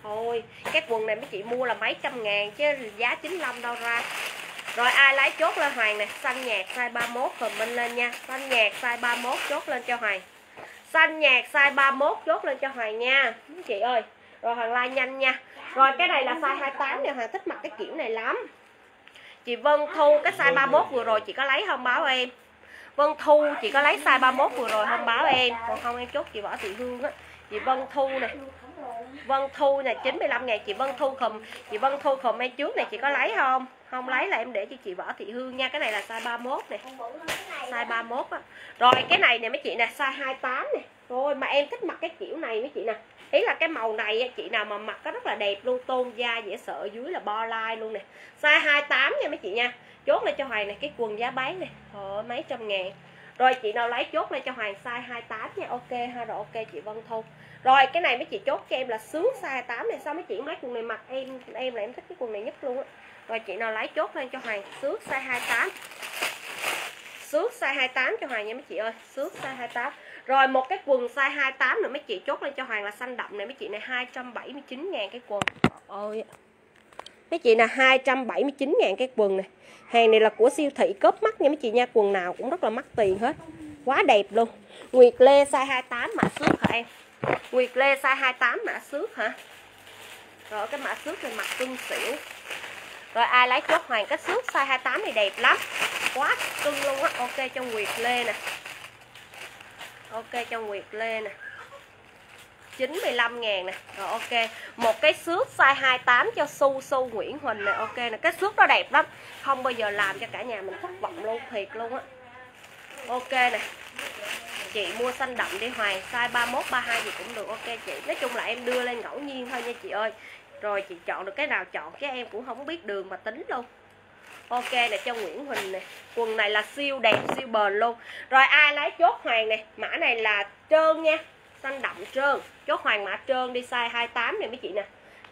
Thôi, cái quần này mấy chị mua là mấy trăm ngàn chứ giá 95 đâu ra. Rồi ai lấy chốt lên Hoàng nè, Xanh nhạt size 31 comment lên nha. Xanh nhạt size 31 chốt lên cho Hoàng. Xanh nhạt size 31 chốt lên cho Hoàng nha. Mấy chị ơi. Rồi Hoàng like nhanh nha. Rồi cái này là size 28 nè, Hoàng thích mặc cái kiểu này lắm. Chị Vân Thu, cái size 31 vừa rồi chị có lấy không báo em? Vân Thu, chị có lấy size 31 vừa rồi không báo em? Còn không, em chốt chị Võ Thị Hương á. Chị Vân Thu nè. Vân Thu nè 95 ngàn chị Vân Thu khùm. Chị Vân Thu khùm em trước này chị có lấy không? Không lấy là em để cho chị Võ Thị Hương nha. Cái này là size 31 nè. Size 31 á. Rồi cái này nè mấy chị nè size 28 nè. Rồi mà em thích mặc cái kiểu này mấy chị nè. Ý là cái màu này chị nào mà mặc có rất là đẹp luôn tôn da dễ sợ dưới là bo line luôn nè. Size 28 nha mấy chị nha. Chốt lên cho Hoàng này cái quần giá bán nè. Thôi mấy trăm ngàn. Rồi chị nào lấy chốt lên cho Hoàng size 28 nha. Ok ha rồi ok chị Vân Thu rồi, cái này mấy chị chốt cho em là sướng size 8 này, sao mấy chị lấy quần này mặc em? Em là em thích cái quần này nhất luôn á. Rồi, chị nào lấy chốt lên cho Hoàng, sướng size 28 sướng size 28 cho Hoàng nha mấy chị ơi, sướng size 28 rồi, một cái quần size 28 nữa mấy chị chốt lên cho Hoàng là xanh đậm này, mấy chị này 279 ngàn cái quần. Ôi mấy chị là 279 ngàn cái quần này. Hàng này là của siêu thị cớp mắt nha mấy chị nha, quần nào cũng rất là mắc tiền hết. Quá đẹp luôn. Nguyệt Lê size 28 mà sướng hả em? Nguyệt Lê size 28 mã xước hả? Rồi, cái mã xước này mặt cưng xỉu. Rồi, ai lấy chốt hoàng cái xước size 28 này đẹp lắm. Quá cưng luôn á. Ok, cho Nguyệt Lê nè. Ok, cho Nguyệt Lê nè. 95 ngàn nè. Rồi, ok. Một cái xước size 28 cho Su Su Nguyễn Huỳnh nè. Ok nè. Cái xước đó đẹp lắm. Không bao giờ làm cho cả nhà mình thất vọng luôn. Thiệt luôn á. Ok nè. Chị mua xanh đậm đi Hoàng Size 31, 32 gì cũng được. Ok chị. Nói chung là em đưa lên ngẫu nhiên thôi nha chị ơi. Rồi chị chọn được cái nào chọn Chứ em cũng không biết đường mà tính luôn. Ok nè cho Nguyễn Huỳnh nè. Quần này là siêu đẹp siêu bền luôn. Rồi ai lấy chốt Hoàng nè? Mã này là trơn nha. Xanh đậm trơn. Chốt hoàng mã trơn đi size 28 này mấy chị nè.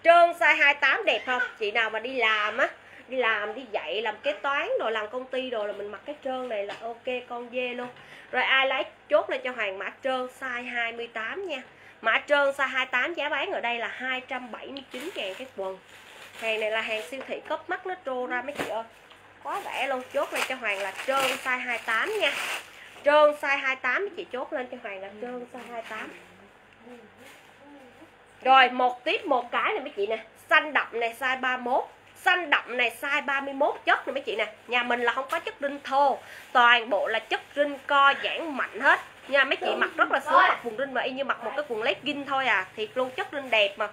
Trơn size 28 đẹp không? Chị nào mà đi làm á đi làm đi dạy làm kế toán rồi làm công ty rồi là mình mặc cái trơn này là ok con dê luôn rồi ai lấy chốt lên cho hoàng mã trơn size 28 nha. Mã trơn size 28 giá bán ở đây là 279 ngàn cái quần. Hàng này là hàng siêu thị cấp mắt nó trô ra mấy chị ơi. Quá rẻ luôn, chốt lên cho hoàng là trơn size 28 nha. Trơn size 28 chị chốt lên cho Hoàng là trơn size 28 rồi, một tiếp một cái này mấy chị nè. Xanh đậm này size 31 xanh đậm này, size 31 chất này mấy chị nè. Nhà mình là không có chất rinh thô, toàn bộ là chất rinh co, giãn mạnh hết. Nha, mấy chị mặc rất là sướng, mặc quần rinh mà, y như mặc một cái quần legging thôi à. Thiệt luôn, chất rinh đẹp mà.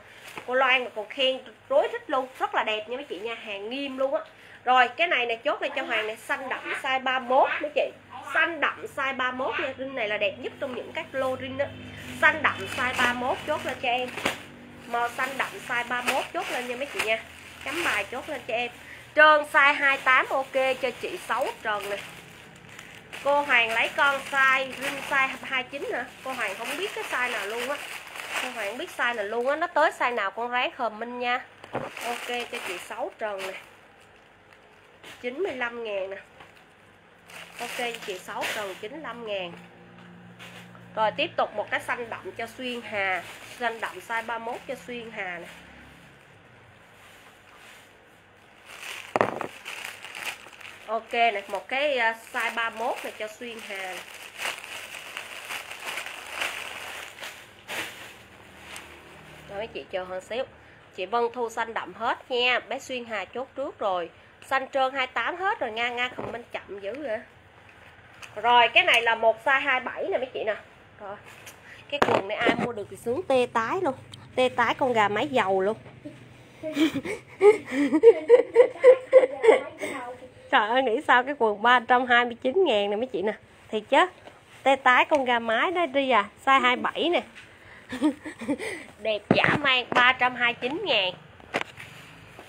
Cô Loan mà còn khen rối thích luôn, rất là đẹp nha mấy chị nha, hàng nghiêm luôn á. Rồi, cái này nè, chốt lên cho Hoàng này xanh đậm, size 31 mấy chị. Xanh đậm, size 31 nha, rinh này là đẹp nhất trong những các lô rinh đó xanh đậm, size 31 chốt lên cho em. Màu xanh đậm, size 31 chốt lên nha mấy chị nha chấm bài chốt lên cho em. Trơn size 28 ok cho chị 6 trần nè. Cô Hoàng lấy con size rim size 29 hả cô Hoàng không biết cái size nào luôn á. Cô Hoàng biết size nào luôn á. Nó tới size nào con ráng comment nha. Ok cho chị 6 trần nè. 95 ngàn nè. Ok chị 6 trần 95 ngàn. Rồi tiếp tục một cái xanh đậm cho Xuyên Hà. Xanh đậm size 31 cho Xuyên Hà nè. Ok này một cái à, size 31 này cho Xuyên Hà. Này. Rồi mấy chị chờ hơn xíu. Chị Vân Thu xanh đậm hết nha. Bé Xuyên Hà chốt trước rồi. Xanh trơn 28 hết rồi nha Nga comment chậm dữ vậy rồi cái này là một size 27 nè mấy chị nè. Rồi cái quần này ai mua được thì sướng tê tái luôn. Tê tái con gà mái dầu luôn <laughs> <laughs> Trời ơi, nghĩ sao cái quần 329 ngàn nè mấy chị nè. Thiệt chứ. Tê tái con gà mái đó đi à Size 27 nè. <laughs> Đẹp giả mang 329 ngàn.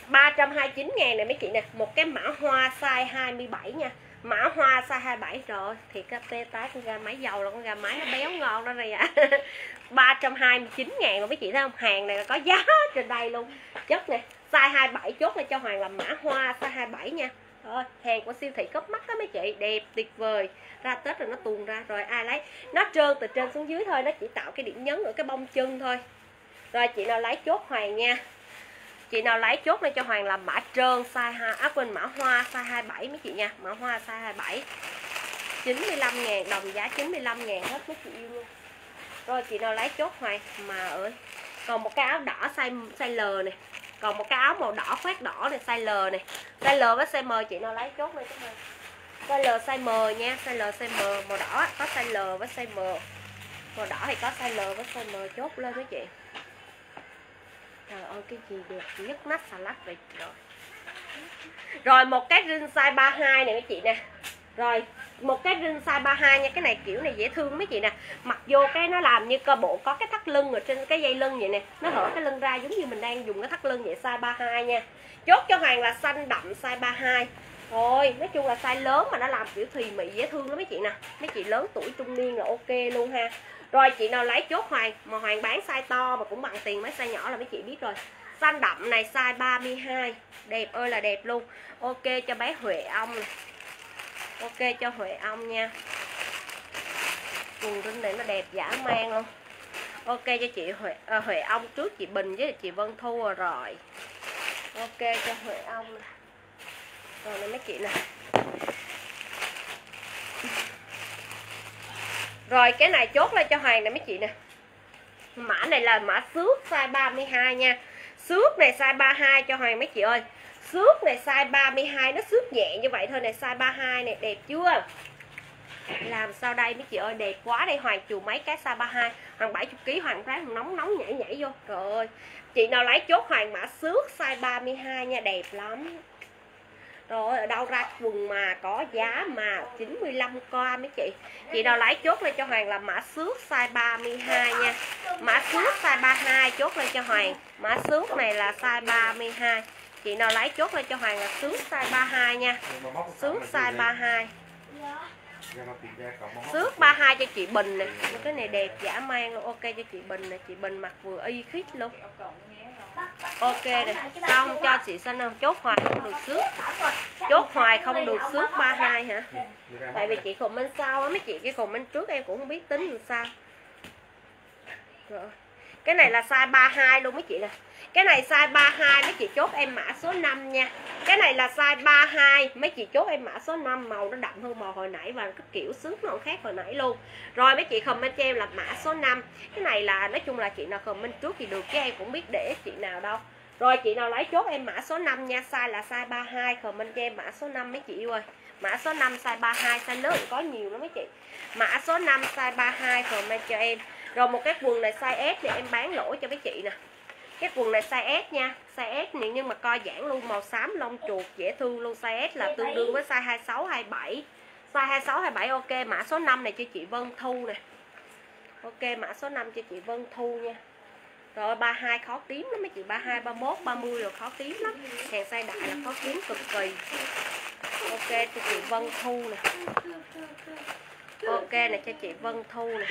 329 ngàn nè mấy chị nè. Một cái mã hoa size 27 nha. Mã hoa size 27 rồi thì cái tê tái con gà máy dầu là con gà máy nó béo ngon đó này ạ à. <laughs> 329 ngàn mà mấy chị thấy không? Hàng này là có giá trên đây luôn. Chất nè, size 27 chốt là cho Hoàng làm mã hoa size 27 nha thôi hàng của siêu thị cấp mắt đó mấy chị. Đẹp, tuyệt vời. Ra Tết rồi nó tuồn ra, rồi ai lấy. Nó trơn từ trên xuống dưới thôi, nó chỉ tạo cái điểm nhấn ở cái bông chân thôi. Rồi chị nào lấy chốt Hoàng nha. Chị nào lấy chốt này cho Hoàng làm mã trơn, size ha áp à, quên, mã hoa, size 27 mấy chị nha. Mã hoa, size 27 95 ngàn, đồng giá 95 ngàn hết mấy chị yêu luôn. Rồi chị nào lấy chốt Hoàng, mà ơi, còn một cái áo đỏ size size L này còn một cái áo màu đỏ khoét đỏ này, size L này. Size L với size M, chị nào lấy chốt lên cho Hoàng size L, size M nha, size L, size M, màu đỏ có size L với size M. Màu đỏ thì có size L với size M chốt lên với chị. Trời ơi, cái gì đẹp nhất nách xà lách vậy rồi rồi một cái rin size 32 này mấy chị nè. Rồi một cái rin size 32 nha, cái này kiểu này dễ thương mấy chị nè. Mặc vô cái nó làm như cơ bộ có cái thắt lưng ở trên cái dây lưng vậy nè. Nó hở cái lưng ra giống như mình đang dùng cái thắt lưng vậy, size 32 nha. Chốt cho hoàng là xanh đậm size 32 thôi nói chung là size lớn mà nó làm kiểu thùy mị, dễ thương lắm mấy chị nè. Mấy chị lớn tuổi trung niên là ok luôn ha. Rồi, chị nào lấy chốt hoàng, mà hoàng bán size to mà cũng bằng tiền mấy size nhỏ là mấy chị biết rồi. Xanh đậm này size 32 đẹp ơi là đẹp luôn. Ok cho bé huệ ong này ok cho huệ ong nha. Quần rinh này nó đẹp dã man luôn. Ok cho chị huệ à, huệ ong trước chị bình với chị vân thu rồi, rồi. ok cho huệ ong này. rồi này mấy chị nè. Rồi cái này chốt lên cho hoàng này mấy chị nè. Mã này là mã xước size 32 nha. Xước này size 32 cho hoàng mấy chị ơi xước này, size 32 nó xước nhẹ như vậy thôi này size 32 này đẹp chưa? Làm sao đây, mấy chị ơi, đẹp quá đây, hoàng chùa mấy cái size 32 hoàng 70 kg hoàng ráng nóng nóng nhảy nhảy vô. Trời ơi, chị nào lấy chốt hoàng mã xước size 32 nha, đẹp lắm. Rồi ở đâu ra quần mà có giá mà 95 qua mấy chị? Chị nào lấy chốt lên cho hoàng là mã xước size 32 nha. Mã xước size 32 chốt lên cho hoàng. Mã xước này là size 32 chị nào lấy chốt lên cho hoàng là xước size 32 nha. Xước size 32 Xước 32 cho chị Bình nè. Cái này đẹp giả man luôn. Ok cho chị Bình nè. Chị Bình mặc vừa y khít luôn. Ok nè Không cho chị xanh không Chốt hoài không được xước. Chốt hoài không được xước 32 hả? Tại vì chị comment sau á. Mấy chị cái comment trước em cũng không biết tính làm sao. Rồi. Cái này là size 32 luôn mấy chị nè cái này size 32 mấy chị chốt em mã số 5 nha. Cái này là size 32 mấy chị chốt em mã số 5 màu nó đậm hơn màu hồi nãy và cái kiểu xước nó khác hồi nãy luôn. Rồi mấy chị comment cho em là mã số 5 cái này là, nói chung là chị nào comment trước thì được chứ em cũng biết để chị nào đâu. Rồi chị nào lấy chốt em mã số 5 nha, size là size 32 comment cho em mã số 5 mấy chị yêu ơi. Mã số 5 size 32 size lớn có nhiều lắm mấy chị. Mã số 5 size 32 comment cho em. Rồi một cái quần này size S thì em bán lỗi cho mấy chị nè cái quần này size S nha size S nhưng mà co giãn luôn màu xám lông chuột dễ thương luôn size S là tương đương với size 26 27 size 26 27 ok mã số 5 này cho chị Vân Thu nè. Ok mã số 5 cho chị Vân Thu nha. Rồi 32 khó tím lắm mấy chị 32 31 30 rồi khó tím lắm. Hàng size đại là khó kiếm cực kỳ. Ok cho chị Vân Thu nè. Ok nè cho chị Vân Thu nè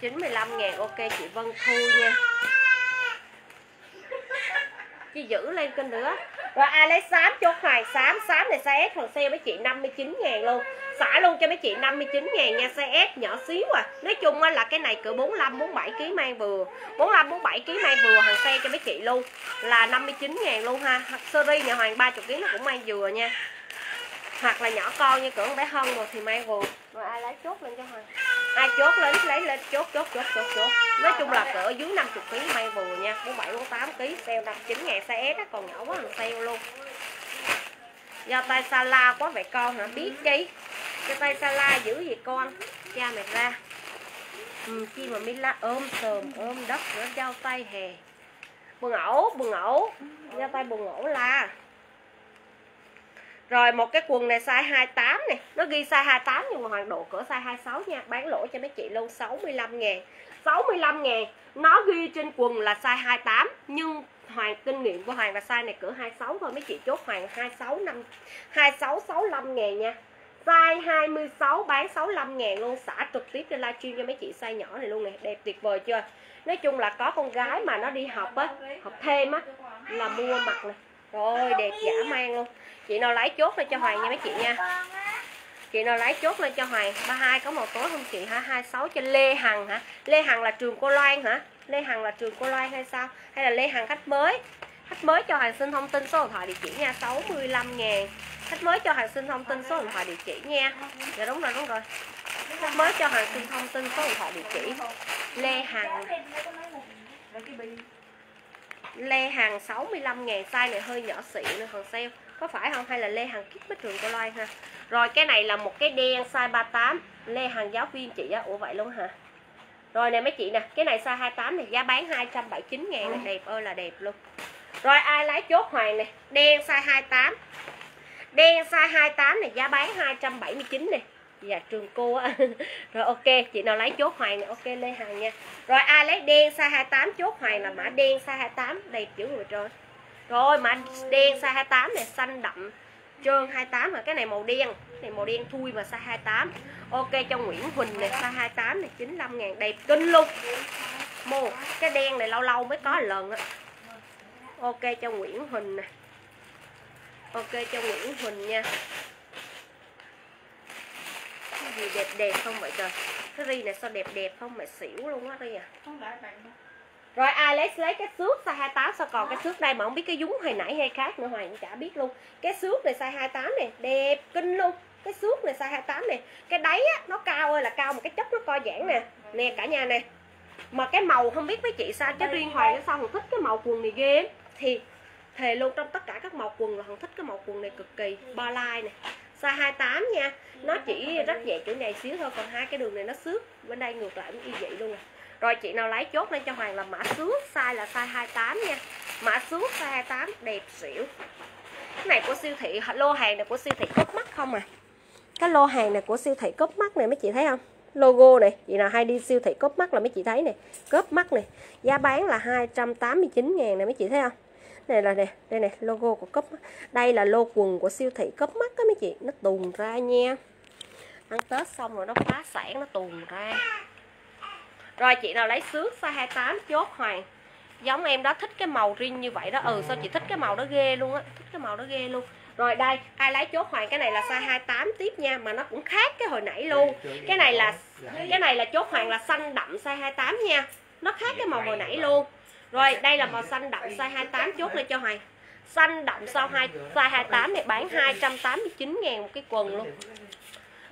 95 ngàn, ok chị Vân Thu nha. Chị giữ lên kênh nữa Rồi ai lấy xám chốt hoài, xám Xám này size S còn sale mấy chị 59 ngàn luôn. Xả luôn cho mấy chị 59 ngàn nha, Size S nhỏ xíu à. Nói chung là cái này cỡ 45 47 kg mang vừa. 45 47 kg mang vừa hàng xe cho mấy chị luôn. Là 59 ngàn luôn ha. Series nhà Hoàng 30 kg nó cũng mang vừa nha hoặc là nhỏ con như cỡ bé hân rồi thì mang vừa rồi ai lấy chốt lên cho hoàng ai chốt lên lấy lên chốt chốt chốt chốt chốt. Nói chung là cỡ dưới 50 kg mang vừa nha. 47 48 kg sale 59 ngàn size S còn nhỏ quá là sale luôn. Do tay sala quá vậy con hả? Biết chi? Cho tay sala giữ gì con? Cha mày ra. Ừ, chi mà Mila ôm sờm ôm đất nữa giao tay hè. Bừng ổ bừng ổ. Giao tay bừng ổ la rồi một cái quần này size 28 này Nó ghi size 28 nhưng mà hoàng độ cỡ size 26 nha. Bán lỗ cho mấy chị luôn 65 ngàn. 65 ngàn. Nó ghi trên quần là size 28 Nhưng Hoàng, kinh nghiệm của Hoàng là size này cỡ 26 thôi. Mấy chị chốt Hoàng 26 5 26 65 ngàn nha. Size 26 bán 65 ngàn luôn. Xả trực tiếp trên livestream cho mấy chị size nhỏ này luôn nè. Đẹp tuyệt vời chưa? Nói chung là có con gái mà nó đi học á, Học thêm á, Là mua mặt này. Rồi đẹp dã man luôn. Chị nào lấy chốt lên cho hoàng nha mấy chị nha. Chị nào lấy chốt lên cho hoàng 32 có màu tối không chị hả? 26 cho Lê Hằng hả? Lê Hằng là trường cô Loan hả? Lê Hằng là trường cô Loan hay sao? Hay là Lê Hằng khách mới? Khách mới cho hoàng xin thông tin số điện thoại địa chỉ nha. 65 ngàn. Khách mới cho hoàng xin thông tin số điện thoại địa chỉ nha. Dạ đúng rồi đúng rồi. Khách mới cho hoàng xin thông tin số điện thoại địa chỉ. Lê Hằng. Lê hàng 65 ngàn, size này hơi nhỏ xịn nữa còn sale có phải không? Hay là lê hàng kit với trường cô loan ha? Rồi, cái này là một cái đen size 38 lê hàng giáo viên chị á, ủa vậy luôn hả? Rồi nè, mấy chị nè, cái này size 28 này, giá bán 279 ngàn này đẹp ơi, là đẹp luôn. Rồi, ai lái chốt hoàng này? Đen size 28 đen size 28 này, giá bán 279 này dạ trường cô á. <laughs> Rồi, ok, chị nào lấy chốt hoàng này ok, lê hằng nha. Rồi ai lấy đen size 28 chốt hoàng là mã đen size 28 đầy kiểu người trời. Rồi, mã đen size 28 này xanh đậm, trơn 28 là cái này màu đen. Cái này màu đen thui mà size 28 ok, cho Nguyễn Huỳnh này size 28 này 95 ngàn. Đẹp kinh luôn. Một, cái đen này lâu lâu mới có lần á. Ok, cho Nguyễn Huỳnh nè. Ok, cho Nguyễn Huỳnh nha cái gì đẹp đẹp không vậy trời? Cái ri này sao đẹp đẹp không mẹ xỉu luôn á ri à? Không đợi bạn đâu. rồi ai lấy cái xước size 28 sao còn cái xước đây mà không biết cái dúng hồi nãy hay khác nữa Hoàng cũng chả biết luôn. Cái xước này size 28 này đẹp kinh luôn. Cái xước này size 28 này cái đáy á nó cao ơi là cao một cái chất nó co giãn nè. Nè cả nhà nè. Mà cái màu không biết mấy chị sao chứ riêng Hoàng nó sao Hoàng thích cái màu quần này ghê. Lắm. thì thề luôn trong tất cả các màu quần là Hoàng thích cái màu quần này cực kỳ ba lai nè size 28 nha. Nó chỉ rất nhẹ chỗ này xíu thôi còn hai cái đường này nó xước. Bên đây ngược lại cũng y vậy luôn nè. Rồi chị nào lấy chốt lên cho Hoàng là mã xước size là size 28 nha. Mã xước size 28 đẹp xỉu. Cái này của siêu thị lô hàng này của siêu thị cốt mắt không à? Cái lô hàng này của siêu thị cốt mắt này mấy chị thấy không? Logo này chị nào hay đi siêu thị cốt mắt là mấy chị thấy này. Cốp mắt này. Giá bán là 289 ngàn này mấy chị thấy không này là nè, đây này logo của cấp đây là lô quần của siêu thị cấp mắt các mấy chị. Nó tuồn ra nha. Ăn tết xong rồi nó phá sản, nó tuồn ra. Rồi chị nào lấy xước size 28 chốt hoàng giống em đó thích cái màu riêng như vậy đó. Ừ sao chị thích cái màu đó ghê luôn á. Thích cái màu đó ghê luôn. Rồi đây, ai lấy chốt hoàng cái này là size 28 tiếp nha, mà nó cũng khác cái hồi nãy luôn. Cái này là, cái này là chốt hoàng là xanh đậm size 28 nha. Nó khác cái màu hồi nãy luôn rồi, đây là màu xanh đậm size 28 chốt lên cho hoàng xanh đậm sau hai, size 28 này bán 289 ngàn một cái quần luôn.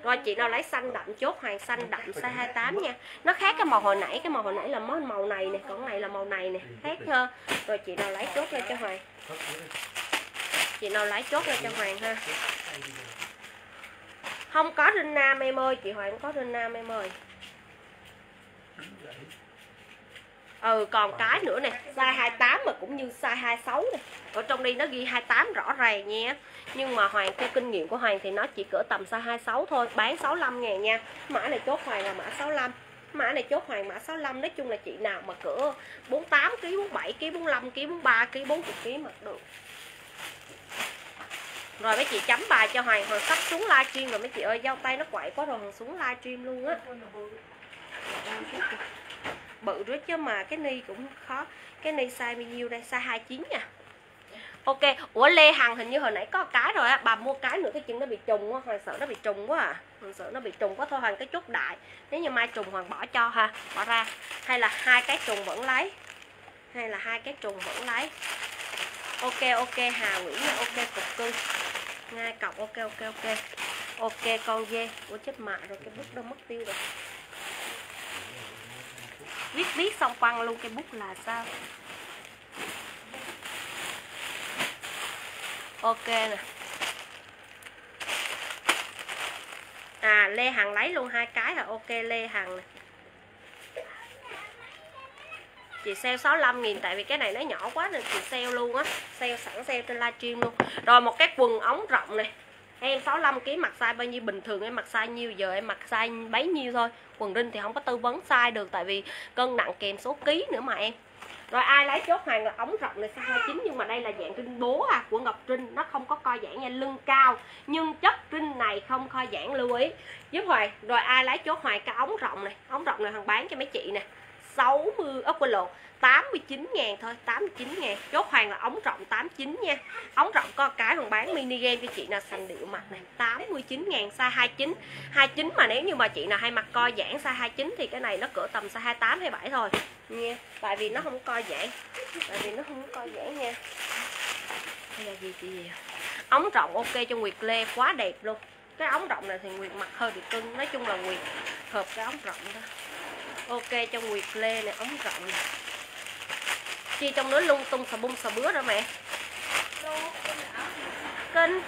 Rồi, chị nào lấy xanh đậm chốt hoàng xanh đậm size 28 nha. Nó khác cái màu hồi nãy, Cái màu hồi nãy là món màu này nè, Còn này là màu này nè, Khác ha Rồi, chị nào lấy chốt lên cho hoàng Chị nào lấy chốt lên cho hoàng ha. Không có rinh nam em ơi, Chị Hoàng không có rinh nam em ơi. Ừ còn cái nữa nè Size 28 mà cũng như size 26 nè. Ở trong đây nó ghi 28 rõ ràng nha. Nhưng mà Hoàng theo kinh nghiệm của Hoàng thì nó chỉ cỡ tầm size 26 thôi Bán 65 ngàn nha. Mã này chốt Hoàng là mã 65 Mã này chốt Hoàng mã 65 Nói chung là chị nào mà cỡ 48 kg, 47 kg, 45 kg, 43 kg, 40 kg mặc được. Rồi mấy chị chấm bài cho Hoàng Hoàng sắp xuống livestream rồi mấy chị ơi giao tay nó quậy quá rồi Hoàng xuống livestream luôn á bự đó chứ mà cái ni cũng khó. Cái ni size bao nhiêu đây? Size 29 nha. Ok, ủa lê hằng hình như hồi nãy có cái rồi á. Bà mua cái nữa cái chân nó bị trùng quá, hoàng sợ nó bị trùng quá à. Hoàng sợ nó bị trùng quá thôi, hoàng cái chốt đại. Nếu như mai trùng hoàng bỏ cho ha, bỏ ra. Hay là hai cái trùng vẫn lấy. Hay là hai cái trùng vẫn lấy. Ok ok, hà nguyễn nha. Ok, cục cưng. Ngay cọc. Ok ok ok. Ok, con dê. Ủa chết mạ rồi, cái bút đâu mất tiêu rồi viết viết xong quăng luôn cây bút là sao? Ok nè. À lê hằng lấy luôn hai cái là ok, lê hằng nè. Chị sale 65 nghìn, tại vì cái này nó nhỏ quá nên chị sale luôn á. Sale sẵn sale trên livestream luôn. Rồi, một cái quần ống rộng này em 65 kg mặc size bao nhiêu? Bình thường em mặc size nhiêu, giờ em mặc size bấy nhiêu thôi. Quần rinh thì không có tư vấn size được, tại vì cân nặng kèm số ký nữa mà em. Rồi ai lấy chốt hàng là ống rộng này, size 29 nhưng mà đây là dạng trinh bố à của Ngọc Trinh. Nó không có co giãn nha, lưng cao. Nhưng chất trinh này không co giãn lưu ý. Giúp hoài. Rồi ai lấy chốt hoài cái ống rộng này. Ống rộng này hàng bán cho mấy chị nè. 60 ốc quên lộn. 89 ngàn thôi 89 ngàn. Chốt hoàng là ống rộng 89 nha. Ống rộng có cái còn bán mini game cho chị nào xanh điệu mặt này 89 ngàn size 29 29 mà nếu như mà chị nào hay mặc co giãn size 29 thì cái này nó cỡ tầm size 28 27 thôi. Nha, tại vì nó không co giãn. Tại vì nó không co giãn nha. Đây là gì chị? Gì ống rộng ok cho Nguyệt Lê, quá đẹp luôn. Cái ống rộng này thì Nguyệt mặc hơi bị cưng, nói chung là Nguyệt hợp cái ống rộng đó. Ok cho Nguyệt Lê này ống rộng này chi trong đó lung tung xà bung xà bứa đó mẹ. Kinh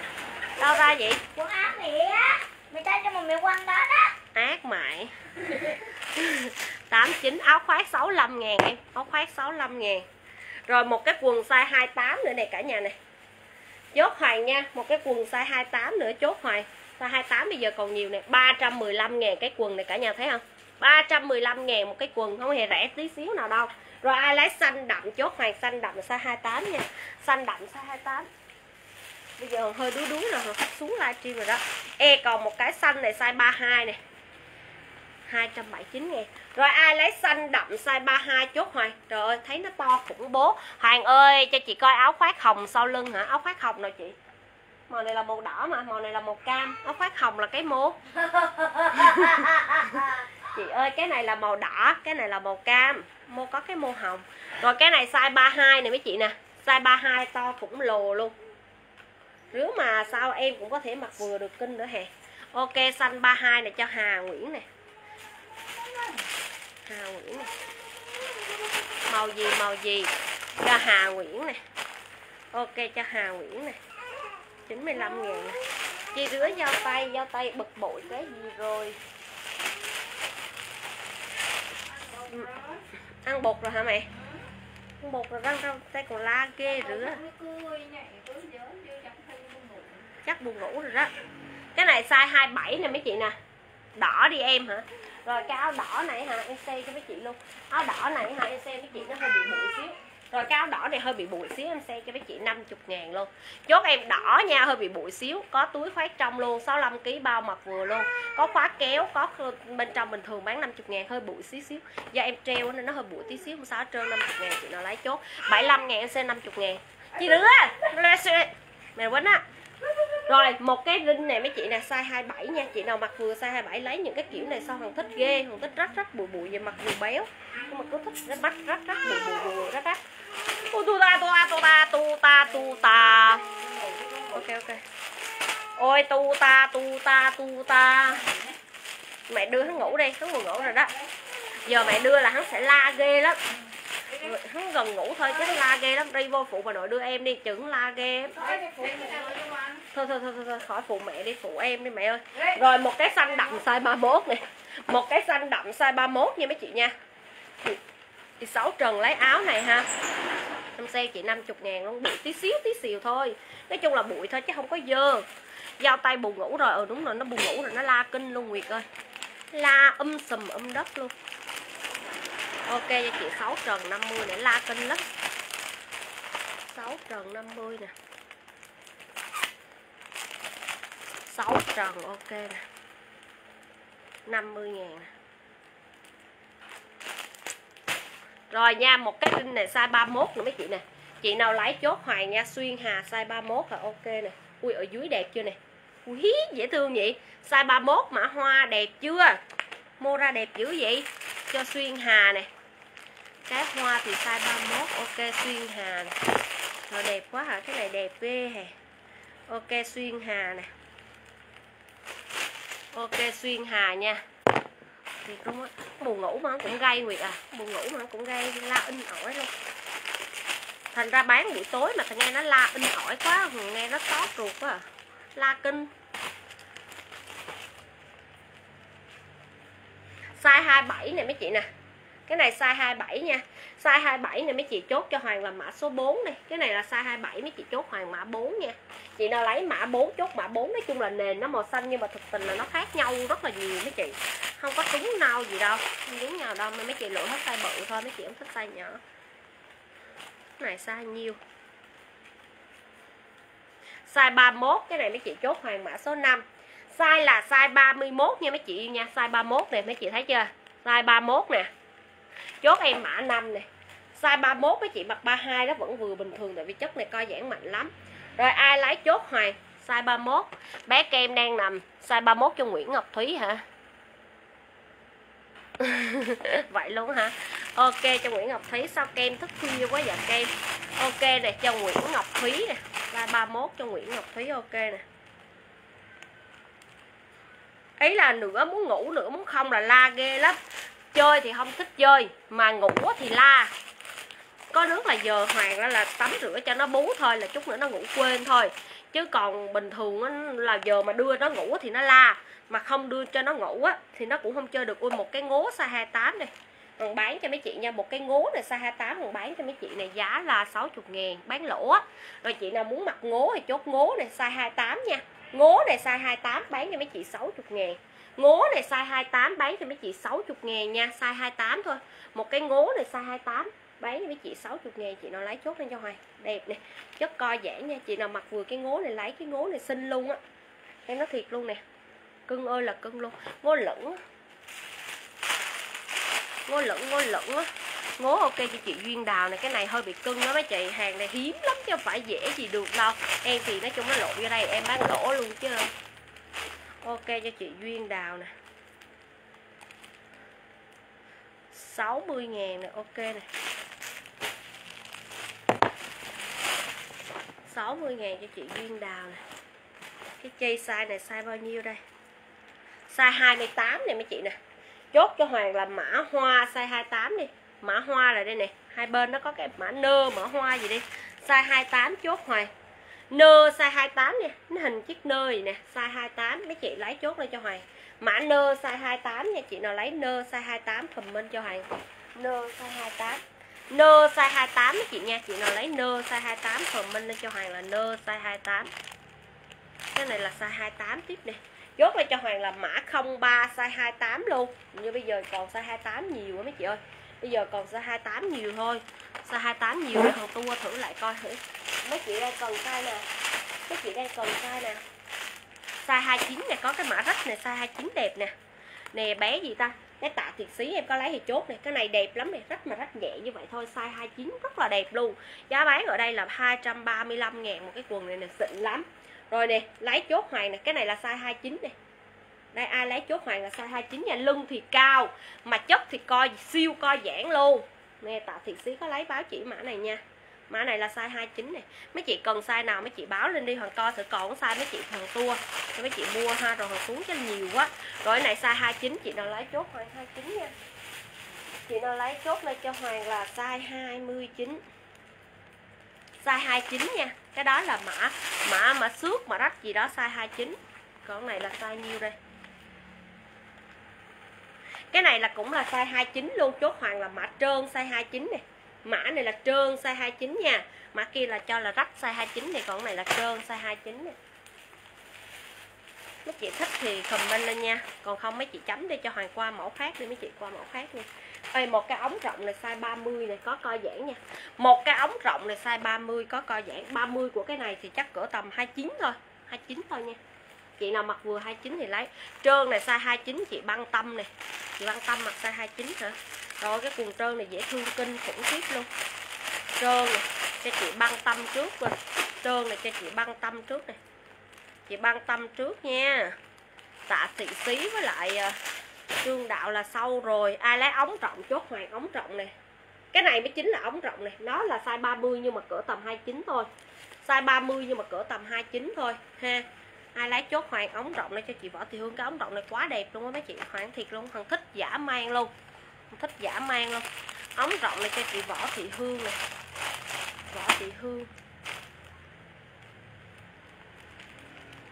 đâu ra vậy? Quần áo mẹ á mày tay cho mà mẹ quăng đó đó. Ác mại 89 áo khoác 65 ngàn em áo khoác 65 ngàn. Rồi một cái quần size 28 nữa này cả nhà này chốt hoài nha một cái quần size 28 nữa chốt hoài. Size 28 bây giờ còn nhiều nè 315 ngàn cái quần này cả nhà thấy không? 315 ngàn một cái quần không hề rẻ tí xíu nào đâu rồi ai lấy xanh đậm chốt hoàng xanh đậm là size 28 nha. Xanh đậm size 28 bây giờ hơi đuối đuối rồi khách xuống livestream rồi đó. E còn một cái xanh này, size 32 này. 279 ngàn Rồi ai lấy xanh đậm size 32 chốt Hoàng Trời ơi, thấy nó to khủng bố. Hoàng ơi, cho chị coi áo khoác hồng sau lưng hả? Áo khoác hồng nào chị? Màu này là màu đỏ mà, Màu này là màu cam. Áo khoác hồng là cái mố <laughs> Chị ơi, cái này là màu đỏ, Cái này là màu cam. Mua có cái màu hồng. Rồi cái này size 32 này mấy chị nè. Size 32 to khủng lồ luôn. Nếu mà sao em cũng có thể mặc vừa được kinh nữa hè Ok, xanh 32 này cho Hà Nguyễn nè. Hà Nguyễn nè. Màu gì màu gì? Cho Hà Nguyễn nè. Ok, cho Hà Nguyễn nè. 95 ngàn. Nè Chị rửa giao tay Giao tay bực bội cái gì rồi Ừ. Ăn bột rồi hả mẹ Ăn bột rồi răng răng tay còn la ghê rửa, chắc buồn ngủ rồi đó. Cái này size 27 nè mấy chị nè. Đỏ đi em hả? Rồi cái áo đỏ này hả? Em xe cho mấy chị luôn. Áo đỏ này hả? Em xe mấy chị nó hơi bị bụi xíu rồi cái áo đỏ này hơi bị bụi xíu, em xem cho mấy chị 50 ngàn luôn. Chốt em đỏ nha, hơi bị bụi xíu, có túi khoác trong luôn 65 kg bao mặt vừa luôn. Có khóa kéo, có bên trong bình thường bán 50 ngàn, hơi bụi xíu xíu. Do em treo nên nó hơi bụi tí xíu, không sao hết trơn 50 ngàn chị nào lấy chốt. 75 ngàn em xem 50 ngàn. Chị đứa mày quên á rồi, một cái ring này mấy chị nè, size 27 nha. Chị nào mặc vừa size 27 lấy những cái kiểu này sao hoàng thích ghê hoàng thích rách rách bụi bụi về mặt vừa béo. Nhưng mà cứ thích rách rách rách rách bụi bụi bụi rách rách. Tu tu ta tu ta tu ta tu ta tu ta. Ok ok. Ôi, tu ta tu ta tu ta. Mẹ đưa hắn ngủ đi, hắn buồn ngủ rồi đó. Giờ mẹ đưa là hắn sẽ la ghê lắm hắn gần ngủ thôi chứ la ghê lắm. Đi vô phụ bà nội đưa em đi. Chừng la ghê. Thôi thôi thôi, thôi, thôi khỏi phụ mẹ đi phụ em đi mẹ ơi. Rồi một cái xanh đậm size 31 này một cái xanh đậm size 31 nha mấy chị nha. Thì sáu trần lấy áo này ha. Em xe chị 50 ngàn luôn. Bụi tí xíu tí xìu thôi. Nói chung là bụi thôi chứ không có dơ. Giao tay buồn ngủ rồi. Ừ đúng rồi nó buồn ngủ rồi nó la kinh luôn nguyệt ơi. La um sùm um đất luôn ok cho chị 6 trần 50 để la kinh lắm 6 trần 50 nè. 6 trần ok nè. 50 ngàn nè. Rồi nha, một cái đinh này size 31 nữa mấy chị nè. Chị nào lấy chốt hoài nha, xuyên hà size 31 là ok nè. Ui ở dưới đẹp chưa nè? Ui dễ thương vậy. Size 31 mã hoa đẹp chưa? Mua ra đẹp dữ vậy. Cho xuyên hà nè. Cái hoa thì size 31 Ok xuyên hà nè. Rồi đẹp quá hả, cái này đẹp ghê hè. Ok xuyên hà nè. Ok xuyên hà nha. Thì cũng buồn ngủ mà cũng gây nguyệt à. Buồn ngủ mà cũng gây la in ỏi luôn. Thành ra bán buổi tối mà nghe nó la in ỏi quá nghe nó xót ruột quá à. la kinh. Size 27 này mấy chị nè cái này size 27 nha. Size 27 này mấy chị chốt cho Hoàng là mã số 4 này. Cái này là size 27 mấy chị chốt Hoàng mã 4 nha. Chị nào lấy mã 4 chốt mã 4 nói chung là nền nó màu xanh nhưng mà thực tình là nó khác nhau rất là nhiều mấy chị. Không có trúng nào gì đâu, không trúng nào đâu mấy chị lựa hết size bự thôi, mấy chị không thích size nhỏ. Cái này size nhiêu? Size 31 cái này mấy chị chốt Hoàng mã số 5 size là size 31 nha mấy chị yêu nha, size 31 này mấy chị thấy chưa? Size 31 nè chốt em mã 5 này size 31 với chị mặc 32 đó vẫn vừa bình thường, tại vì chất này co giãn mạnh lắm. Rồi ai lái chốt hoàng size 31 bé kem đang nằm. Size 31 cho Nguyễn Ngọc Thúy hả? <laughs> Vậy luôn hả? Ok, cho Nguyễn Ngọc Thúy. Sao kem thức khuya quá vậy, kem? Ok nè, cho Nguyễn Ngọc Thúy nè. Size 31 cho Nguyễn Ngọc Thúy, ok nè. Ý là nửa muốn ngủ, nửa muốn không là la ghê lắm chơi thì không thích chơi mà ngủ thì la. Có nước là giờ hoàng đó là tắm rửa cho nó bú thôi là chút nữa nó ngủ quên thôi. Chứ còn bình thường á, là giờ mà đưa nó ngủ thì nó la. Mà không đưa cho nó ngủ á thì nó cũng không chơi được. Ui một cái ngố size 28 này. Còn bán cho mấy chị nha một cái ngố này size 28 còn bán cho mấy chị này giá là 60 ngàn bán lỗ á. Rồi chị nào muốn mặc ngố thì chốt ngố này size 28 nha. Ngố này size 28 bán cho mấy chị 60 ngàn ngố này size 28 bán cho mấy chị 60 ngàn nha, size 28 thôi. Một cái ngố này size 28 bán cho mấy chị 60 ngàn, chị nào lấy chốt lên cho hoài. Đẹp nè, chất co giãn nha, chị nào mặc vừa cái ngố này lấy cái ngố này xinh luôn á. Em nói thiệt luôn nè, cưng ơi là cưng luôn. Ngố lửng ngố lửng ngố lửng á. Ngố ok cho chị duyên đào này cái này hơi bị cưng đó mấy chị, hàng này hiếm lắm chứ không phải dễ gì được đâu. Em thì nói chung nó lộ vô đây, em bán lỗ luôn chứ ok, cho chị duyên đào nè. 60 ngàn nè, ok nè. 60 ngàn cho chị duyên đào nè. Cái chi size này size bao nhiêu đây? Size 28 này mấy chị nè. Chốt cho Hoàng là mã hoa size 28 đi. Mã hoa là đây nè. Hai bên nó có cái mã nơ, mã hoa gì đi. Size 28 chốt Hoàng nơ size 28 nha nó hình chiếc nơ gì nè size 28 mấy chị lấy chốt lên cho Hoàng mã nơ size 28 nha chị nào lấy nơ size 28 comment cho Hoàng nơ size 28 nơ size 28 mấy chị nha chị nào lấy nơ size 28 comment lên cho Hoàng là nơ size 28 cái này là size 28 tiếp nè chốt lên cho Hoàng là mã 03 size 28 luôn như bây giờ còn size 28 nhiều quá mấy chị ơi bây giờ còn size 28 nhiều thôi. Size 28 nhiều thì thằng tua thử lại coi thử. Mấy chị đang cần size nè. Mấy chị đang cần size nè. Size 29 này, có cái mã rách này size 29 đẹp nè. Nè, bé gì ta? Cái tạ thiệt xí em có lấy thì chốt này cái này đẹp lắm này rách mà rách nhẹ như vậy thôi, size 29 rất là đẹp luôn. Giá bán ở đây là 235 ngàn một cái quần này nè, xịn lắm. Rồi nè, lấy chốt hoàng này cái này là size 29 này đây, ai lấy chốt hoàng là size 29 nha. Lưng thì cao, mà chất thì co siêu co giãn luôn. Nghe tạ thiệt xí có lấy báo chỉ mã này nha. Mã này là size 29 này mấy chị cần size nào mấy chị báo lên đi hoàng co sẽ còn size mấy chị thằng tua. Cho mấy chị mua ha, rồi hoàng xuống cho nhiều quá. Rồi cái này size 29 chị nào lấy chốt hoàng 29 nha. Chị nào lấy chốt lên cho hoàng là size 29 size 29 nha. Cái đó là mã mã mà xước mà rách gì đó, size 29 còn này là size nhiêu đây? Cái này là cũng là size 29 luôn chốt hoàng là mã trơn size 29 này mã này là trơn size 29 nha. Mã kia là cho là rách size 29 này còn này là trơn size 29 này mấy chị thích thì comment lên nha. Còn không mấy chị chấm đi cho hoàng qua mẫu khác đi mấy chị qua mẫu khác nha Ê, một cái ống rộng là size 30 này có co giãn nha. Một cái ống rộng là size 30 có co giãn. 30 của cái này thì chắc cỡ tầm 29 thôi 29 thôi nha chị nào mặc vừa 29 thì lấy. Trơn này size 29 chị băng tâm này. Chị băng tâm mặc size 29 hả? Rồi cái quần trơn này dễ thương kinh khủng khiếp luôn. Trơn này, cho chị băng tâm trước rồi trơn này cho chị băng tâm trước này. Chị băng tâm trước nha. Tạ thị xí với lại à, trương đạo là sâu rồi. Ai lấy ống trọng chốt hoàng ống trọng này. Cái này mới chính là ống rộng này. Nó là size 30 nhưng mà cỡ tầm 29 thôi. Size 30 nhưng mà cỡ tầm 29 thôi, ha hai lá chốt hoàng ống rộng này cho chị võ thị hương, cái ống rộng này quá đẹp luôn á mấy chị. Hoàng thiệt luôn thằng thích giả mang luôn. Thích giả mang luôn. Ống rộng này cho chị võ thị hương này võ thị hương.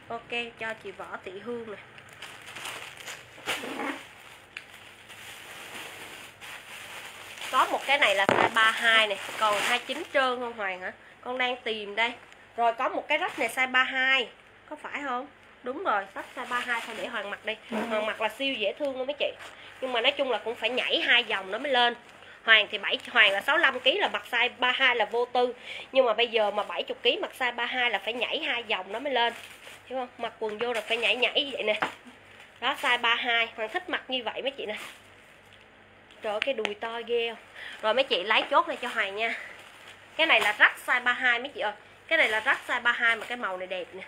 Ok, cho chị võ thị hương này có một cái này là size 32 này còn 29 trơn không Hoàng hả? Con đang tìm đây. Rồi có một cái rách này size 32 có phải không? Đúng rồi sách size 32 thôi để Hoàng mặc đi. Hoàng mặc là siêu dễ thương luôn mấy chị. Nhưng mà nói chung là cũng phải nhảy hai vòng nó mới lên. Hoàng thì 7 Hoàng là 65 kg là mặc size 32 là vô tư. Nhưng mà bây giờ mà 70 kg mặc size 32 là phải nhảy hai vòng nó mới lên. Hiểu không? Mặc quần vô là phải nhảy nhảy như vậy nè. Đó size 32 Hoàng thích mặc như vậy mấy chị nè. Trời ơi, cái đùi to ghê không? Rồi mấy chị lấy chốt này cho Hoàng nha. Cái này là rách size 32 mấy chị ơi. Cái này là rách size 32 mà cái màu này đẹp nè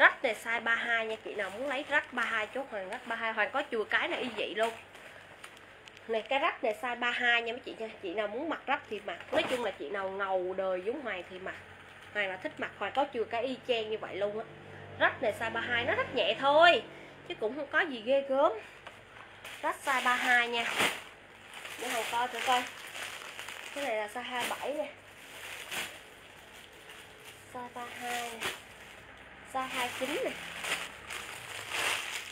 Rách này, size 32 nha. Chị nào muốn lấy rách 32 chốt Hoàng rách 32 Hoàng có chùa cái này y vậy luôn. Này, cái rách này size 32 nha mấy chị nha. Chị nào muốn mặc rách thì mặc. Nói chung là chị nào ngầu đời giống Hoàng thì mặc. Hoàng là thích mặc Hoàng có chùa cái y chang như vậy luôn á. Rách này size 32 nó rất nhẹ thôi, Chứ cũng không có gì ghê gớm. Rách size 32 nha. Để Hồng coi thử coi. Cái này là size 27 nè. Size 32 nè size 29 này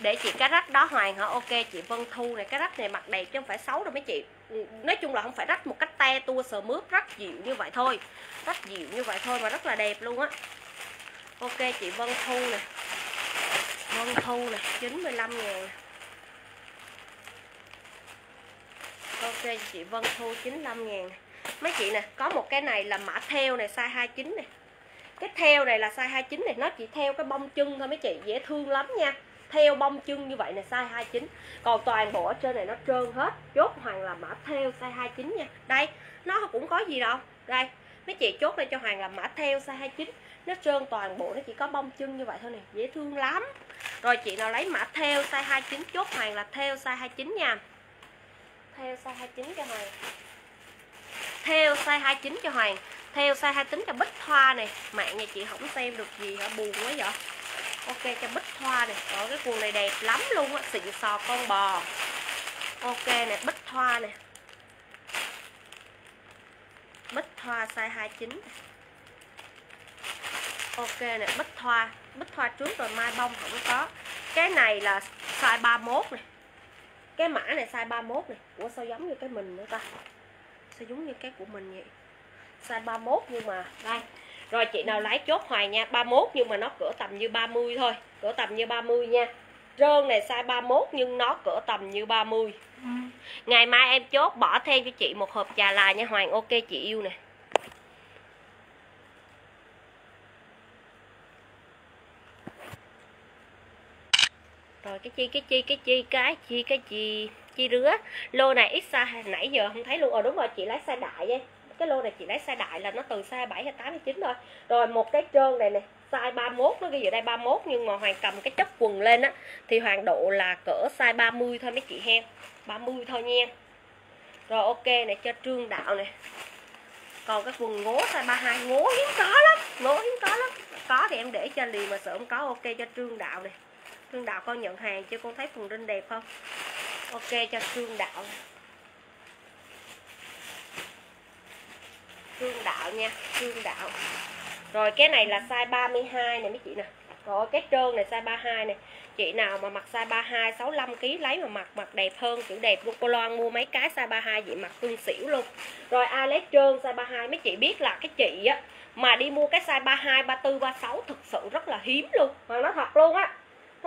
để chị cá rách đó hoàng hả? Ok, chị Vân Thu này, cái rách này mặt đẹp chứ không phải xấu đâu mấy chị. Nói chung là không phải rách một cách te tua sờ mướp rất dịu như vậy thôi. Rất dịu như vậy thôi mà rất là đẹp luôn á. Ok, chị Vân Thu nè. Vân Thu nè 95 ngàn. Ok, chị Vân Thu 95 ngàn. Mấy chị nè, có một cái này là mã theo này, size 29 này cái theo này là size 29 này, nó chỉ theo cái bông chân thôi, mấy chị dễ thương lắm nha. Theo bông chân như vậy là size 29 còn toàn bộ ở trên này nó trơn hết, chốt hoàng là mã theo size 29 nha. Đây, nó cũng có gì đâu. Đây, mấy chị chốt lên cho hoàng là mã theo size 29 nó trơn toàn bộ, nó chỉ có bông chân như vậy thôi nè, dễ thương lắm. Rồi chị nào lấy mã theo size 29 chốt hoàng là theo size 29 nha. Theo size 29 cho hoàng theo size 29 cho hoàng. Theo size 29 cho bích thoa này. Mạng nhà chị không xem được gì hả? Buồn quá vậy. Ok, cho bích thoa này. Ở cái quần này đẹp lắm luôn á. Xịn sò con bò. Ok nè, bích thoa nè. Bích thoa size 29 ok nè, bích thoa. Bích thoa trước rồi, mai bông không có cái này là size 31 này cái mã này size 31 này ủa, sao giống như cái mình nữa ta? Sao giống như cái của mình vậy. Size 31 nhưng mà đây. Rồi chị nào lấy chốt hoài nha 31 nhưng mà nó cỡ tầm như 30 thôi cỡ tầm như 30 nha. Trơn này size 31 nhưng nó cỡ tầm như 30 ngày mai em chốt bỏ thêm cho chị một hộp trà là nha Hoàng ok chị yêu nè. Rồi cái chi cái chi cái chi cái chi cái chi chi rứa. Lô này ít size nãy giờ không thấy luôn. Ờ đúng rồi, chị lấy size đại vậy cái lô này chị lấy size đại là nó từ size 7 hay 8 hay 9 thôi. Rồi một cái trơn này nè, size 31 nó ghi ở đây 31 nhưng mà Hoàng cầm cái chất quần lên á, thì Hoàng độ là cỡ size 30 thôi mấy chị hen 30 thôi nha. Rồi ok này cho trương đạo này còn cái quần ngố size 32 ngố hiếm có lắm, ngố hiếm có lắm. Có thì em để cho liền mà sợ không có, ok cho trương đạo này trương đạo con nhận hàng chưa? Con thấy quần đinh đẹp không? Ok, cho xương đạo xương đạo nha xương đạo. Rồi, cái này là size 32 này mấy chị nè. Rồi, cái trơn này size 32 này chị nào mà mặc size 32 65 kg lấy mà mặc mặc đẹp hơn, kiểu đẹp. Luôn cô Loan mua mấy cái size 32 vậy, mặc tương xỉu luôn. Rồi, ai lấy trơn size 32 mấy chị biết là cái chị á, mà đi mua cái size 32 34 36 thực sự rất là hiếm luôn. Mà nó thật luôn á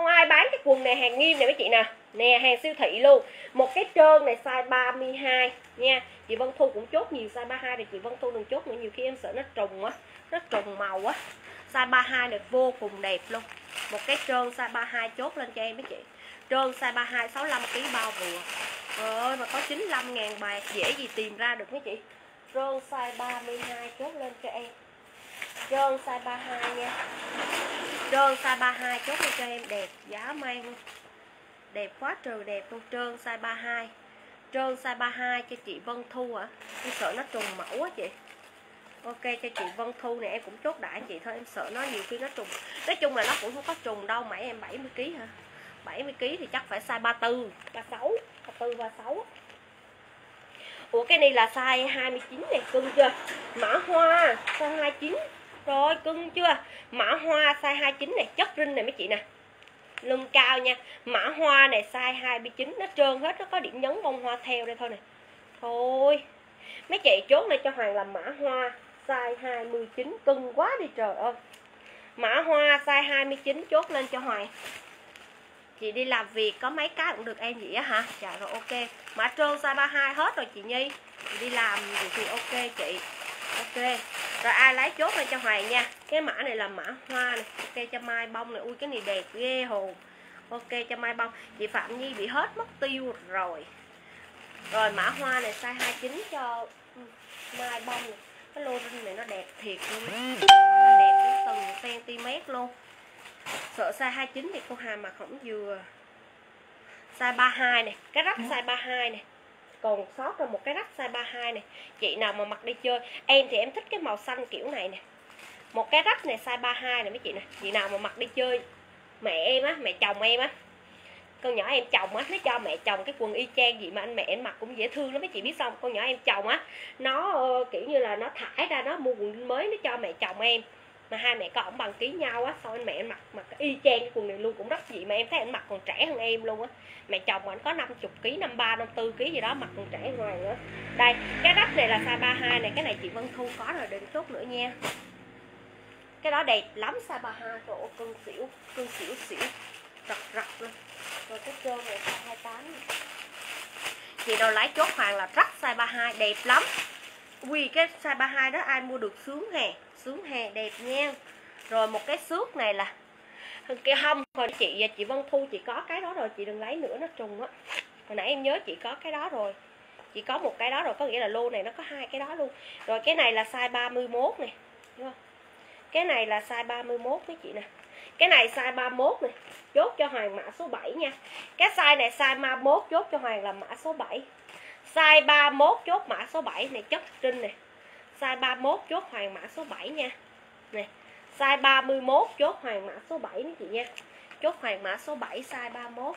không ai bán cái quần này, hàng nghiêm này mấy chị nè nè, hàng siêu thị luôn. Một cái trơn này, size 32 nha. Chị Vân Thu cũng chốt nhiều size 32 thì chị Vân Thu đừng chốt nữa, nhiều khi em sợ nó trùng á nó trùng màu á size 32 này vô cùng đẹp luôn. Một cái trơn size 32 chốt lên cho em mấy chị. Trơn size 32 65 kg bao vừa Trời ơi, mà có 95 ngàn bạc, dễ gì tìm ra được mấy chị? Trơn size 32 chốt lên cho em trơn size 32 nha. Trơn size 32 chốt cho cho em đẹp, giá mang luôn đẹp quá trời đẹp luôn. Trơn size 32 trơn size 32 cho chị Vân Thu ạ à. em sợ nó trùng mẫu á chị. Ok, cho chị Vân Thu này em cũng chốt đại chị thôi, em sợ nó nhiều khi nó trùng. Nói chung là nó cũng không có trùng đâu, mãi em 70 kg hả? 70 kg thì chắc phải size 34 36 34 36 Ủa, cái này là size 29 này, cưng chưa? Mã hoa, size 29 rồi cưng chưa? Mã hoa size 29 này, chất rinh này mấy chị nè. Lưng cao nha. Mã hoa này size 29 nó trơn hết, nó có điểm nhấn bông hoa theo đây thôi nè. Thôi. Mấy chị chốt này cho hoàng làm mã hoa size 29 cưng quá đi trời ơi. Mã hoa size 29 chốt lên cho hoàng. Chị đi làm việc có mấy cái cũng được em vậy á hả? Dạ rồi, ok. Mã trơn size 32 hết rồi chị Nhi. Chị đi làm thì ok chị ok. Rồi ai lấy chốt lên cho hoài nha. Cái mã này là mã hoa này. Ok, cho mai bông này. Ui, cái này đẹp ghê hồn ok, cho mai bông. Chị Phạm Nhi bị hết mất tiêu rồi. Rồi mã hoa này, size 29 cho ừ, mai bông này. cái lô rinh này nó đẹp thiệt luôn. Nó đẹp đến từng cm luôn. Sợ size 29 thì cô Hà mà không vừa. Size 32 này. Cái rắc size 32 này còn sót ra một cái rách size 32 này. Chị nào mà mặc đi chơi em thì em thích cái màu xanh kiểu này nè. Một cái rách này size 32 này mấy chị nè. Chị nào mà mặc đi chơi mẹ em á mẹ chồng em á con nhỏ em chồng á nó cho mẹ chồng cái quần y chang gì mà anh mẹ anh mặc cũng dễ thương lắm mấy chị biết xong con nhỏ em chồng á nó uh, kiểu như là nó thải ra nó mua quần mới nó cho mẹ chồng em mà hai mẹ con ổng bằng ký nhau á, xong anh mẹ anh mặc mặc y chang cái quần này luôn, cũng rất dị, mà em thấy anh mặc còn trẻ hơn em luôn á. Mẹ chồng ảnh có 50 kg 53 54 kg gì đó, mặc còn trẻ hơn hoàng nữa. Đây, cái rách này là size 32 này, cái này chị Vân Thu có rồi, đừng chốt nữa nha. Cái đó đẹp lắm, size 32 trời ơi, cưng xỉu cưng xỉu xỉu rật rật luôn. Rồi cái trơn này, size 28 chị đâu lái chốt hoàng là rất size 32 đẹp lắm. Vì cái size 32 đó ai mua được sướng hè xuống hè đẹp nha. Rồi một cái xước này là cái hông hồi chị và chị Vân Thu, chị có cái đó rồi, chị đừng lấy nữa, nó trùng á. Hồi nãy em nhớ chị có cái đó rồi. Chị có một cái đó rồi, có nghĩa là lô này nó có hai cái đó luôn. Rồi cái này là size 31 này đúng không? Cái này là size 31 mấy chị nè. Cái này size 31 này, chốt cho Hoàng mã số 7 nha. Cái size này size 31 chốt cho Hoàng là mã số 7 size 31 chốt mã số 7 này, chất trinh này size 31 chốt Hoàng mã số 7 nha. Này size 31 chốt Hoàng mã số 7 mấy chị nha. Chốt Hoàng mã số 7 size 31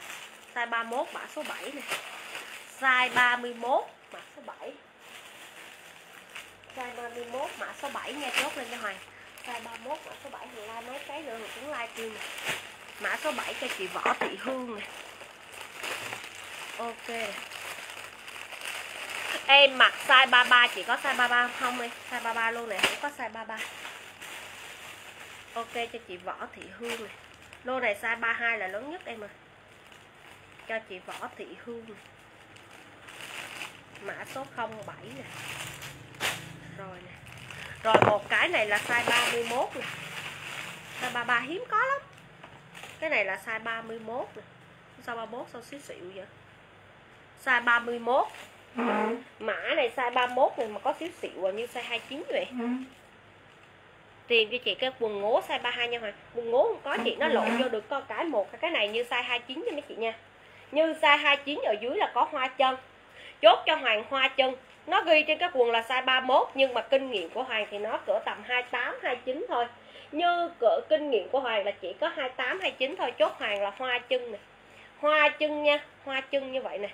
size 31 mã số 7 này size 31 mã số 7 size 31 mã số 7 nha, chốt lên cho Hoàng size 31 mã số 7 thì like mấy cái nữa thì cũng like kêu này mã số 7 cho chị Võ Thị Hương nè. Ok em mặc size 33 chỉ có size 33 không đi? Size 33 luôn này, không có size 33 ok, cho chị Võ Thị Hương này. Lô này size 32 là lớn nhất em ơi. Cho chị Võ Thị Hương. Này. mã số 07 này rồi nè. Rồi, một cái này là size 31 nè. Size 33 hiếm có lắm. Cái này là size 31 nè. Sao 31 sao xíu xịu vậy? Size 31 mã này size 31 này mà có xíu xịu như size 29 vậy. Tìm cho chị cái quần ngố size 32 nha Hoàng. Quần ngố không có chị nó lộn vô được con cái một cái này như size 29 cho mấy chị nha. Như size 29 ở dưới là có hoa chân. Chốt cho Hoàng hoa chân. Nó ghi trên cái quần là size 31 nhưng mà kinh nghiệm của Hoàng thì nó cỡ tầm 28 29 thôi. Như cỡ kinh nghiệm của Hoàng là chỉ có 28 29 thôi. Chốt Hoàng là hoa chân này hoa chân nha hoa chân như vậy nè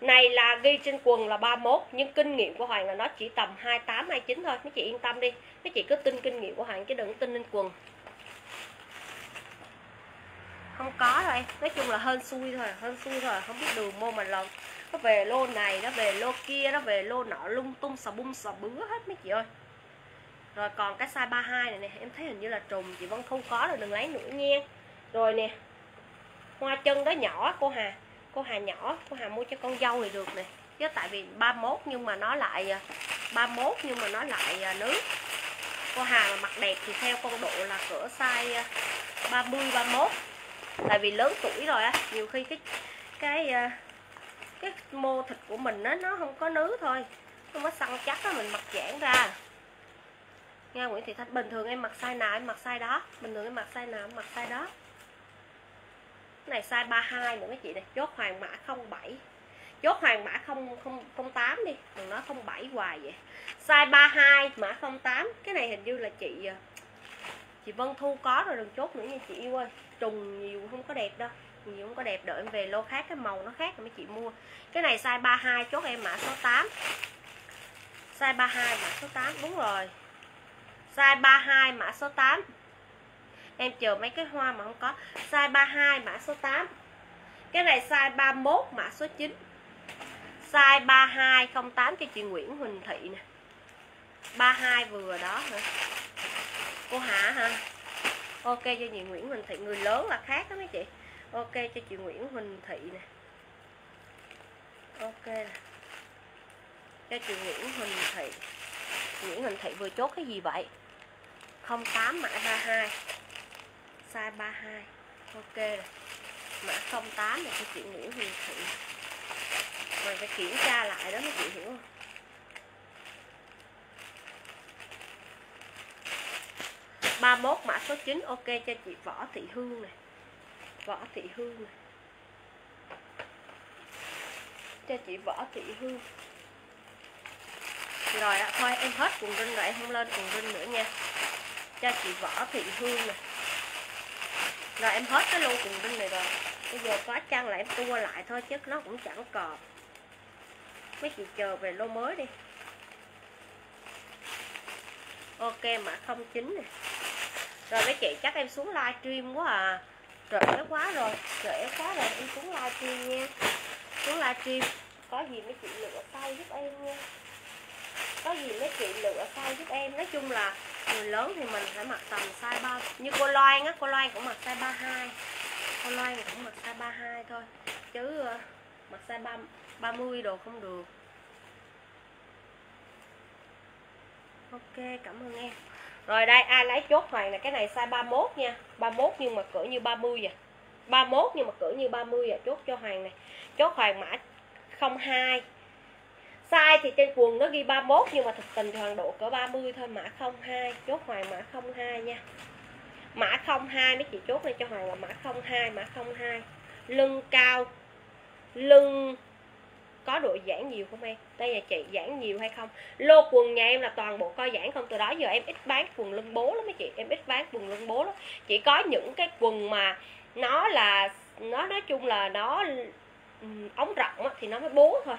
này là ghi trên quần là 31 nhưng kinh nghiệm của Hoàng là nó chỉ tầm 28 29 thôi. Mấy chị yên tâm đi. Mấy chị cứ tin kinh nghiệm của Hoàng, chứ đừng tin lên quần. Không có rồi nói chung là hơn xui thôi hơn xui thôi. Không biết đường mô mình lần nó về lô này, nó về lô kia, nó về lô nọ, lung tung, xà bung, xà bứa hết mấy chị ơi. Rồi còn cái size 32 này nè, em thấy hình như là trùng chị vẫn không có rồi, đừng lấy nữa nha. Rồi nè, hoa chân đó nhỏ cô Hà cô Hà nhỏ cô Hà mua cho con dâu thì được này, chứ tại vì 31 nhưng mà nó lại à, 31 nhưng mà nó lại à, nước cô Hà mà mặc đẹp thì theo con độ là cỡ size à, 30 31 tại vì lớn tuổi rồi á nhiều khi cái cái cái mô thịt của mình á nó không có nứ thôi. Không có săn chắc á mình mặc giãn ra. Nha Nguyễn Thị Thanh bình thường em mặc size nào em mặc size đó. Bình thường em mặc size nào em mặc size đó này size 32 nữa mấy chị này. Chốt hoàng mã 07 chốt hoàng mã 008 đi. Đừng nói 07 hoài vậy. Size 32 mã 08 cái này hình như là chị à, chị Vân Thu có rồi, đừng chốt nữa nha chị yêu ơi. Trùng nhiều không có đẹp đâu. Nhiều không có đẹp, đợi em về lô khác, cái màu nó khác mấy chị mua. Cái này size 32 chốt em mã số 8 size 32 mã số 8 đúng rồi. Size 32 mã số 8 em chờ mấy cái hoa mà không có. Size 32 mã số 8 cái này size 31 mã số 9 size 3208 cho chị Nguyễn Huỳnh Thị nè. 32 vừa đó hả? Cô Hạ hả? Ok, cho chị Nguyễn Huỳnh Thị. Người lớn là khác đó mấy chị. Ok, cho chị Nguyễn Huỳnh Thị nè. Ok nè. Cho chị Nguyễn Huỳnh Thị. Nguyễn Huỳnh Thị vừa chốt cái gì vậy? 08 mã 32 size 32 ok này. mã 08 này cho chị Nguyễn Huyền Thị mình phải kiểm tra lại đó mấy chị hiểu không? ba mốt mã số 9 ok cho chị Võ Thị Hương này. Võ Thị Hương này. Cho chị Võ Thị Hương. Rồi ạ, thôi em hết cùng rinh rồi, em không lên cùng rinh nữa nha. Cho chị Võ Thị Hương này rồi em hết cái lô cùng bên này rồi. Bây giờ có chăng lại em tua lại thôi chứ nó cũng chẳng cọp. Mấy chị chờ về lô mới đi. Ok mã 09 này rồi mấy chị chắc em xuống livestream quá à. Trễ quá rồi, trễ quá rồi. Em xuống livestream nha. Xuống livestream. Có gì mấy chị lựa tay giúp em nha có gì mấy chị lựa size giúp em. Nói chung là người lớn thì mình phải mặc tầm size ba như cô Loan á cô Loan cũng mặc size 32 cô Loan cũng mặc size 32 thôi chứ uh, mặc size 3, 30 đồ không được. Ok cảm ơn em. Rồi đây ai lấy chốt hoàng là cái này size 31 nha. 31 nhưng mà cỡ như 30 vậy 31 nhưng mà cỡ như 30 vậy à, chốt cho hoàng này. Chốt hoàng mã 02 size thì trên quần nó ghi 31 nhưng mà thực tình thì hoàng độ cỡ 30 thôi, mã 02 chốt hoàng mã 02 nha. Mã 02 mấy chị chốt lên cho hoàng là mã 02 mã 02 lưng cao, lưng có độ giãn nhiều không em? Đây là chị giãn nhiều hay không? Lô quần nhà em là toàn bộ co giãn không, từ đó giờ em ít bán quần lưng bố lắm mấy chị, em ít bán quần lưng bố lắm. Chỉ có những cái quần mà nó là, nó nói chung là nó ống rộng thì nó mới bố thôi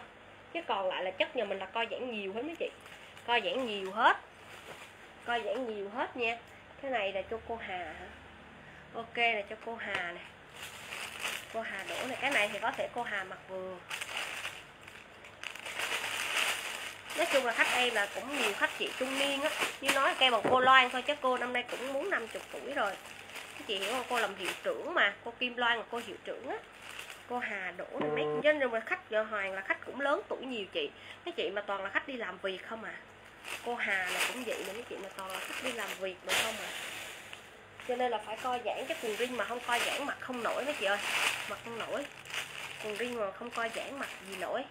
chứ còn lại là chất nhà mình là co giãn nhiều hết mấy chị. Co giãn nhiều hết. Co giãn nhiều hết nha. Cái này là cho cô Hà hả? Ok, là cho cô Hà này cô Hà đổ này cái này thì có thể cô Hà mặc vừa. Nói chung là khách em là cũng nhiều khách chị trung niên á. Như nói cây bằng cô Loan thôi, chứ cô năm nay cũng muốn 50 tuổi rồi. Chị hiểu không? Cô làm hiệu trưởng mà. Cô Kim Loan là cô hiệu trưởng á cô Hà đổ này mấy cho nên mà khách giờ hoàng là khách cũng lớn tuổi nhiều chị. Mấy chị mà toàn là khách đi làm việc không à. Cô Hà là cũng vậy mà mấy chị mà toàn là khách đi làm việc mà không à. Cho nên là phải coi giãn cái quần ring mà không coi giãn mặt không nổi mấy chị ơi. Mặt không nổi. Quần ring mà không coi giãn mặt gì nổi.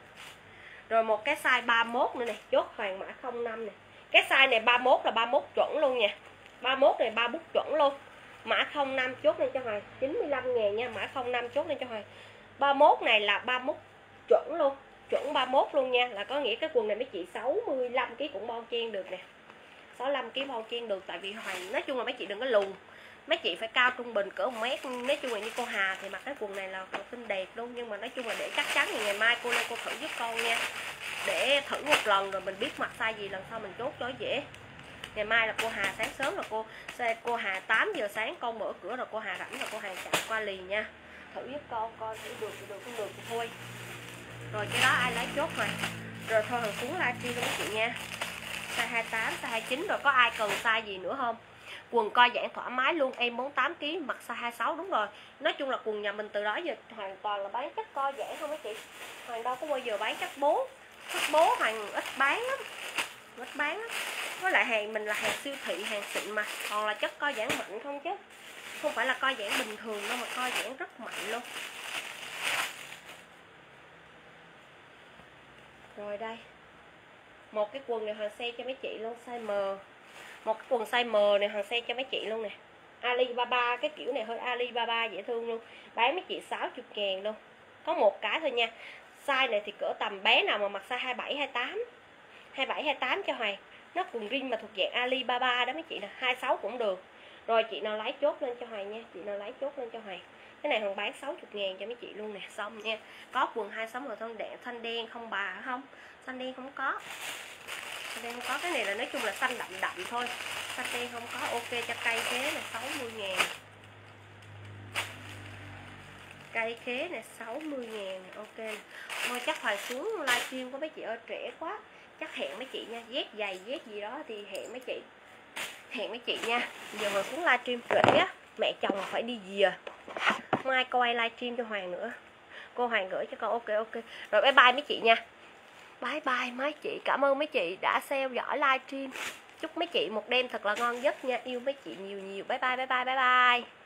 Rồi một cái size 31 nữa này chốt hoàng mã 05 này cái size này 31 là 31 chuẩn luôn nha. 31 này 31 chuẩn luôn. Mã 05 chốt lên cho hoàng 95 ngàn nha. Mã 05 chốt lên cho hoàng 31 này là 31 chuẩn luôn, chuẩn 31 luôn nha. Là có nghĩa cái quần này mấy chị 65 kg cũng bon chen được nè. 65 kg bon chen được, tại vì hoàng, nói chung là mấy chị đừng có lùn. Mấy chị phải cao trung bình cỡ một mét, nói chung là như cô Hà thì mặc cái quần này là xinh đẹp luôn. Nhưng mà nói chung là để chắc chắn thì ngày mai cô lên cô thử giúp con nha. Để thử một lần rồi mình biết mặc size gì, lần sau mình chốt cho dễ. Ngày mai là cô Hà sáng sớm là cô cô Hà 8 giờ sáng, con mở cửa rồi cô Hà rảnh rồi cô Hà chạy qua liền nha thử giúp con coi thử được thì được, không được thì thôi. Rồi cái đó ai lấy chốt rồi. Rồi thôi hồi cuốn livestream với chị nha. Size 28 size 29 rồi có ai cần size gì nữa không? Quần co giãn thoải mái luôn, em 48 kg mặc size 26 đúng rồi. Nói chung là quần nhà mình từ đó giờ hoàn toàn là bán chất co giãn không mấy chị. Hoàng đâu có bao giờ bán chất bố chất bố hoàng ít bán lắm, ít bán lắm. Với lại hàng mình là hàng siêu thị, hàng xịn mà còn là chất co giãn mạnh không chứ không phải là co giãn bình thường đâu mà co giãn rất mạnh luôn. Rồi đây. Một cái quần này hoàng xe cho mấy chị luôn, size M. Một cái quần size M này hoàng xe cho mấy chị luôn nè. Alibaba, cái kiểu này hơi Alibaba dễ thương luôn. Bán mấy chị 60 ngàn luôn. Có một cái thôi nha. Size này thì cỡ tầm bé nào mà mặc size 27 28 27 28 cho Hoàng. Nó quần riêng mà thuộc dạng Alibaba đó mấy chị nè. 26 cũng được rồi, chị nào lấy chốt lên cho hoài nha. Chị nào lấy chốt lên cho hoài. cái này Hoàng bán 60 ngàn cho mấy chị luôn nè. Xong nha. Có quần 26 màu thân đen xanh đen không bà không? Xanh đen không có. Xanh đen không có. Cái này là nói chung là xanh đậm đậm thôi. Xanh đen không có. Ok, cho cây khế là 60 ngàn. Cây khế nè 60 ngàn. Ok thôi, chắc hoài xuống livestream của mấy chị ơi trẻ quá. Chắc hẹn mấy chị nha. Dép giày dép gì đó thì hẹn mấy chị hẹn mấy chị nha. Giờ hồi xuống livestream trễ á, mẹ chồng phải đi dìa. Mai coi livestream cho hoàng nữa. Cô hoàng gửi cho con, ok ok. Rồi bye bye mấy chị nha. Bye bye mấy chị, cảm ơn mấy chị đã theo dõi livestream. Chúc mấy chị một đêm thật là ngon giấc nha. Yêu mấy chị nhiều nhiều. Bye bye bye bye bye bye.